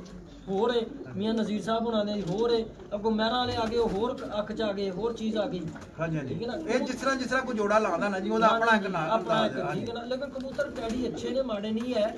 ਹੋਰ ਹੈ ਮੀਆਂ ਨਜ਼ੀਰ ਸਾਹਿਬ ਹੁਣਾਂ ਦੀ ਹੋਰ ਹੈ ਅੱਗੋਂ ਮਹਿਰਾਂ ਵਾਲੇ ਆ ਗਏ ਉਹ ਹੋਰ ਅੱਖ ਚ ਆ ਗਏ ਹੋਰ ਚੀਜ਼ ਆ ਗਈ। ਹਾਂਜੀ ਹਾਂਜੀ। ਠੀਕ ਹੈ ਨਾ? ਇਹ ਜਿਸ ਤਰ੍ਹਾਂ ਜਿਸ ਤਰ੍ਹਾਂ ਕੋਈ ਜੋੜਾ ਲਾਉਂਦਾ ਨਾ ਜੀ ਉਹਦਾ ਆਪਣਾ ਇੱਕ ਨਾਂ ਆਪਣਾ ਇੱਕ ਠੀਕ ਹੈ ਨਾ? ਲੇਕਿਨ ਕਬੂਤਰ ਟੈਡੀ ਅੱਛੇ ਨੇ ਮਾੜੇ ਨਹੀਂ ਹੈ।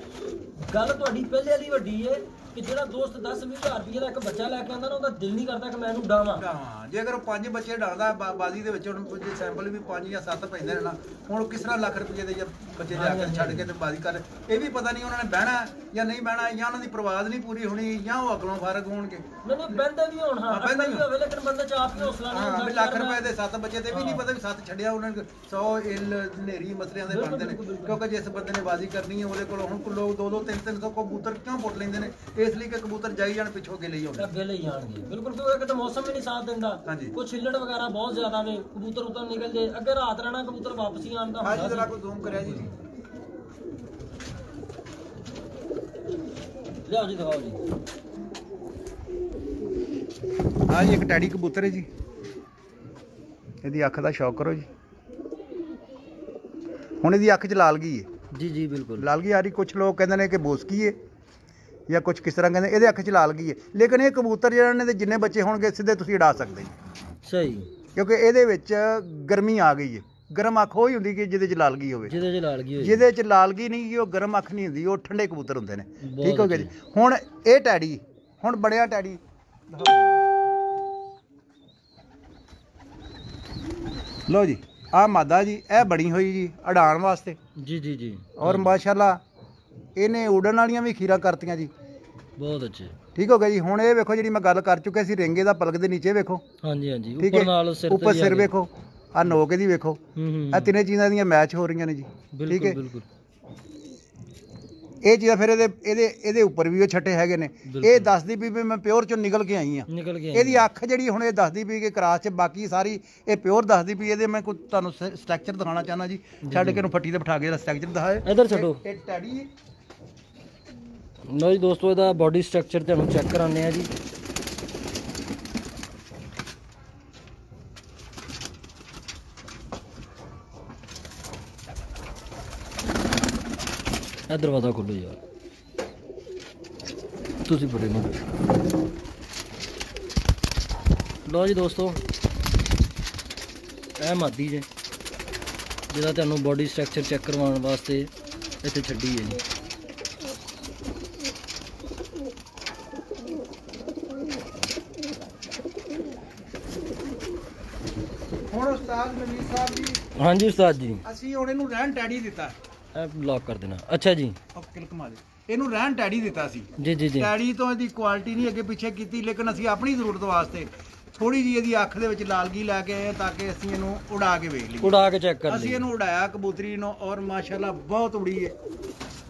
ਗੱਲ ਤੁਹਾਡੀ ਪਹਿਲੇ ਦੀ ਵੱਡੀ ਹੈ ਕਿ ਜਿਹੜਾ ਦੋਸਤ 10 ਹਜ਼ਾਰ ਰੁਪਏ ਦਾ ਇੱਕ ਬੱਚਾ ਲੈ ਕੇ ਆਉਂਦਾ ਨਾ ਉਹਦਾ ਦਿਲ ਨਹੀਂ ਕਰਦਾ ਕਿ ਮੈਂ ਇਹਨੂੰ ਡਾਵਾਂ। ਹਾਂ ਜੇ ਅਗਰ ਉਹ ਪੰਜ ਬੱਚੇ ਡਾਲਦਾ ਬਾ- ਬਾਜ਼ੀ ਦੇ ਵਿੱਚ ਹੁਣ ਜੇ ਸੈਂਪਲ ਵੀ ਪੰਜ ਜਾਂ ਸੱਤ ਪੈਂਦੇ ਨੇ ਨਾ ਹੁਣ ਉਹ ਕਿਸ ਤਰ੍ਹਾਂ ਲੱਖ ਰੁਪਏ ਦੇ ਜੇ ਬੱਚੇ ਜਾ ਕੇ ਛੱਡ ਕੇ ਤੇ ਬਾਜ਼ੀ ਕਰ ਇਹ ਵੀ ਪਤਾ ਨਹੀਂ ਉਹਨਾਂ ਨੇ ਬਹਿਣਾ ਜਾਂ ਨਹੀਂ ਬਹਿਣਾ ਜਾਂ ਉਹਨਾਂ ਦੀ ਪ੍ਰਵਾਦ ਨਹੀਂ ਪੂਰੀ ਹੋਣੀ ਜਾਂ ਉਹ ਅਗਲੋਂ ਫ਼ਰਕ ਹੋਣਗੇ। ਨਹੀਂ ਨਹੀਂ ਬੰਦੇ ਵੀ ਹੋਣ ਹਾਂ। ਬੰਦੇ ਵੀ ਹੋਵੇ ਲੇਕਿਨ ਬੰਦੇ ਚ ਆਪ ਹੀ ਹੌਸਲਾ ਨਹੀਂ ਹਾਂ ਹੁੰਦਾ ਵੀ ਕਿ ਲੱਖ ਯਾਰ ਮੈਂ- ਰੁਪਏ ਦੇ ਸੱਤ ਬੱਚੇ ਤੇ ਵੀ ਨਹੀਂ ਪਤਾ ਵੀ ਸੱਤ ਛੱਡਿਆ ਉਹਨਾਂ ਨੇ 100 ਇਲ ਨੇਰੀ ਮਸਲਿਆਂ ਦੇ ਬਣਦੇ ਨੇ। ਕਿਉਂਕਿ ਜਿਸ ਬੰਦੇ ਨੇ ਬਾਜ਼ੀ ਕਰਨੀ ਹੈ ਉਹਦੇ ਕੋਲ ਹੁਣ ਲੋਕ 2 2 3 300 ਕਬੂਤਰ ਕਿਉਂ ਪੁੱਟ ਲੈਂਦੇ ਨੇ? ਇਸ ਲਈ ਕਿ ਕਬੂਤਰ ਜਾਈ ਜਾਣ ਪਿੱਛੋਂ ਅੱਗੇ ਲਈ ਆਉਂਦੇ ਅੱਗੇ ਲਈ ਜਾਣਗੇ ਬਿਲਕੁਲ ਕਿਉਂਕਿ ਕਿਤੇ ਮੌਸਮ ਵੀ ਨਹੀਂ ਸਾਥ ਦਿੰਦਾ। ਹਾਂਜੀ। ਕੁਛ ਹਿੱਲੜ ਵਗੈਰਾ ਬਹੁਤ ਜ਼ਿਆਦਾ ਵੇ ਕਬੂਤਰ ਉਤਰ ਨਿਕਲ ਜੇ। ਅੱਗੇ ਰਾਤ ਰਹਿਣਾ ਕਬੂਤਰ ਵਾਪਸ ਹੀ ਆਉਣ ਦਾ ਹਾਂ ਜੀ ਹੁੰਦਾ ਜਰਾ ਕੋਈ ਜ਼ੂਮ ਕਰਿਆ ਜੀ। ਸੀ। ਲਿਆਓ ਜੀ ਦਿਖਾਓ ਜੀ। ਹਾਂ ਜੀ ਇੱਕ ਟੈਡੀ ਕਬੂਤਰ ਹੈ ਜੀ। ਇਹਦੀ ਅੱਖ ਦਾ ਸ਼ੌਕ ਕਰੋ ਜੀ। ਹੁਣ ਇਹਦੀ ਅੱਖ 'ਚ ਲਾਲ ਗਈ ਹੈ? ਜੀ ਜੀ ਬਿਲਕੁਲ। ਲਾਲ ਗਈ ਆ ਰਹੀ? ਕੁਝ ਲੋਕ ਕਹਿੰਦੇ ਨੇ ਕਿ ਬੋਸਕੀ ਹੈ। ਜਾਂ ਕੁਝ ਕਿਸ ਤਰ੍ਹਾਂ ਕਹਿੰਦੇ ਇਹਦੇ ਅੱਖ 'ਚ ਲਾਲ ਗਈ ਹੈ? ਲੇਕਿਨ ਇਹ ਕਬੂਤਰ ਜਿਹੜਾ ਨੇ ਤੇ ਜਿੰਨੇ ਬੱਚੇ ਹੋਣਗੇ ਸਿੱਧੇ ਤੁਸੀਂ ਉਡਾ ਸਕਦੇ ਜੀ ਸਹੀ। ਕਿਉਂਕਿ ਇਹਦੇ ਵਿੱਚ ਗਰਮੀ ਆ ਗਈ ਹੈ। ਗਰਮ ਅੱਖ ਉਹ ਹੀ ਹੁੰਦੀ ਕਿ ਜਿਹਦੇ 'ਚ ਲਾਲਗੀ ਹੋਵੇ। ਜਿਹਦੇ ਚ ਲਾਲ ਗਈ ਹੋਈ ਜਿਹਦੇ 'ਚ ਲਾਲਗੀ ਨਹੀਂ ਗੀ ਉਹ ਗਰਮ ਅੱਖ ਨਹੀਂ ਹੁੰਦੀ ਉਹ ਠੰਡੇ ਕਬੂਤਰ ਹੁੰਦੇ ਨੇ। ਬਹੁਤ ਠੀਕ ਹੋ ਗਿਆ ਜੀ? ਹੁਣ ਇਹ ਟੈਡੀ ਹੁਣ ਬੜਿਆ ਟੈਡੀ। ਲਓ ਜੀ ਆਹ ਮਾਦਾ ਜੀ ਇਹ ਬਣੀ ਹੋਈ ਜੀ ਅਡਾਣ ਵਾਸਤੇ। ਜੀ ਜੀ ਜੀ। ਔਰ ਮਾਸ਼ਾਅੱਲਾ ਇਹਨੇ ਉਡਣ ਵਾਲੀਆਂ ਵੀ ਖੀਰਾ ਕਰਤੀਆਂ ਜੀ। ਬਹੁਤ ਅੱਛੇ। ਠੀਕ ਹੋ ਗਿਆ ਜੀ। ਹੁਣ ਇਹ ਵੇਖੋ ਜਿਹੜੀ ਮੈਂ ਗੱਲ ਕਰ ਚੁੱਕਿਆ ਸੀ ਰਿੰਗੇ ਦਾ ਪਲਕ ਦੇ ਨੀਚੇ ਵੇਖੋ। ਹਾਂਜੀ ਹਾਂਜੀ। ਠੀਕ ਉੱਪਰ ਨਾਲ ਹੈ ਸਿਰ ਤੇ ਉੱਪਰ ਵੀ ਆ ਸਿਰ ਗਏ। ਵੇਖੋ। ਆ ਨੋਕ ਇਹਦੀ ਵੇਖੋ। ਹੂੰ ਹੂੰ ਤਿੰਨੇ ਚੀਜ਼ਾਂ ਦੀਆਂ ਮੈਚ ਹੋ ਰਹੀਆਂ ਨੇ ਜੀ। ਠੀਕ ਹੈ? ਬਿਲਕੁਲ। ਇਹ ਚੀਜ਼ਾਂ ਫਿਰ ਇਹਦੇ ਇਹਦੇ ਇਹਦੇ ਉੱਪਰ ਵੀ ਉਹ ਛੱਟੇ ਹੈਗੇ ਨੇ। ਬਿਲਕੁਲ। ਇਹ ਦੱਸਦੀ ਵੀ ਵੀ ਮੈਂ ਪਿਓਰ ਚੋਂ ਨਿਕਲ ਕੇ ਆਈ ਆ ਨਿਕਲ ਗਿਆ ਇਹਦੀ ਅੱਖ ਜਿਹੜੀ ਹੁਣ ਇਹ ਦੱਸਦੀ ਵੀ ਕਿ ਕਰਾਸ ਚ ਬਾਕੀ ਸਾਰੀ ਇਹ ਪਿਓਰ ਦੱਸਦੀ ਵੀ ਇਹਦੇ ਮੈਂ ਕੋਈ ਤੁਹਾਨੂੰ ਸਟਰਕਚਰ ਦਿਖਾਉਣਾ ਚਾਹਨਾ ਜੀ। ਛੱਡ ਕੇ ਇਹਨੂੰ ਫੱਟੀ ਤੇ ਬਿਠਾ ਕੇ ਇਹਦਾ ਸਟਰਕਚਰ ਦਿਖਾਏ। ਇੱਧਰ ਛੱਡੋ। ਇਹ ਟੈਡੀ ਲਓ ਜੀ ਦੋਸਤੋ, ਇਹਦਾ ਬਾਡੀ ਸਟਰਕਚਰ ਤੁਹਾਨੂੰ ਚੈੱਕ ਕਰਾਉਂਦੇ ਆ ਜੀ। ਇਹ ਦਰਵਾਜ਼ਾ ਖੋਲੋ ਯਾਰ ਤੁਸੀਂ ਬੜੇ ਨੂੰ। ਲਓ ਜੀ ਦੋਸਤੋ, ਇਹ ਮਾਦੀ ਜੇ, ਜਿਹਦਾ ਤੁਹਾਨੂੰ ਬਾਡੀ ਸਟਰਕਚਰ ਚੈੱਕ ਕਰਵਾਉਣ ਵਾਸਤੇ ਇੱਥੇ ਛੱਡੀ ਹੈ ਜੀ ਹੁਣ ਉਸਤਾਦ ਨਵੀਰ ਸਾਹਿਬ ਜੀ ਹਾਂਜੀ ਉਸਤਾਦ ਜੀ। ਅਸੀਂ ਹੁਣ ਇਹਨੂੰ ਰਹਿਣ ਟੈਡੀ ਦਿੱਤਾ। ਇਹ ਲੌਕ ਕਰ ਦੇਣਾ। ਅੱਛਾ ਜੀ। ਉਹ ਕਿਲਕ ਮਾਰੇ। ਇਹਨੂੰ ਰਹਿਣ ਟੈਡੀ ਦਿੱਤਾ ਸੀ। ਜੀ ਜੀ ਜੀ। ਟੈਡੀ ਤੋਂ ਇਹਦੀ ਕੁਆਲਿਟੀ ਨਹੀਂ ਅੱਗੇ ਪਿੱਛੇ ਕੀਤੀ ਲੇਕਿਨ ਅਸੀਂ ਆਪਣੀ ਜ਼ਰੂਰਤ ਵਾਸਤੇ ਥੋੜੀ ਜੀ ਇਹਦੀ ਅੱਖ ਦੇ ਵਿੱਚ ਲਾਲਗੀ ਲੈ ਕੇ ਆਏ ਤਾਂ ਕਿ ਅਸੀਂ ਇਹਨੂੰ ਉਡਾ ਕੇ ਵੇਖ ਲਈਏ। ਉਡਾ ਕੇ ਚੈੱਕ ਕਰ ਅਸੀਂ ਲਈ ਇਹਨੂੰ ਉਡਾਇਆ ਕਬੂਤਰੀ ਨੂੰ ਔਰ ਮਾਸ਼ਾਅੱਲਾ ਬਹੁਤ ਉੜੀ ਹੈ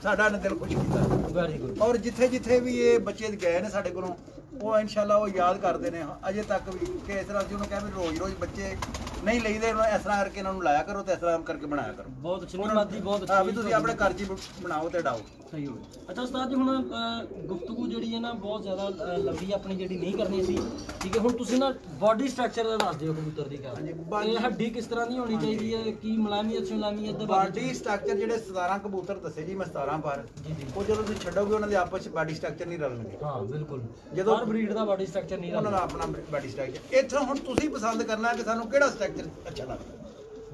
ਸਾਡਾ ਨੇ ਦਿਲ ਖੁਸ਼ ਕੀਤਾ। ਵੈਰੀ ਗੁੱਡ ਔਰ ਜਿੱਥੇ ਜਿੱਥੇ ਵੀ ਇਹ ਬੱਚੇ ਗਏ ਨੇ ਸਾਡੇ ਕੋਲੋਂ ਉਹ ਇਨਸ਼ਾਅੱਲਾ ਉਹ ਯਾਦ ਕਰਦੇ ਨੇ ਅਜੇ ਤੱਕ ਵੀ ਕਿ ਇਸ ਤਰ੍ਹਾਂ ਅਸੀਂ ਉਹਨੂੰ ਕਹਿੰਦੇ ਰੋਜ਼ ਰੋਜ਼ ਬੱਚੇ ਨਹੀਂ ਲਈਦੇ ਉਹਨਾਂ ਇਸ ਤਰ੍ਹਾਂ ਕਰਕੇ ਇਹਨਾਂ ਨੂੰ ਲਾਇਆ ਕਰੋ ਤੇ ਇਸ ਤਰ੍ਹਾਂ ਕਰਕੇ ਬਣਾਇਆ ਕਰੋ। ਬਹੁਤ ਮਾਦੀ ਬਹੁਤ ਹਾਂ ਵੀ ਤੁਸੀਂ ਆਪਣੇ ਘਰ 'ਚ ਹੀ ਬਣਾਓ ਤੇ ਡਾਓ। ਸਹੀ ਹੋ ਅੱਛਾ ਉਸਤਾਦ ਜੀ ਹੁਣ ਗੁਫ਼ਤਗੂ ਜਿਹੜੀ ਹੈ ਨਾ ਬਹੁਤ ਜ਼ਿਆਦਾ ਲੰਬੀ ਆਪਣੀ ਜਿਹੜੀ ਨਹੀਂ ਕਰਨੀ ਸੀ। ਠੀਕ ਹੈ ਹੁਣ ਤੁਸੀਂ ਨਾ ਬਾਡੀ ਸਟਰਕਚਰ ਦਾ ਦੱਸ ਦਿਓ ਕਬੂਤਰ ਦੀ ਗੱਲ। ਹਾਂਜੀ, ਇਹ ਹੱਡੀ ਕਿਸ ਤਰ੍ਹਾਂ ਦੀ ਹੋਣੀ ਚਾਹੀਦੀ ਹੈ? ਕੀ ਮਲਾਮੀਅਤ ਸ਼ਲਾਮੀਅਤ ਦੇ ਬਾਰੇ ਬਾਡੀ ਸਟਰਕਚਰ ਜਿਹੜੇ 17 ਕਬੂਤਰ ਦੱਸੇ ਜੀ ਮੈਂ 17 ਪਰ ਜੀ ਜੀ। ਉਹ ਜਦੋਂ ਤੁਸੀਂ ਛੱਡੋਗੇ ਉਹਨਾਂ ਦੇ ਆਪਸ 'ਚ ਬਾਡੀ ਸਟਰਕਚਰ ਨਹੀਂ ਰਲਣਗੇ। ਹਾਂ ਬਿਲਕੁਲ। ਜਦੋਂ- ਹਰ ਬਰੀਡ ਦਾ ਬਾਡੀ ਸਟਰਕਚਰ ਨਹੀਂ ਉਹਨਾਂ ਰਹਿੰਦਾ ਦਾ ਆਪਣਾ ਬਾਡੀ ਸਟਰਕਚਰ ਇੱਥੋਂ ਹੁਣ ਤੁਸੀਂ ਪਸੰਦ ਕਰਨਾ ਕਿ ਸਾਨੂੰ ਕਿਹੜਾ ਸਟਰਕਚਰ ਅੱਛਾ ਲੱਗਦਾ।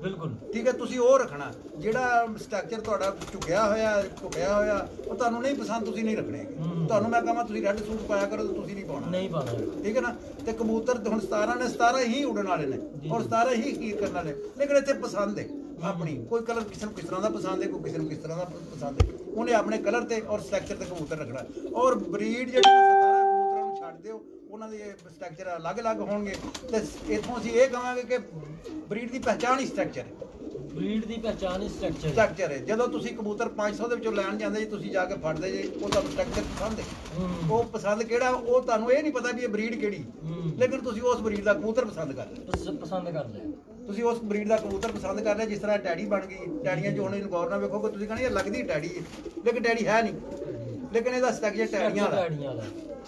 ਬਿਲਕੁਲ। ਠੀਕ ਹੈ ਤੁਸੀਂ ਉਹ ਰੱਖਣਾ ਜਿਹੜਾ ਸਟਰਕਚਰ ਤੁਹਾਡਾ ਝੁਕਿਆ ਹੋਇਆ ਝੁਕਿਆ ਹੋਇਆ ਉਹ ਤੁਹਾਨੂੰ ਨਹੀਂ ਪਸੰਦ ਤੁਸੀਂ ਨਹੀਂ ਰੱਖਣੇ। ਤੁਹਾਨੂੰ ਮੈਂ ਕਹਾਂ ਤੁਸੀਂ ਰੈੱਡ ਸੂਟ ਪਾਇਆ ਕਰੋ ਤੁਸੀਂ ਨਹੀਂ ਪਾਉਣਾ। ਨਹੀਂ ਪਾਣਾ ਠੀਕ ਹੈ ਨਾ? ਤੇ ਕਬੂਤਰ ਹੁਣ 17 ਨੇ 17 ਹੀ ਉਡਣ ਵਾਲੇ ਨੇ। ਔਰ 17 ਹੀ ਖੀਰ ਕਰਨ ਵਾਲੇ। ਲੇਕਿਨ ਇੱਥੇ ਪਸੰਦ ਹੈ ਆਪਣੀ। ਕੋਈ ਕਲਰ ਕਿਸੇ ਨੂੰ ਕਿਸ ਤਰ੍ਹਾਂ ਦਾ ਪਸੰਦ ਹੈ ਕੋਈ ਕਿਸੇ ਨੂੰ ਕਿਸ ਤਰ੍ਹਾਂ ਦਾ ਪਸੰਦ ਹੈ। ਉਹਨੇ ਆਪਣੇ ਕਲਰ ਤੇ ਔਰ ਸਟਰਕਚਰ ਤੇ ਕਬੂਤਰ ਰੱਖਣਾ। ਔਰ ਬਰੀਡ ਜਿਹੜੀ 17 ਕਬੂਤਰਾਂ ਨੂੰ ਛੱਡ ਦਿਓ। ਉਹਨਾਂ ਦੇ ਸਟਰਕਚਰ ਅਲੱਗ-ਅਲੱਗ ਹੋਣਗੇ ਤੇ ਇਥੋਂ ਅਸੀਂ ਇਹ ਕਹਾਂਗੇ ਕਿ ਬਰੀਡ ਦੀ ਪਹਿਚਾਣ ਹੀ ਸਟਰਕਚਰ ਹੈ। ਬਰੀਡ ਦੀ ਪਹਿਚਾਨ ਹੀ ਸਟਰਕਚਰ ਸਟਰਕਚਰ ਹੈ। ਜਦੋਂ ਤੁਸੀਂ ਕਬੂਤਰ 500 ਦੇ ਵਿੱਚੋਂ ਲੈਣ ਜਾਂਦੇ ਜੀ ਤੁਸੀਂ ਜਾ ਕੇ ਫੜਦੇ ਜੀ ਉਹ ਤੁਹਾਨੂੰ ਸਟਰਕਚਰ ਪਸੰਦ ਹੈ। ਉਹ ਪਸੰਦ ਕਿਹੜਾ? ਉਹ ਤੁਹਾਨੂੰ ਇਹ ਨਹੀਂ ਪਤਾ ਵੀ ਇਹ ਬਰੀਡ ਕਿਹੜੀ। ਲੇਕਿਨ ਤੁਸੀਂ ਉਸ ਬਰੀਡ ਦਾ ਕਬੂਤਰ ਪਸੰਦ ਕਰ ਲਿਆ। ਪਸੰਦ ਕਰਦੇ ਆ। ਤੁਸੀਂ ਉਸ ਬਰੀਡ ਦਾ ਕਬੂਤਰ ਪਸੰਦ ਕਰ ਲਿਆ ਜਿਸ ਤਰ੍ਹਾਂ ਟੈਡੀ ਬਣ ਗਈ। ਟੈਡੀਆਂ 'ਚ ਹੁਣ ਇਹਨੂੰ ਗੌਰ ਨਾਲ ਵੇਖੋਗੇ ਤੁਸੀਂ ਕਹਿੰਦੇ ਇਹ ਲੱਗਦੀ ਟੈਡੀ ਹੈ। ਲੇਕਿਨ ਟੈਡੀ ਹੈ ਨਹੀਂ। ਲੇਕਿਨ ਇਹਦਾ ਸਟਰਕਚਰ ਟੈਡੀਆਂ ਵਾਲਾ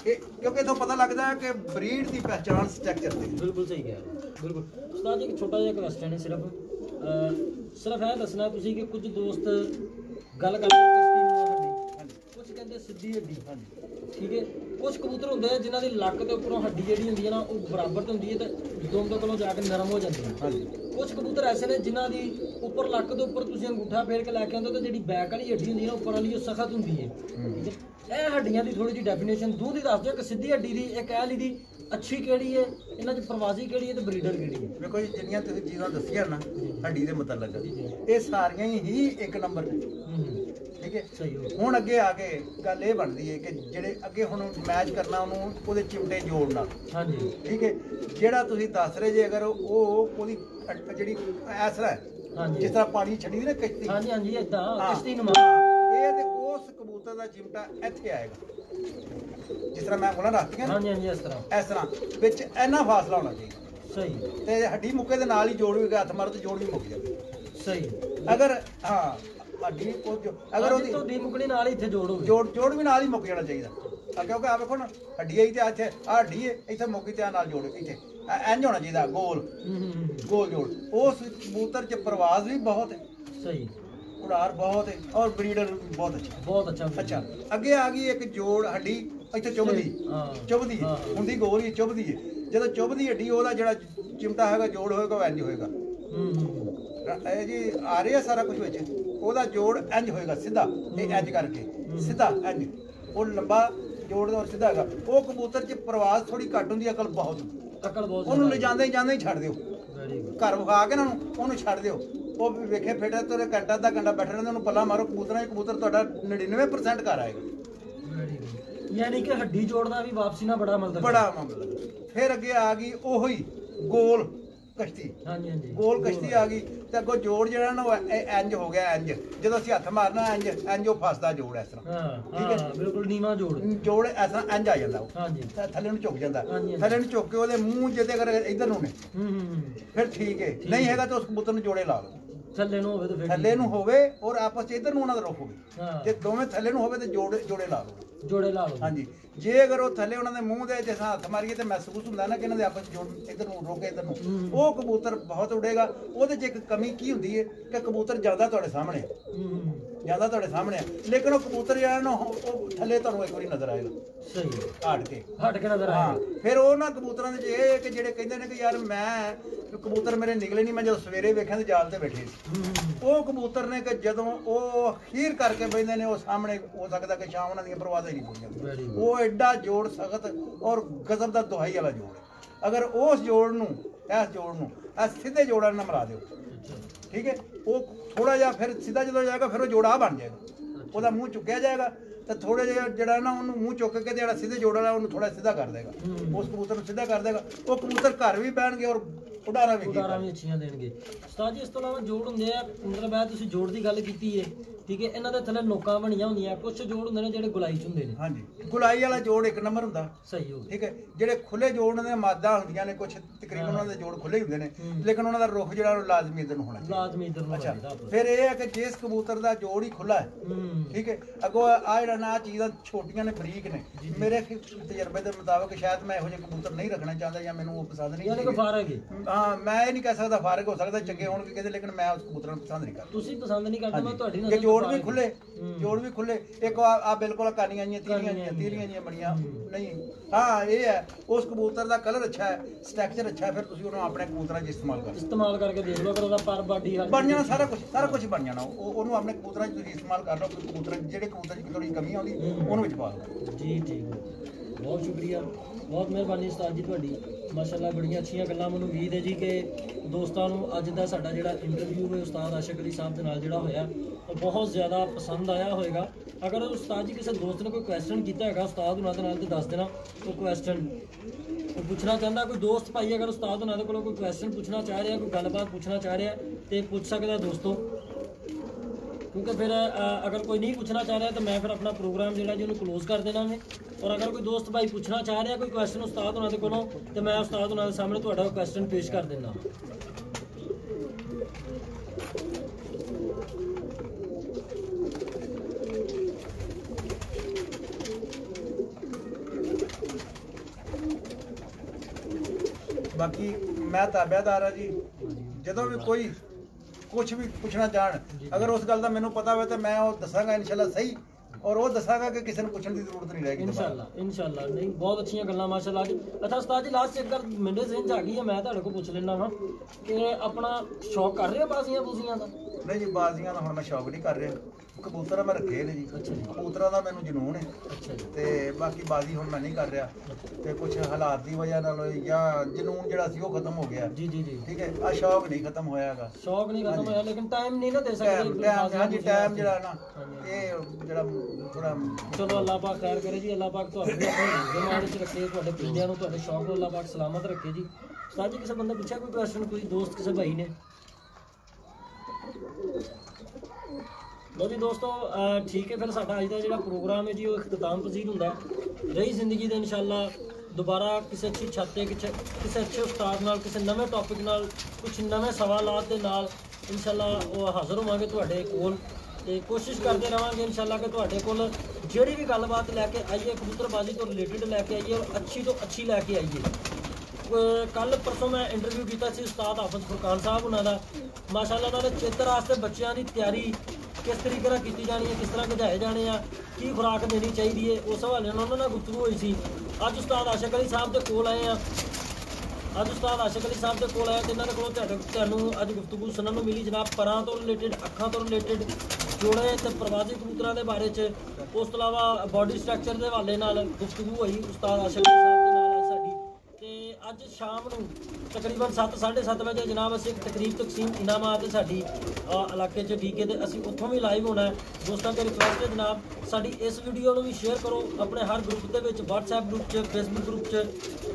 ਇਹ ਕਿਉਂਕਿ ਇਥੋਂ ਪਤਾ ਲੱਗਦਾ ਹੈ ਕਿ ਬਰੀਡ ਦੀ ਪਹਿਚਾਣ ਸਟਰਕਚਰ ਤੇ। ਬਿਲਕੁਲ ਸਹੀ ਕਹਿ। ਬਿਲਕੁਲ। ਉਸਤਾਦ ਜੀ ਇੱਕ ਛੋਟਾ ਜਿਹਾ ਕੁਐਸਚਨ ਹੈ ਸਿਰਫ। ਸਿਰਫ ਇਹ ਦੱਸਣਾ ਤੁਸੀਂ ਕਿ ਕੁਝ ਦੋਸਤ ਗੱਲ ਕਰਦੇ ਕਸ਼ਤੀ ਨੂੰ ਹੱਡੀ ਕੁਝ ਕਹਿੰਦੇ ਸਿੱਧੀ ਹੱਡੀ। ਠੀਕ ਹੈ? ਕੁਝ ਕਬੂਤਰ ਹੁੰਦੇ ਆ ਜਿਨ੍ਹਾਂ ਦੀ ਲੱਕ ਦੇ ਉੱਪਰੋਂ ਹੱਡੀ ਜਿਹੜੀ ਹੁੰਦੀ ਹੈ ਨਾ ਉਹ ਬਰਾਬਰ ਤੇ ਹੁੰਦੀ ਹੈ ਤੇ ਦੁਮ ਦੇ ਕੋਲੋਂ ਜਾ ਕੇ ਨਰਮ ਹੋ ਜਾਂਦੀ ਹੈ। ਹਾਂਜੀ। ਕੁਝ ਕਬੂਤਰ ਐਸੇ ਨੇ ਜਿਨ੍ਹਾਂ ਦੀ ਉੱਪਰ ਲੱਕ ਦੇ ਉੱਪਰ ਤੁਸੀਂ ਅੰਗੂਠਾ ਫੇਰ ਕੇ ਲੈ ਕੇ ਆਉਂਦੇ ਹੋ ਤੇ ਜਿਹੜੀ ਬੈਕ ਵਾਲੀ ਹੱਡੀ ਹੁੰਦੀ ਹੈ ਨਾ ਉੱਪਰ ਵਾਲੀ ਉਹ ਸਖਤ ਹੁੰਦੀ ਹੈ। ਇਹ ਹੱਡੀਆਂ ਦੀ ਥੋੜੀ ਜਿਹੀ ਡੈਫੀਨੇਸ਼ਨ ਦੂਰ ਦੀ ਦੱਸ ਦਿਓ ਕਿ ਸਿੱਧੀ ਹੱਡੀ ਦੀ ਇੱਕ ਵਾਲੀ ਦੀ ਅੱਛੀ ਕਿਹੜੀ ਹੈ ਇਹਨਾਂ 'ਚ ਪ੍ਰਵਾਸੀ ਕਿਹੜੀ ਹੈ ਤੇ ਬਰੀਡਰ ਕਿਹੜੀ ਹੈ? ਵੇਖੋ ਜੀ ਜਿੰਨੀਆਂ ਤੁਸੀਂ ਚੀਜ਼ਾਂ ਦੱਸੀਆਂ ਨਾ ਹੱਡੀ ਦੇ ਮੁਤਲਕ। ਇਹ ਸਾਰੀਆਂ ਹੀ ਇੱਕ ਨੰਬਰ ਹੂੰ ਠੀਕ ਹੈ? ਹੁਣ ਅੱਗੇ ਆ ਕੇ ਗੱਲ ਇਹ ਬਣਦੀ ਹੈ ਕਿ ਜਿਹੜੇ ਅੱਗੇ ਹੁਣ ਮੈਚ ਕਰਨਾ ਉਹਨੂੰ ਉਹਦੇ ਚਿਮਟੇ ਜੋੜਨਾ। ਹਾਂਜੀ। ਠੀਕ ਹੈ? ਜਿਹੜਾ ਤੁਸੀਂ ਦੱਸ ਰਹੇ ਜੇ ਅਗਰ ਉਹ ਉਹਦੀ ਜਿਹੜੀ ਐਸਰਾ ਜਿਸ ਤਰ੍ਹਾਂ ਪਾਣੀ ਛੱਡੀ ਨਾ ਕਿਸ਼ਤੀ। ਹਾਂਜੀ ਹਾਂਜੀ ਇਦਾਂ। ਕਿਸ਼ਤੀ ਨੂੰ ਇਹ ਤੇ ਉਸ ਕਬੂਤਰ ਦਾ ਚਿਮਟਾ ਇੱਥੇ ਆਏਗਾ। ਜਿਸ ਤਰ੍ਹਾਂ ਮੈਂ ਉਹਨਾਂ ਰੱਖਤੀਆਂ ਹਾਂਜੀ ਹਾਂਜੀ ਇਸ ਤਰ੍ਹਾਂ। ਇਸ ਤਰ੍ਹਾਂ। ਵਿੱਚ ਇੰਨਾ ਫਾਸਲਾ ਹੋਣਾ ਚਾਹੀਦਾ। ਸਹੀ। ਤੇ ਹੱਡੀ ਮੁੱਕੇ ਦੇ ਨਾਲ ਹੀ ਜੋੜ ਵੀ ਗਿਆ ਹੱਥ ਮਾਰੋ ਤੇ ਜੋੜ ਵੀ ਮੁੱਕ ਜਾਵੇ ਸਹੀ। ਅਗਰ ਹਾਂ। ਉਹ ਜੋ- ਅਗਰ ਉਹਦੀ ਤੁਹਾਡੀ ਮੁਕਣੀ ਨਾਲ ਹੀ ਇੱਥੇ ਜੋੜੋਗੇ ਜੋੜ ਜੋੜ ਵੀ ਨਾਲ ਹੀ ਮੁੱਕ ਜਾਣਾ ਚਾਹੀਦਾ। ਆ ਕਿਉਂਕਿ ਆ ਵੇਖੋ ਨਾ ਹੱਡੀ ਆਈ ਤੇ ਇੱਥੇ ਆ ਹੱਡੀ ਹੈ ਇੱਥੇ ਮੁੱਕੀ ਤੇ ਆ ਨਾਲ ਜੋੜ ਇੱਥੇ। ਐ- ਇੰਝ ਹੋਣਾ ਚਾਹੀਦਾ ਗੋਲ। ਗੋਲ ਜੋੜ। ਉਸ ਕਬੂਤਰ ਚ ਪ੍ਰਵਾਜ਼ ਵੀ ਬਹੁਤ ਹੈ ਸਹੀ। ਉਡਾਰ ਬਹੁਤ ਹੈ ਔਰ ਬਰੀਡਰ ਬਹੁਤ ਅੱਛਾ। ਬਹੁਤ ਅੱਛਾ। ਅੱਛਾ ਅੱਗੇ ਆ ਗਈ ਇੱਕ ਜੋੜ ਹੱਡੀ ਇੱਥੇ ਚੁੱਭਦੀ। ਹਾਂ। ਚੁੱਭਦੀ। ਹੁੰਦੀ ਗੋਲ ਹੀ ਚੁੱਭਦੀ ਹੈ ਜਦੋਂ ਚੁੱਭਦੀ ਹੱਡੀ ਉਹਦਾ ਜਿਹੜਾ ਚਿਮਟਾ ਹੈਗਾ ਜੋੜ ਹੋਏਗਾ ਉਹ ਇੰਝ ਹੋਏਗਾ। ਹੂੰ। ਇਹ ਜੀ ਆ ਰਿਹਾ ਸਾਰਾ ਕੁਝ ਵਿੱਚ। ਉਹਦਾ ਜੋੜ ਇੰਝ ਹੋਏਗਾ ਸਿੱਧਾ। ਇਹ ਇੰਝ ਕਰਕੇ ਸਿੱਧਾ ਇੰਝ। ਉਹ ਲੰਬਾ ਜੋੜ ਦਾ ਸਿੱਧਾ ਹੈਗਾ। ਉਹ ਕਬੂਤਰ 'ਚ ਪ੍ਰਵਾਜ਼ ਥੋੜੀ ਘੱਟ ਹੁੰਦੀ ਹੈ, ਅਕਲ ਬਹੁਤ। ਅਕਲ ਬਹੁਤ ਉਹਨੂੰ ਲੈ ਜਾਂਦੇ ਹੀ ਜਾਂਦੇ ਹੀ ਛੱਡ ਦਿਓ। ਘਰ ਵਿਖਾ ਕੇ ਇਹਨਾਂ ਨੂੰ ਉਹਨੂੰ ਛੱਡ ਦਿਓ। ਉਹ ਵੀ ਵੇਖੇ ਫੇਟੇ ਤੇ ਘੰਟਾ ਅੱਧਾ ਘੰਟਾ ਬੈਠੇ ਰਹਿੰਦੇ ਉਹਨੂੰ ਪੱਲਾ ਮਾਰੋ ਕਬੂਤਰਾਂ 'ਚ ਕਬੂਤਰ ਤੁਹਾਡਾ 99% ਘਰ ਆਏਗਾ। ਯਾਨੀ ਕਿ ਹੱਡੀ ਜੋੜਨਾ ਵੀ ਵਾਪਸੀ ਨਾਲ ਬੜਾ ਮਤਲਬ ਬੜਾ ਮਾਮਲਾ ਫਿਰ ਅੱਗੇ ਆ ਗਈ ਉਹੀ ਗੋਲ। ਕਸ਼ਤੀ। ਹਾਂਜੀ ਹਾਂਜੀ। ਗੋਲ ਕਸ਼ਤੀ ਆ ਗਈ ਤੇ ਅੱਗੋਂ ਜੋੜ ਜਿਹੜਾ ਨਾ ਉਹ ਐ- ਇੰਝ ਹੋ ਗਿਆ ਇੰਝ ਜਦੋਂ ਅਸੀਂ ਹੱਥ ਮਾਰਨਾ ਇੰਝ ਇੰਝ ਉਹ ਫਸਦਾ ਜੋੜ ਇਸ ਤਰ੍ਹਾਂ। ਹਾਂ ਠੀਕ ਹੈ। ਹਾਂ ਬਿਲਕੁਲ ਨੀਵਾ ਜੋੜ। ਜੋੜ ਇਸ ਤਰ੍ਹਾਂ ਇੰਝ ਆ ਜਾਂਦਾ ਉਹ। ਹਾਂਜੀ। ਥ- ਥੱਲੇ ਨੂੰ ਝੁਕ ਜਾਂਦਾ। ਹਾਂਜੀ, ਹਾਂਜੀ। ਥੱਲੇ ਨੂੰ ਝੁਕ ਕੇ ਉਹਦੇ ਮੂੰਹ ਜਿਹਦੇ ਅਗਰ ਇੱਧਰ ਨੂੰ ਨੇ ਹੂੰ ਹੂੰ ਹੂੰ। ਫਿਰ ਠੀਕ ਹੈ। ਨਹੀਂ ਹੈਗਾ ਤਾਂ ਉਸ ਕਬੂਤਰ ਨੂੰ ਜੋੜੇ ਲਾ ਲਓ ਥੱਲੇ ਨੂੰ ਹੋਵੇ ਤਾਂ ਫਿਰ ਥੱਲੇ ਨੂੰ ਹੋਵੇ ਔਰ ਆਪਸ ਚ ਇੱਧਰ ਨੂੰ ਉਹਨਾਂ ਦਾ ਰੁਖ ਹੋਵੇ। ਹਾਂ। ਜੇ ਦੋਵੇਂ ਥੱਲੇ ਨੂੰ ਹੋਵੇ ਤੇ ਜੋੜੇ ਜੋੜੇ ਲਾ ਲਓ। ਜੋੜੇ ਲਾ ਲਓ। ਹਾਂਜੀ। ਜੇ ਅਗਰ ਉਹ ਥੱਲੇ ਉਹਨਾਂ ਦੇ ਮੂੰਹ ਦੇ ਜਿਸ ਹੱਥ ਮਾਰੀਏ ਤੇ ਮਹਿਸੂਸ ਹੁੰਦਾ ਨਾ ਕਿ ਇਹਨਾਂ ਦੇ ਆਪਸ ਚ ਜੋੜ ਇੱਧਰ ਨੂੰ ਰੋਕੇ ਇੱਧਰ ਨੂੰ। ਹੂੰ। ਉਹ ਕਬੂਤਰ ਬਹੁਤ ਉਡੇਗਾ। ਉਹਦੇ 'ਚ ਇੱਕ ਕਮੀ ਕੀ ਹੁੰਦੀ ਹੈ? ਕਿ ਕਬੂਤਰ ਜ਼ਿਆਦਾ ਤੁਹਾਡੇ ਸਾਹਮਣੇ। ਹੈ। ਹੂੰ ਹੂੰ। ਜ਼ਿਆਦਾ ਤੁਹਾਡੇ ਸਾਹਮਣੇ ਆ। ਲੇਕਿਨ ਉਹ ਕਬੂਤਰ ਜਿਹੜਾ ਨਾ ਉਹ ਉਹ ਥੱਲੇ ਤੁਹਾਨੂੰ ਇੱਕ ਵਾਰੀ ਨਜ਼ਰ ਆਏਗਾ। ਸਹੀ ਘਾਟ ਕੇ। ਹਟ ਕੇ ਨਜ਼ਰ ਹਾਂ ਆਇਆ ਫਿਰ ਉਹ ਨਾ ਕਬੂਤਰਾਂ ਦੇ 'ਚ ਇਹ ਹੈ ਕਿ ਜਿਹੜੇ ਕਹਿੰਦੇ ਨੇ ਕਿ ਯਾਰ ਮੈਂ ਕਬੂਤਰ ਮੇਰੇ ਨਿਕਲੇ ਨਹੀਂ ਮੈਂ ਜਦੋਂ ਸਵੇਰੇ ਵੇਖਿਆ ਤੇ ਜਾਲ ਤੇ ਬੈਠੇ ਸੀ। ਹੂੰ ਹੂੰ ਉਹ ਕਬੂਤਰ ਨੇ ਕਿ ਜਦੋਂ ਉਹ ਖੀਰ ਕਰਕੇ ਬੈਠਦੇ ਨੇ ਉਹ ਸਾਹਮਣੇ ਹੋ ਸਕਦਾ ਕਿ ਸ਼ਾਮ ਉਹਨਾਂ ਦੀਆਂ ਪਰਵਾਜ਼ਾਂ ਹੀ ਨਹੀਂ ਵੈਰੀ ਗੁੱਡ ਉਹ ਐਡਾ ਜੋੜ ਸਖਤ ਔਰ ਗਜ਼ਬ ਦਾ ਦੁਹਾਈ ਵਾਲਾ ਜੋੜ ਹੈ। ਅਗਰ ਉਸ ਜੋੜ ਨੂੰ ਇਸ ਜੋੜ ਨੂੰ ਇਸ ਸਿੱਧੇ ਜੋੜਾਂ ਨਾਲ ਮਿਲਾ ਦਿਓ। ਅੱਛਾ। ਠੀਕ ਹੈ? ਉਹ ਥੋੜਾ ਜਿਹਾ ਫਿਰ ਸਿੱਧਾ ਜਦੋਂ ਜਾਏਗਾ ਫਿਰ ਉਹ ਜੋੜਾ ਬਣ ਜਾਏਗਾ। ਉਹਦਾ ਮੂੰਹ ਚੁੱਕਿਆ ਜਾਏਗਾ ਤੇ ਥੋੜਾ ਜਿਹਾ ਜਿਹੜਾ ਨਾ ਉਹਨੂੰ ਮੂੰਹ ਚੁੱਕ ਕੇ ਤੇ ਜਿਹੜਾ ਸਿੱਧੇ ਜੋੜ ਵਾਲਾ ਉਹਨੂੰ ਥੋੜਾ ਸਿੱਧਾ ਕਰ ਦੇਗਾ। ਉਸ ਕਬੂਤਰ ਨੂੰ ਸਿੱਧਾ ਕਰ ਦੇਗਾ। ਉਹ ਕਬੂਤਰ ਘਰ ਵੀ ਬਹਿਣਗੇ ਔਰ ਉਡਾਰਾ ਵੀ ਉਡਾਰਾਂ ਵੀ ਅੱਛੀਆਂ ਦੇਣਗੇ। ਉਸਤਾਦ ਜੀ ਇਸ ਤੋਂ ਇਲਾਵਾ ਜੋੜ ਹੁੰਦੇ ਆ। ਮਤਲਬ ਹੈ ਤੁਸੀਂ ਜੋੜ ਦੀ ਗੱਲ ਕੀਤੀ ਹੈ ਠੀਕ ਹੈ ਇਹਨਾਂ ਦੇ ਥੱਲੇ ਨੋਕਾਂ ਬਣੀਆਂ ਹੁੰਦੀਆਂ ਕੁਝ ਜੋੜ ਹੁੰਦੇ ਨੇ ਜਿਹੜੇ ਗੁਲਾਈ ਚ ਹੁੰਦੇ ਨੇ। ਹਾਂਜੀ ਗੁਲਾਈ ਵਾਲਾ ਜੋੜ ਇੱਕ ਨੰਬਰ ਹੁੰਦਾ। ਸਹੀ ਹੋ ਗਿਆ। ਠੀਕ ਹੈ ਜਿਹੜੇ ਖੁੱਲੇ ਜੋੜ ਨੇ ਮਾਦਾ ਹੁੰਦੀਆਂ ਨੇ ਕੁਝ ਤਕਰੀਬਨ ਉਹਨਾਂ ਦੇ ਜੋੜ ਖੁੱਲੇ ਹੁੰਦੇ ਨੇ। ਲੇਕਿਨ ਉਹਨਾਂ ਦਾ ਰੁਖ ਜਿਹੜਾ ਉਹ ਲਾਜ਼ਮੀ ਇਧਰ ਨੂੰ ਹੋਣਾ ਚਾਹੀਦਾ। ਲਾਜ਼ਮੀ ਇਧਰ ਨੂੰ ਅੱਛਾ ਫਿਰ ਇਹ ਹੈ ਕਿ ਜਿਸ ਕਬੂਤਰ ਦਾ ਜੋੜ ਹੀ ਖੁੱਲਾ ਹੈ ਠੀਕ ਹੈ ਅੱਗੋਂ ਆ ਜਿਹੜਾ ਨਾ ਚੀਜ਼ਾਂ ਛੋਟੀਆਂ ਨੇ ਬਰੀਕ ਨੇ। ਮੇਰੇ ਤਜਰਬੇ ਦੇ ਮੁਤਾਬਕ ਸ਼ਾਇਦ ਮੈਂ ਇਹੋ ਜਿਹੇ ਕਬੂਤਰ ਨਹੀਂ ਰੱਖਣਾ ਚਾਹੁੰਦਾ ਜਾਂ ਮੈਨੂੰ ਉਹ ਪਸੰਦ ਨਹੀਂ ਯਾਨੀ ਕਿ ਸੀਗੇ। ਫਾਰਗ ਹੈ ਹਾਂ ਮੈਂ ਇਹ ਨਹੀਂ ਕਹਿ ਸਕਦਾ ਫਾਰਗ ਹੋ ਸਕਦਾ ਚੰਗੇ ਹੋਣਗੇ ਕਹਿੰਦੇ ਲੇਕਿਨ ਮੈਂ ਉਸ ਕਬੂਤਰ ਨੂੰ ਪਸੰਦ ਨਹੀਂ ਕਰਦਾ। ਤੁਸੀਂ ਪਸੰਦ ਨਹੀਂ ਕਰਦੇ ਮੈਂ ਤੁਹਾਡੀ ਨਜ਼ਰ ਜੋੜ ਵੀ ਖੁੱਲੇ। ਜੋੜ ਵੀ ਖੁੱਲੇ। ਇੱਕ ਆ ਬਿਲਕੁਲ ਕਾਨੀਆਂ ਜੀਆਂ ਤੀਰੀਆਂ ਜੀਆਂ। ਤੀਰੀਆਂ ਜੀਆਂ ਬਣੀਆਂ। ਨਹੀਂ ਹਾਂ ਇਹ ਹੈ ਉਸ ਕਬੂਤਰ ਦਾ ਕਲਰ ਅੱਛਾ ਹੈ ਸਟਰਕਚਰ ਅੱਛਾ ਹੈ ਫਿਰ ਤੁਸੀਂ ਉਹਨੂੰ ਆਪਣੇ ਕਬੂਤਰਾਂ 'ਚ ਇਸਤੇਮਾਲ ਕਰ। ਇਸਤੇਮਾਲ ਕਰਕੇ ਦੇਖ ਲਓ ਅਗਰ ਉਹਦਾ ਪਰ ਬਾਡੀ ਹੱਲ ਬਣ ਜਾਣਾ ਸਾਰਾ ਕੁਝ ਸਾਰਾ ਕੁਝ ਬਣ ਜਾਣਾ। ਉਹ ਉਹਨੂੰ ਆਪਣੇ ਕਬੂਤਰਾਂ 'ਚ ਤੁਸੀਂ ਇਸਤੇਮਾਲ ਕਰ ਲਓ ਕਬੂਤਰਾਂ ਜਿਹੜੇ ਕਬੂਤਰਾਂ 'ਚ ਥੋੜੀ ਕਮੀ ਆਉਂਦੀ ਉਹਨੂੰ ਵਿੱਚ ਪਾ ਲਓ ਜੀ ਠੀਕ ਹੈ। ਬਹੁਤ ਸ਼ੁਕਰੀਆ। ਬਹੁਤ ਮਿਹਰਬਾਨੀ ਉਸਤਾਦ ਜੀ ਤੁਹਾਡੀ। ਮਾਸ਼ਾਅੱਲਾ, ਬੜੀਆਂ ਅੱਛੀਆਂ ਗੱਲਾਂ। ਮੈਨੂੰ ਉਮੀਦ ਹੈ ਜੀ ਕਿ ਦੋਸਤਾਂ ਨੂੰ ਅੱਜ ਦਾ ਸਾਡਾ ਜਿਹੜਾ ਇੰਟਰਵਿਊ ਹੈ, ਉਸਤਾਦ ਆਸ਼ਕ ਅਲੀ ਸਾਹਿਬ ਦੇ ਨਾਲ ਜਿਹੜਾ ਹੋਇਆ, ਉਹ ਬਹੁਤ ਜ਼ਿਆਦਾ ਪਸੰਦ ਆਇਆ ਹੋਵੇਗਾ ਅਗਰ ਉਸਤਾਦ ਜੀ ਕਿਸੇ ਦੋਸਤ ਨੇ ਕੋਈ ਕੁਐਸਚਨ ਕੀਤਾ ਹੈਗਾ ਉਸਤਾਦ ਉਹਨਾਂ ਦੇ ਨਾਲ ਤੇ ਦੱਸ ਦੇਣਾ ਉਹ ਕੁਐਸਚਨ ਉਹ ਪੁੱਛਣਾ ਚਾਹੁੰਦਾ, ਕੋਈ ਦੋਸਤ ਭਾਈ ਅਗਰ ਉਸਤਾਦ ਉਹਨਾਂ ਦੇ ਕੋਲੋਂ ਕੋਈ ਕੁਐਸਚਨ ਪੁੱਛਣਾ ਚਾਹ ਰਿਹਾ, ਕੋਈ ਗੱਲਬਾਤ ਪੁੱਛਣਾ ਚਾਹ ਰਿਹਾ ਤੇ ਪੁੱਛ ਸਕਦਾ ਦੋਸਤੋ। ਕਿਉਂਕਿ ਫਿਰ ਅ, ਅਗਰ ਕੋਈ ਨਹੀਂ ਪੁੱਛਣਾ ਚਾਹ ਰਿਹਾ ਤਾਂ ਮੈਂ ਫਿਰ ਆਪਣਾ ਪ੍ਰੋਗਰਾਮ ਜਿਹੜਾ ਜੀ ਉਹਨੂੰ ਕਲੋਜ਼ ਕਰ ਦੇਣਾ ਹੈ ਔਰ ਅਗਰ ਕੋਈ ਦੋਸਤ ਭਾਈ ਪੁੱਛਣਾ ਚਾਹ ਰਿਹਾ ਕੋਈ ਕੁਐਸਚਨ ਉਸਤਾਦ ਉਹਨਾਂ ਦੇ ਕੋਲੋਂ ਤੇ ਮੈਂ ਉਸਤਾਦ ਉਹਨਾਂ ਦੇ ਸਾਹਮਣੇ ਤੁਹਾਡਾ ਕੁਐਸਚਨ ਪੇਸ਼ ਕਰ ਦਿੰਦਾ। ਬਾਕੀ ਮੈਂ ਤਾਬਿਆਦਾਰ ਆ ਜੀ। ਜਦੋਂ ਵੀ ਕੋਈ ਕੁਝ ਵੀ ਪੁੱਛਣਾ ਚਾਹਣ ਅਗਰ ਉਸ ਗੱਲ ਦਾ ਮੈਨੂੰ ਪਤਾ ਹੋਵੇ ਤਾਂ ਮੈਂ ਉਹ ਦੱਸਾਂਗਾ ਇਨਸ਼ਾਅੱਲਾ ਸਹੀ। ਔਰ ਉਹ ਦੱਸਾਂਗਾ ਕਿ ਕਿਸੇ ਨੂੰ ਪੁੱਛਣ ਦੀ ਜ਼ਰੂਰਤ ਨਹੀਂ ਰਹੇਗੀ। ਇਨਸ਼ਾਅੱਲਾ ਇਨਸ਼ਾਅੱਲਾ ਨਹੀਂ ਬਹੁਤ ਅੱਛੀਆਂ ਗੱਲਾਂ ਮਾਸ਼ਾਅੱਲਾ। ਜੀ ਅੱਛਾ ਉਸਤਾਦ ਜੀ ਲਾਸਟ ਇੱਕ ਗੱਲ ਮੇਰੇ ਜ਼ਿਹਨ ਚ ਆ ਗਈ ਹੈ ਮੈਂ ਤੁਹਾਡੇ ਕੋਲ ਪੁੱਛ ਲੈਣਾ ਵਾਂ ਕਿ ਆਪਣਾ ਸ਼ੌਕ ਕਰ ਰਹੇ ਹੋ ਬਾਜ਼ੀਆਂ ਬੂਜ਼ੀਆਂ ਦਾ? ਨਹੀਂ ਜੀ ਬਾਜ਼ੀਆਂ ਦਾ ਹੁਣ ਮੈਂ ਸ਼ੌਕ ਨਹੀਂ ਕਰ ਰਿਹਾ। ਕਬੂਤਰ ਮੈਂ ਰੱਖੇ ਨੇ ਜੀ। ਕਬੂਤਰਾਂ ਦਾ ਮੈਨੂੰ ਜਨੂਨ ਹੈ। ਤੇ ਬਾਕੀ ਬਾਜ਼ੀ ਹੁਣ ਮੈਂ ਨਹੀਂ ਕਰ ਰਿਹਾ। ਤੇ ਕੁਝ ਹਾਲਾਤ ਦੀ ਵਜ੍ਹਾ ਨਾਲ ਜਾਂ ਜਨੂਨ ਜਿਹੜਾ ਸੀ ਉਹ ਖਤਮ ਹੋ ਗਿਆ। ਜੀ ਜੀ ਜੀ। ਠੀਕ ਹੈ? ਆ ਸ਼ੌਕ ਨਹੀਂ ਖਤਮ ਹੋਇਆਗਾ। ਸ਼ੌਕ ਨਹੀਂ ਖਤਮ ਹੋਇਆ ਲੇਕਿਨ ਟਾਈਮ ਨਹੀਂ ਨਾ ਦੇ ਸਕਦੇ ਟਾਈਮ ਹਾਂਜੀ ਟਾਈਮ ਜਿਹੜਾ ਨਾ। ਇਹ ਜਿਹੜਾ ਥੋੜਾ ਚਲੋ ਅੱਲਾਹ ਪਾਕ ਖੈਰ ਕਰੇ ਜੀ ਅੱਲਾਹ ਪਾਕ ਤੁਹਾਨੂੰ ਦਿਮਾਗ ਵਿੱਚ ਰੱਖੇ ਤੁਹਾਡੇ ਪਿੰਡਿਆਂ ਨੂੰ ਤੁਹਾਡੇ ਸ਼ੌਕ ਨੂੰ ਅੱਲਾਹ ਪਾਕ ਸਲਾਮਤ ਰੱਖੇ ਜੀ। ਉਸਤਾਦ ਜੀ ਕਿਸੇ ਬੰਦੇ ਪੁੱਛਿਆ ਕੋਈ ਕੁਐਸਚਨ ਕੋਈ ਦੋਸਤ ਕਿਸੇ ਭਾਈ ਨੇ? ਲੋ ਜੀ ਦੋਸਤੋ ਠੀਕ ਹੈ ਫਿਰ ਸਾਡਾ ਅੱਜ ਦਾ ਜਿਹੜਾ ਪ੍ਰੋਗਰਾਮ ਹੈ ਜੀ, ਉਹ ਇਖਤਤਾਮ ਪਜ਼ੀਰ ਹੁੰਦਾ। ਰਹੀ ਜ਼ਿੰਦਗੀ ਦੇ ਇਨਸ਼ਾਅੱਲਾ ਦੁਬਾਰਾ ਕਿਸੇ ਅੱਛੀ ਛੱਤ ਤੇ, ਕਿਸੇ ਅੱਛੇ ਉਸਤਾਦ ਨਾਲ, ਕਿਸੇ ਨਵੇਂ ਟੌਪਿਕ ਨਾਲ ਕੁਝ ਨਵੇਂ ਸਵਾਲਾਤ ਦੇ ਨਾਲ ਇਨਸ਼ਾਅੱਲਾ ਉਹ ਹਾਜ਼ਰ ਹੋਵਾਂਗੇ ਤੁਹਾਡੇ ਕੋਲ ਤੇ ਕੋਸ਼ਿਸ਼ ਕਰਦੇ ਰਵਾਂਗੇ ਇਨਸ਼ਾਅੱਲਾ ਕਿ ਤੁਹਾਡੇ ਕੋਲ ਜਿਹੜੀ ਵੀ ਗੱਲਬਾਤ ਲੈ ਕੇ ਆਈਏ, ਕਬੂਤਰਬਾਜ਼ੀ ਤੋਂ ਰਿਲੇਟਡ ਲੈ ਕੇ ਆਈਏ, ਔਰ ਅੱਛੀ ਤੋਂ ਅੱਛੀ ਲੈ ਕੇ ਆਈਏ। ਕੱਲ ਪਰਸੋਂ ਮੈਂ ਇੰਟਰਵਿਊ ਕੀਤਾ ਸੀ ਉਸਤਾਦ ਹਾਫਿਜ਼ ਫੁਰਕਾਨ ਸਾਹਿਬ, ਉਹਨਾਂ ਦਾ। ਮਾਸ਼ਾਅੱਲਾ, ਉਹਨਾਂ ਨੇ ਚੇਤਰ ਵਾਸਤੇ ਬੱਚਿਆਂ ਦੀ ਤਿਆਰੀ ਕਿਸ ਤਰੀਕੇ ਨਾਲ ਕੀਤੀ ਜਾਣੀ ਹੈ, ਕਿਸ ਤਰ੍ਹਾਂ ਵਧਾਏ ਜਾਣੇ ਆ, ਕੀ ਖੁਰਾਕ ਦੇਣੀ ਚਾਹੀਦੀ ਹੈ, ਉਸ ਹਵਾਲੇ ਨਾਲ ਉਹਨਾਂ ਨਾਲ ਗੁਫ਼ਤਗੂ ਹੋਈ ਸੀ। ਅੱਜ ਉਸਤਾਦ ਆਸ਼ਕ ਅਲੀ ਸਾਹਿਬ ਦੇ ਕੋਲ ਆਏ ਆ। ਅੱਜ ਉਸਤਾਦ ਆਸ਼ਕ ਅਲੀ ਸਾਹਿਬ ਦੇ ਕੋਲ ਆਏ ਤੇ ਇਹਨਾਂ ਦੇ ਕੋਲੋਂ ਤੁਹਾਡੇ ਤੁਹਾਨੂੰ ਅੱਜ ਗੁਫ਼ਤਗੂ ਸੁਣਨ ਨੂੰ ਮਿਲੀ ਜਨਾਬ ਪਰਾਂ ਤੋਂ ਰਿਲੇਟਡ ਅੱਖਾਂ ਤੋਂ ਰਿਲੇਟਡ ਜੋੜੇ ਤੇ ਪ੍ਰਵਾਸੀ ਕਬੂਤਰਾਂ ਦੇ ਬਾਰੇ ਚ। ਉਸ ਤੋਂ ਇਲਾਵਾ ਬਾਡੀ ਸਟਰਕਚਰ ਦੇ ਹਵਾਲੇ ਨਾਲ ਗੁਫ਼ਤਗੂ ਹੋਈ ਉਸਤਾਦ ਆਸ਼ਕ ਅਲੀ ਸਾਹਿਬ ਅੱਜ ਸ਼ਾਮ ਨੂੰ ਤਕਰੀਬਨ 7:30 ਵਜੇ ਜਨਾਬ ਅਸੀਂ ਇੱਕ ਤਕਰੀਬ ਤਕਸੀਮ ਇਨਾਮਾਤ ਹੈ ਸਾਡੀ ਇਲਾਕੇ 'ਚ ਠੀਕੇ ਤੇ ਅਸੀਂ ਉੱਥੋਂ ਵੀ ਲਾਈਵ ਹੋਣਾ ਹੈ। ਦੋਸਤਾਂ ਤੇ ਰਿਕੁਐਸਟ ਹੈ ਜਨਾਬ, ਸਾਡੀ ਇਸ ਵੀਡੀਓ ਨੂੰ ਵੀ ਸ਼ੇਅਰ ਕਰੋ, ਆਪਣੇ ਹਰ ਗਰੁੱਪ ਦੇ ਵਿੱਚ, WhatsApp ਗਰੁੱਪ 'ਚ, Facebook ਗਰੁੱਪ 'ਚ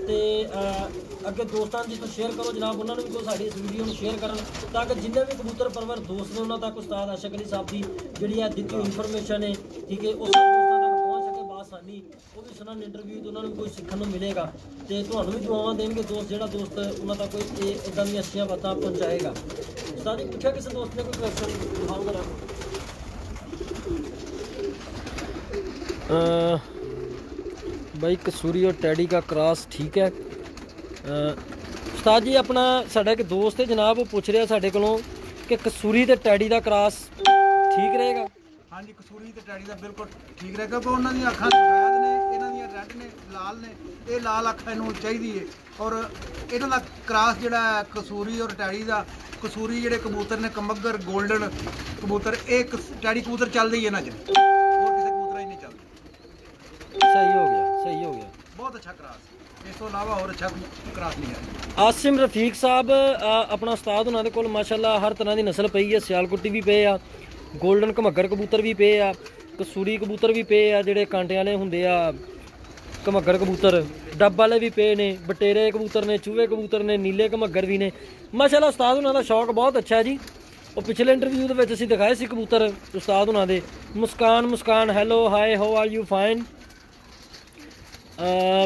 ਤੇ ਅੱਗੇ ਦੋਸਤਾਂ ਨੂੰ ਜਿੱਥੋਂ ਸ਼ੇਅਰ ਕਰੋ ਜਨਾਬ, ਉਹਨਾਂ ਨੂੰ ਵੀ ਕਹੋ ਸਾਡੀ ਇਸ ਵੀਡੀਓ ਨੂੰ ਸ਼ੇਅਰ ਕਰਨ, ਤਾਂ ਕਿ ਜਿੰਨੇ ਵੀ ਕਬੂਤਰ ਪਰਵਰ ਦੋਸਤ ਨੇ ਉਹਨਾਂ ਤੱਕ ਉਸਤਾਦ ਆਸ਼ਕ ਅਲੀ ਸਾਹਿਬ ਦੀ ਜਿਹੜੀ ਹੈ ਦਿੱਤੀ ਇਨਫੋਰਮੇਸ਼ਨ ਹੈ, ਠੀਕ ਹੈ ਉਹ ਸਾਨੀ ਉਹ ਵੀ ਇੰਟਰਵਿਊ ਤੋਂ ਉਹਨਾਂ ਨੂੰ ਕੋਈ ਸਿੱਖਣ ਨੂੰ ਮਿਲੇਗਾ ਤੇ ਤੁਹਾਨੂੰ ਵੀ ਜਵਾਬਾਂ ਦੇਣਗੇ ਦੋਸਤ, ਜਿਹੜਾ ਦੋਸਤ ਉਹਨਾਂ ਦਾ ਕੋਈ ਇਹ ਇਦਾਂ ਦੀਆਂ ਅੱਛੀਆਂ ਬਾਤਾਂ ਪਹੁੰਚਾਏਗਾ। ਉਸਤਾਦ ਜੀ, ਪੁੱਛਿਆ ਕਿਸੇ ਦੋਸਤ ਨੇ ਕੋਈ ਕੁਐਸਚਨ ਦਿਖਾਓ ਜਰਾ ਬਾਈ ਕਸੂਰੀ ਔਰ ਟੈਡੀ ਦਾ ਕ੍ਰਾਸ ਠੀਕ ਹੈ। ਉਸਤਾਦ ਜੀ, ਆਪਣਾ ਸਾਡਾ ਇੱਕ ਦੋਸਤ ਹੈ ਜਨਾਬ, ਉਹ ਪੁੱਛ ਰਿਹਾ ਸਾਡੇ ਕੋਲੋਂ ਕਿ ਕਸੂਰੀ ਤੇ ਟੈਡੀ ਦਾ ਕ੍ਰਾਸ ਠੀਕ ਰਹੇਗਾ? ਹਾਂਜੀ ਕਸੂਰੀ ਤੇ ਟੈਡੀ ਦਾ ਬਿਲਕੁਲ ਠੀਕ ਰਹੇਗਾ ਕਿਉਂਕਿ ਉਹਨਾਂ ਦੀਆਂ ਅੱਖਾਂ ਸਫੈਦ ਨੇ ਇਹਨਾਂ ਦੀਆਂ ਰੈੱਡ ਨੇ ਲਾਲ ਨੇ ਇਹ ਲਾਲ ਅੱਖ ਇਹਨੂੰ ਚਾਹੀਦੀ ਹੈ ਔਰ ਇਹਨਾਂ ਦਾ ਕ੍ਰਾਸ ਜਿਹੜਾ ਹੈ ਕਸੂਰੀ ਔਰ ਟੈਡੀ ਦਾ ਕਸੂਰੀ ਜਿਹੜੇ ਕਬੂਤਰ ਨੇ ਕਮੱਗਰ 골ਡਨ ਕਬੂਤਰ ਇਹ ਟੈਡੀ ਕਬੂਤਰ ਚੱਲਦੇ ਹੀ ਇਹਨਾਂ 'ਚ। ਹੋਰ ਕਿਸੇ ਕਬੂਤਰਾਂ 'ਚ ਨਹੀਂ ਚੱਲਦੇ। ਸਹੀ ਹੋ ਗਿਆ ਸਹੀ ਹੋ ਗਿਆ। ਬਹੁਤ ਅੱਛਾ ਕ੍ਰਾਸ। ਇਸ ਤੋਂ ਇਲਾਵਾ ਹੋਰ ਅੱਛਾ ਕ੍ਰਾਸ ਨਹੀਂ ਹੈ। ਆਸਿਮ ਰਫੀਕ ਸਾਹਿਬ ਆਪਣਾ ਉਸਤਾਦ ਉਹਨਾਂ ਦੇ ਕੋਲ ਮਾਸ਼ਾਅੱਲਾ ਹਰ ਤਰ੍ਹਾਂ ਦੀ ਨਸਲ ਪਈ ਹੈ ਸਿਆਲਕੁੱਟੀ ਵੀ ਪਏ ਆ। ਗੋਲਡਨ ਘਮੱਗਰ ਕਬੂਤਰ ਵੀ ਪਏ ਆ, ਕਸੂਰੀ ਕਬੂਤਰ ਵੀ ਪਏ ਆ, ਜਿਹੜੇ ਕਾਂਟੇ ਵਾਲੇ ਹੁੰਦੇ ਆ, ਘਮੱਗਰ ਕਬੂਤਰ। ਡੱਬ ਵਾਲੇ ਵੀ ਪਏ ਨੇ, ਬਟੇਰੇ ਕਬੂਤਰ ਨੇ, ਚੂਹੇ ਕਬੂਤਰ ਨੇ, ਨੀਲੇ ਘਮੱਗਰ ਵੀ ਨੇ। ਮਾਸ਼ਾਅੱਲਾ ਉਸਤਾਦ ਉਹਨਾਂ ਦਾ ਸ਼ੌਕ ਬਹੁਤ ਅੱਛਾ ਜੀ। ਉਹ ਪਿਛਲੇ ਇੰਟਰਵਿਊ ਦੇ ਵਿੱਚ ਅਸੀਂ ਦਿਖਾਏ ਸੀ ਕਬੂਤਰ, ਉਸਤਾਦ ਉਹਨਾਂ ਦੇ। Muskan Muskan hello hi how are you fine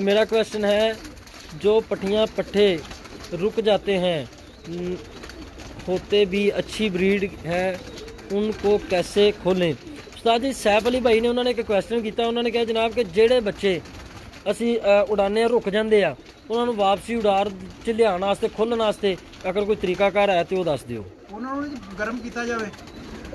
ਮੇਰਾ ਕੁਐਸਚਨ ਹੈ, ਜੋ ਪੱਠੀਆਂ ਪੱਠੇ ਰੁਕ जाते हैं होते ਵੀ ਅੱਛੀ ਬਰੀਡ ਹੈ उनको कैसे खोलें ਉਸਤਾਦ ਜੀ ਸੈਫ ਅਲੀ ਭਾਈ ਨੇ ਉਹਨਾਂ ਨੇ ਇੱਕ ਕੁਐਸਚਨ ਕੀਤਾ ਉਹਨਾਂ ਨੇ ਕਿਹਾ ਜਨਾਬ ਕਿ ਜਿਹੜੇ ਬੱਚੇ ਅਸੀਂ ਅ, ਉਡਾਉਂਦੇ ਆ ਰੁਕ ਜਾਂਦੇ ਆ ਉਹਨਾਂ ਨੂੰ ਵਾਪਸੀ ਉਡਾਰ ਚ ਲਿਆਉਣ ਵਾਸਤੇ ਖੋਲਣ ਵਾਸਤੇ ਅਗਰ ਕੋਈ ਤਰੀਕਾਕਾਰ ਹੈ ਤੇ ਉਹ ਦੱਸ ਦਿਓ ਉਹਨਾਂ ਨੂੰ ਜੀ ਗਰਮ ਕੀਤਾ ਜਾਵੇ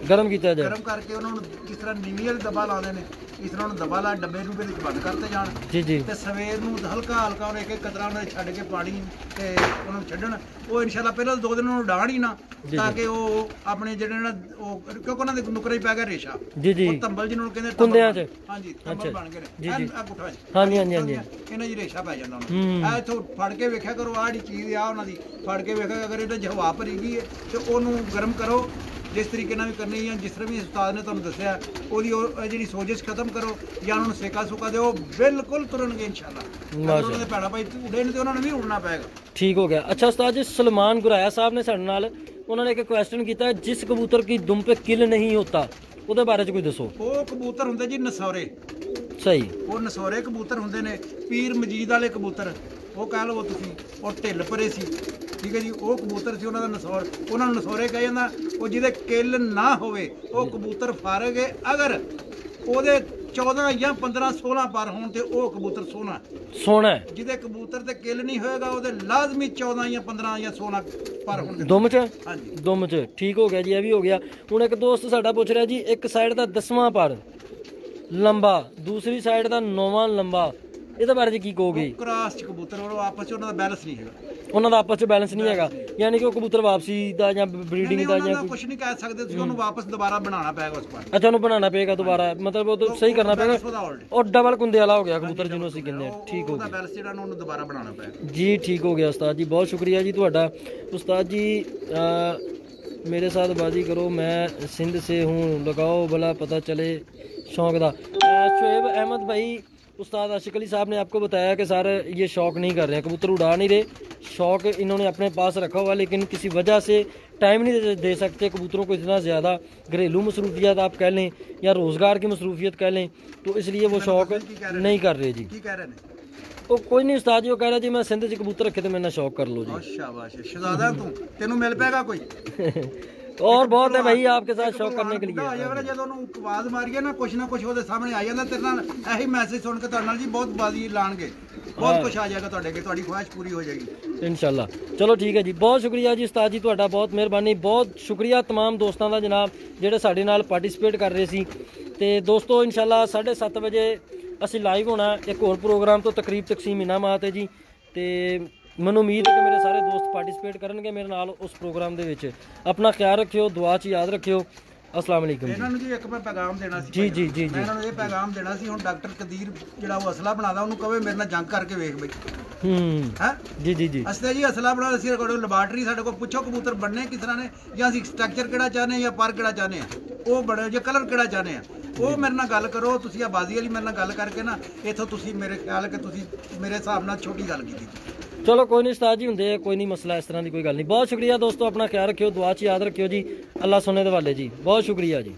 ਗਰਮ ਕੀਤਾ ਜਾਏ ਗਰਮ ਕਰਕੇ ਉਹਨਾਂ ਨੂੰ ਜਿਸ ਤਰ੍ਹਾਂ ਨੀਵੀਂ ਵਾਲੀ ਦਬਾ ਲਾਉਂਦੇ ਨੇ ਇਸ ਤਰ੍ਹਾਂ ਉਹਨੂੰ ਦਬਾ ਲਾ ਡੱਬੇ ਡੁੱਬੇ ਵਿੱਚ ਬੰਦ ਕਰਤੇ ਜਾਣ ਜੀ ਜੀ ਤੇ ਸਵੇਰ ਨੂੰ ਹਲਕਾ ਹਲਕਾ ਉਹਨੇ ਇੱਕ ਇੱਕ ਕਤਰਾ ਉਹਨਾਂ ਦੇ ਛੱਡ ਕੇ ਪਾਣੀ ਤੇ ਉਹਨਾਂ ਨੂੰ ਛੱਡਣ ਉਹ ਇਨਸ਼ਾਅੱਲਾ ਪਹਿਲਾਂ ਦੋ ਦਿਨ ਉਹਨੂੰ ਡਾਣ ਹੀ ਨਾ ਤਾਂ। ਕਿ ਉਹ ਆਪਣੇ ਜਿਹੜੇ ਨਾ ਉਹ ਕਿਉਂਕਿ ਉਹਨਾਂ ਦੇ ਨੁਕਰੇ ਹੀ ਪੈ ਗਿਆ ਰੇਸ਼ਾ ਜੀ ਜੀ ਉਹ ਤੰਬਲ ਜਿਹਨੂੰ ਕਹਿੰਦੇ ਕੁੰਦਿਆਂ 'ਚ। ਹਾਂਜੀ। ਤੰਬਲ ਬਣ ਗਏ ਨੇ ਜੀ, ਜੀ। ਆ ਗੁੱਠਾ ਹਾਂਜੀ, ਹਾਂਜੀ, ਹਾਂਜੀ। ਇਹਨਾਂ ਜੀ ਰੇਸ਼ਾ ਪੈ ਜਾਂਦਾ। ਉਹਨਾਂ ਨੂੰ ਇਹ ਇਥੋਂ ਫੜ ਕੇ ਵੇਖਿਆ ਕਰੋ ਆਹ ਜਿਹੜੀ ਚੀਜ਼ ਆ ਉਹਨਾਂ ਦੀ ਫੜ ਕੇ ਵੇਖਿਆ ਅਗਰ ਇਹਦੇ ਹਵਾ ਭਰੀ ਗਈ ਹੈ ਤੇ ਉਹਨੂੰ ਗਰਮ ਕਰੋ ਜਿਸ ਤਰੀਕੇ ਨਾਲ ਵੀ ਕਰਨੀ ਜਾਂ ਜਿਸ ਤਰ੍ਹਾਂ ਵੀ ਉਸਤਾਦ ਨੇ ਤੁਹਾਨੂੰ ਦੱਸਿਆ ਉਹਦੀ ਉਹ ਜਿਹੜੀ ਸੋਜਿਸ਼ ਖਤਮ ਕਰੋ ਜਾਂ ਉਹਨਾਂ ਨੂੰ ਸੇਕਾ ਸੁਕਾ ਦਿਓ ਬਿਲਕੁਲ ਤੁਰਨਗੇ ਇਨਸ਼ਾਅੱਲਾ। ਉਹਨਾਂ ਦੇ ਭੈਣਾ ਭਾਈ ਉਡੇ ਨੇ ਤੇ ਉਹਨਾਂ ਨੂੰ ਵੀ ਉੜਨਾ ਪਏਗਾ। ਠੀਕ ਹੋ ਗਿਆ। ਅੱਛਾ ਉਸਤਾਦ ਜੀ ਸਲਮਾਨ ਗੁਰਾਇਆ ਸਾਹਿਬ ਨੇ ਸਾਡੇ ਨਾਲ ਉਹਨਾਂ ਨੇ ਇੱਕ ਕੁਐਸਚਨ ਕੀਤਾ ਜਿਸ ਕਬੂਤਰ ਕੀ ਦੁਮ ਤੇ ਕਿਲ ਨਹੀਂ ਹੁੰਦਾ? ਉਹਦੇ ਬਾਰੇ ਚ ਕੋਈ ਦੱਸੋ। ਉਹ ਕਬੂਤਰ ਹੁੰਦੇ ਜੀ ਨਸੌਰੇ। ਸਹੀ। ਉਹ ਨਸੌਰੇ ਕਬੂਤਰ ਹੁੰਦੇ ਨੇ ਪੀਰ ਮਜੀਦ ਵਾਲੇ ਕਬੂਤਰ। ਉਹ ਕਹਿ ਲਓ ਤੁਸੀਂ ਉਹ ਢਿੱਲ ਪਰੇ ਸੀ। ਠੀਕ ਹੈ ਜੀ ਉਹ ਕਬੂਤਰ ਸੀ ਉਹਨਾਂ ਦਾ ਨਸੌਰ। ਉਹਨਾਂ ਨੂੰ ਨਸੌਰੇ ਕਹਿ ਜਾਂਦਾ ਉਹ ਜਿਹਦੇ ਕਿੱਲ ਨਾ ਹੋਵੇ ਉਹ ਕਬੂਤਰ ਫਾਰਗ ਹੈ ਅਗਰ ਉਹਦੇ 14 ਜਾਂ 15 16 ਪਰ ਹੋਣ ਤੇ ਉਹ ਕਬੂਤਰ ਸੋਹਣਾ। ਸੋਹਣਾ ਜਿਹਦੇ ਕਬੂਤਰ ਤੇ ਕਿੱਲ ਨਹੀਂ ਹੋਏਗਾ ਉਹਦੇ ਲਾਜ਼ਮੀ 14 ਜਾਂ 15 ਜਾਂ 16 ਪਰ ਹੋਣਗੇ ਦੁਮ ਚ? ਹਾਂਜੀ। ਦੁਮ ਚ। ਠੀਕ ਹੋ ਗਿਆ ਜੀ ਇਹ ਵੀ ਹੋ ਗਿਆ। ਹੁਣ ਇੱਕ ਦੋਸਤ ਸਾਡਾ ਪੁੱਛ ਰਿਹਾ ਜੀ ਇੱਕ ਸਾਈਡ ਦਾ 10ਵਾਂ ਪਰ। ਲੰਬਾ ਦੂਸਰੀ ਸਾਈਡ ਦਾ 9ਵਾਂ ਲੰਬਾ। ਇਹਦੇ ਬਾਰੇ 'ਚ ਕੀ ਕਹੋਗੇ? ਕ੍ਰਾਸ ਚ ਕਬੂਤਰ ਉਹ ਆਪਸ ਚ ਉਹਨਾਂ ਦਾ ਬੈਲੈਂਸ ਨਹੀਂ ਹੈਗਾ। ਉਹਨਾਂ ਦਾ ਆਪਸ 'ਚ ਬੈਲੈਂਸ ਨਹੀਂ ਹੈਗਾ। ਯਾਨੀ ਕਿ ਉਹ ਕਬੂਤਰ ਵਾਪਸੀ ਦਾ ਜਾਂ ਬਰੀਡਿੰਗ ਦਾ ਜਾਂ ਕੁਝ ਨਹੀਂ ਕਹਿ ਸਕਦੇ ਤੁਸੀਂ ਉਹਨੂੰ ਵਾਪਸ ਦੁਬਾਰਾ ਬਣਾਉਣਾ ਪਏਗਾ ਉਸ ਪਰ ਅੱਛਾ ਉਹਨੂੰ ਬਣਾਉਣਾ ਪਏਗਾ ਦੁਬਾਰਾ। ਮਤਲਬ ਉਹ ਸਹੀ ਕਰਨਾ ਪਏਗਾ। ਉਹ ਡਬਲ ਕੁੰਦੇ ਵਾਲਾ ਹੋ ਗਿਆ ਕਬੂਤਰ ਜਿਹਨੂੰ ਅਸੀਂ ਕਹਿੰਦੇ ਠੀਕ ਹੋ ਉਹਦਾ ਬੈਲੈਂਸ ਜਿਹੜਾ ਉਹਨੂੰ ਦੁਬਾਰਾ ਬਣਾਉਣਾ ਪਏਗਾ। ਜੀ ਠੀਕ ਹੋ ਗਿਆ ਉਸਤਾਦ ਜੀ ਬਹੁਤ ਸ਼ੁਕਰੀਆ ਜੀ ਤੁਹਾਡਾ। ਉਸਤਾਦ ਜੀ ਮੇਰੇ ਸਾਥ ਬਾਜ਼ੀ ਕਰੋ ਮੈਂ ਸਿੰਧ ਸੇ ਹੂੰ ਲਗਾਓ ਬਲਾ ਪਤਾ ਚਲੇ ਸ਼ੌਂਕ ਦਾ। ਅ, ਸ਼ੁਏਬ ਅਹਿਮਦ ਭਾਈ उस्ताद आशिक अली साहब ने आपको बताया कि सर ये शौक नहीं कर रहे हैं कबूतर उड़ा नहीं रहे शौक इन्होंने अपने पास रखा हुआ लेकिन किसी वजह से टाइम नहीं दे- दे सकते कबूतरों को इतना ज़्यादा घरेलू मसरूफियत आप कह लें या रोज़गार की मसरूफियत कह लें तो इसलिए वो शौक नहीं कर रहे जी ਕੀ ਕਹਿ ਰਹੇ ਨੇ ਉਹ ਕੋਈ ਨਹੀਂ ਉਸਤਾਦ ਜੀ ਉਹ ਕਹਿ ਰਿਹਾ ਜੀ ਮੈਂ ਸਿੰਧ 'ਚ ਕਬੂਤਰ ਰੱਖੇ ਤੇ ਮੇਰੇ ਨਾਲ ਸ਼ੌਕ ਕਰ ਲਓ ਬਹੁਤ ਸ਼ਾਬਾਸ਼ ਹੈ। ਸ਼ਹਜ਼ਾਦਾ ਤੂੰ ਤੈਨੂੰ ਮਿਲ ਪੈਗਾ ਕੋਈ जी और बहुत है भाई आपके साथ शौक करने के ਬੁੱਢਾ ਹੋ लिए ਜਾਏਗਾ ਨਾ, ਜਦੋਂ ਉਹਨੂੰ ਆਵਾਜ਼ ਮਾਰੀਏ ਨਾ ਕੁਛ ਨਾ ਕੁਛ ਉਹਦੇ ਸਾਹਮਣੇ ਆ ਜਾਂਦਾ ਤੇਰੇ ਨਾਲ ਇਹੀ ਮੈਸੇਜ ਸੁਣ ਕੇ ਤੁਹਾਡੇ ਨਾਲ ਜੀ ਬਹੁਤ ਬਾਜ਼ੀ ਲਾਣਗੇ ਬਹੁਤ ਕੁਛ ਆ ਜਾਏਗਾ ਤੁਹਾਡੇ ਅੱਗੇ ਤੁਹਾਡੀ ਖੁਆਇਸ਼ ਪੂਰੀ ਹੋ ਜਾਏਗੀ ਇਨਸ਼ਾਅੱਲਾ ਚਲੋ ਠੀਕ ਹੈ ਜੀ ਬਹੁਤ ਸ਼ੁਕਰੀਆ ਜੀ ਉਸਤਾਦ ਜੀ ਤੁਹਾਡਾ ਬਹੁਤ ਮਿਹਰਬਾਨੀ ਬਹੁਤ ਸ਼ੁਕਰੀਆ तमाम ਦੋਸਤਾਂ ਦਾ ਜਨਾਬ ਜਿਹੜੇ ਸਾਡੇ ਨਾਲ ਪਾਰਟਿਸਿਪੇਟ ਕਰ ਰਹੇ ਸੀ ਤੇ ਦੋਸਤੋ ਇਨਸ਼ਾਅੱਲਾ 7:30 ਵਜੇ ਅਸੀਂ ਲਾਈਵ ਹੋਣਾ ਇੱਕ ਹੋਰ ਪ੍ਰੋਗਰਾਮ ਤੋਂ ਤਕਰੀਬ ਤਕਸੀਮ ਇਨਾਮਾਤ ਹੈ ਜੀ ਤੇ ਮੈਨੂੰ ਉਮੀਦ ਹੈ ਕਿ ਮੇਰੇ ਸਾਰੇ ਦੋਸਤ ਪਾਰਟਿਸਿਪੇਟ ਕਰਨਗੇ ਮੇਰੇ ਨਾਲ ਉਸ ਪ੍ਰੋਗਰਾਮ ਦੇ ਵਿੱਚ। ਆਪਣਾ ਖਿਆਲ ਰੱਖਿਓ, ਦੁਆ 'ਚ ਯਾਦ ਰੱਖਿਓ। ਅਸਲਾਮ ਵਾਲੇਕੁਮ ਜੀ। ਇਹਨਾਂ ਨੂੰ ਜੀ ਇੱਕ ਮੈਂ ਪੈਗਾਮ ਦੇਣਾ ਸੀ ਜੀ ਜੀ ਜੀ ਮੈਂ ਇਹਨਾਂ ਨੂੰ ਇਹ ਪੈਗਾਮ ਦੇਣਾ ਸੀ ਹੁਣ ਡਾਕਟਰ ਕਦੀਰ ਜਿਹੜਾ ਉਹ ਅਸਲਾ ਬਣਾਦਾ ਉਹਨੂੰ ਕਹੇ ਮੇਰੇ ਨਾਲ ਜੰਗ ਕਰਕੇ ਵੇਖ ਬਈ। ਹੂੰ। ਹੈ? ਜੀ ਜੀ ਜੀ। ਅਸਲੇ ਜੀ ਅਸਲਾ ਬਣਾ ਅਸੀਂ ਕੋਲ ਲੈਬਾਰਟਰੀ ਸਾਡੇ ਕੋਲ ਪੁੱਛੋ ਕਬੂਤਰ ਬਣਨੇ ਕਿਸ ਤਰ੍ਹਾਂ ਨੇ ਜਾਂ ਅਸੀਂ ਸਟਰਕਚਰ ਕਿਹੜਾ ਚਾਹਨੇ ਜਾਂ ਪਰ ਕਿਹੜਾ ਚਾਹਨੇ ਆ ਉਹ ਬੜੇ ਜੇ ਕਲਰ ਕਿਹੜਾ ਚਾਹਨੇ ਆ ਉਹ ਮੇਰੇ ਨਾਲ ਗੱਲ ਕਰੋ ਤੁਸੀਂ ਆ ਬਾਜ਼ੀ ਵਾਲੀ ਮੇਰੇ ਨਾਲ ਗੱਲ ਕਰਕੇ ਨਾ ਇੱਥੋਂ ਤੁਸੀਂ ਮੇਰੇ ਖਿਆਲ ਕਿ ਤੁਸੀਂ ਮੇਰੇ ਹਿਸਾਬ ਨਾਲ ਛੋਟੀ ਗੱਲ ਕੀਤੀ। ਚਲੋ ਕੋਈ ਨਹੀਂ ਉਸਤਾਦ ਜੀ ਹੁੰਦੇ ਆ ਕੋਈ ਨਹੀਂ ਮਸਲਾ ਇਸ ਤਰ੍ਹਾਂ ਦੀ ਕੋਈ ਗੱਲ ਨਹੀਂ। ਬਹੁਤ ਸ਼ੁਕਰੀਆ ਦੋਸਤੋ ਆਪਣਾ ਖਿਆਲ ਰੱਖਿਓ ਦੁਆ 'ਚ ਯਾਦ ਰੱਖਿਓ ਜੀ। ਅੱਲਾ ਸੁਣਨੇ ਦੇ ਵਾਲੇ ਜੀ। ਬਹੁਤ ਸ਼ੁਕਰੀਆ ਜੀ।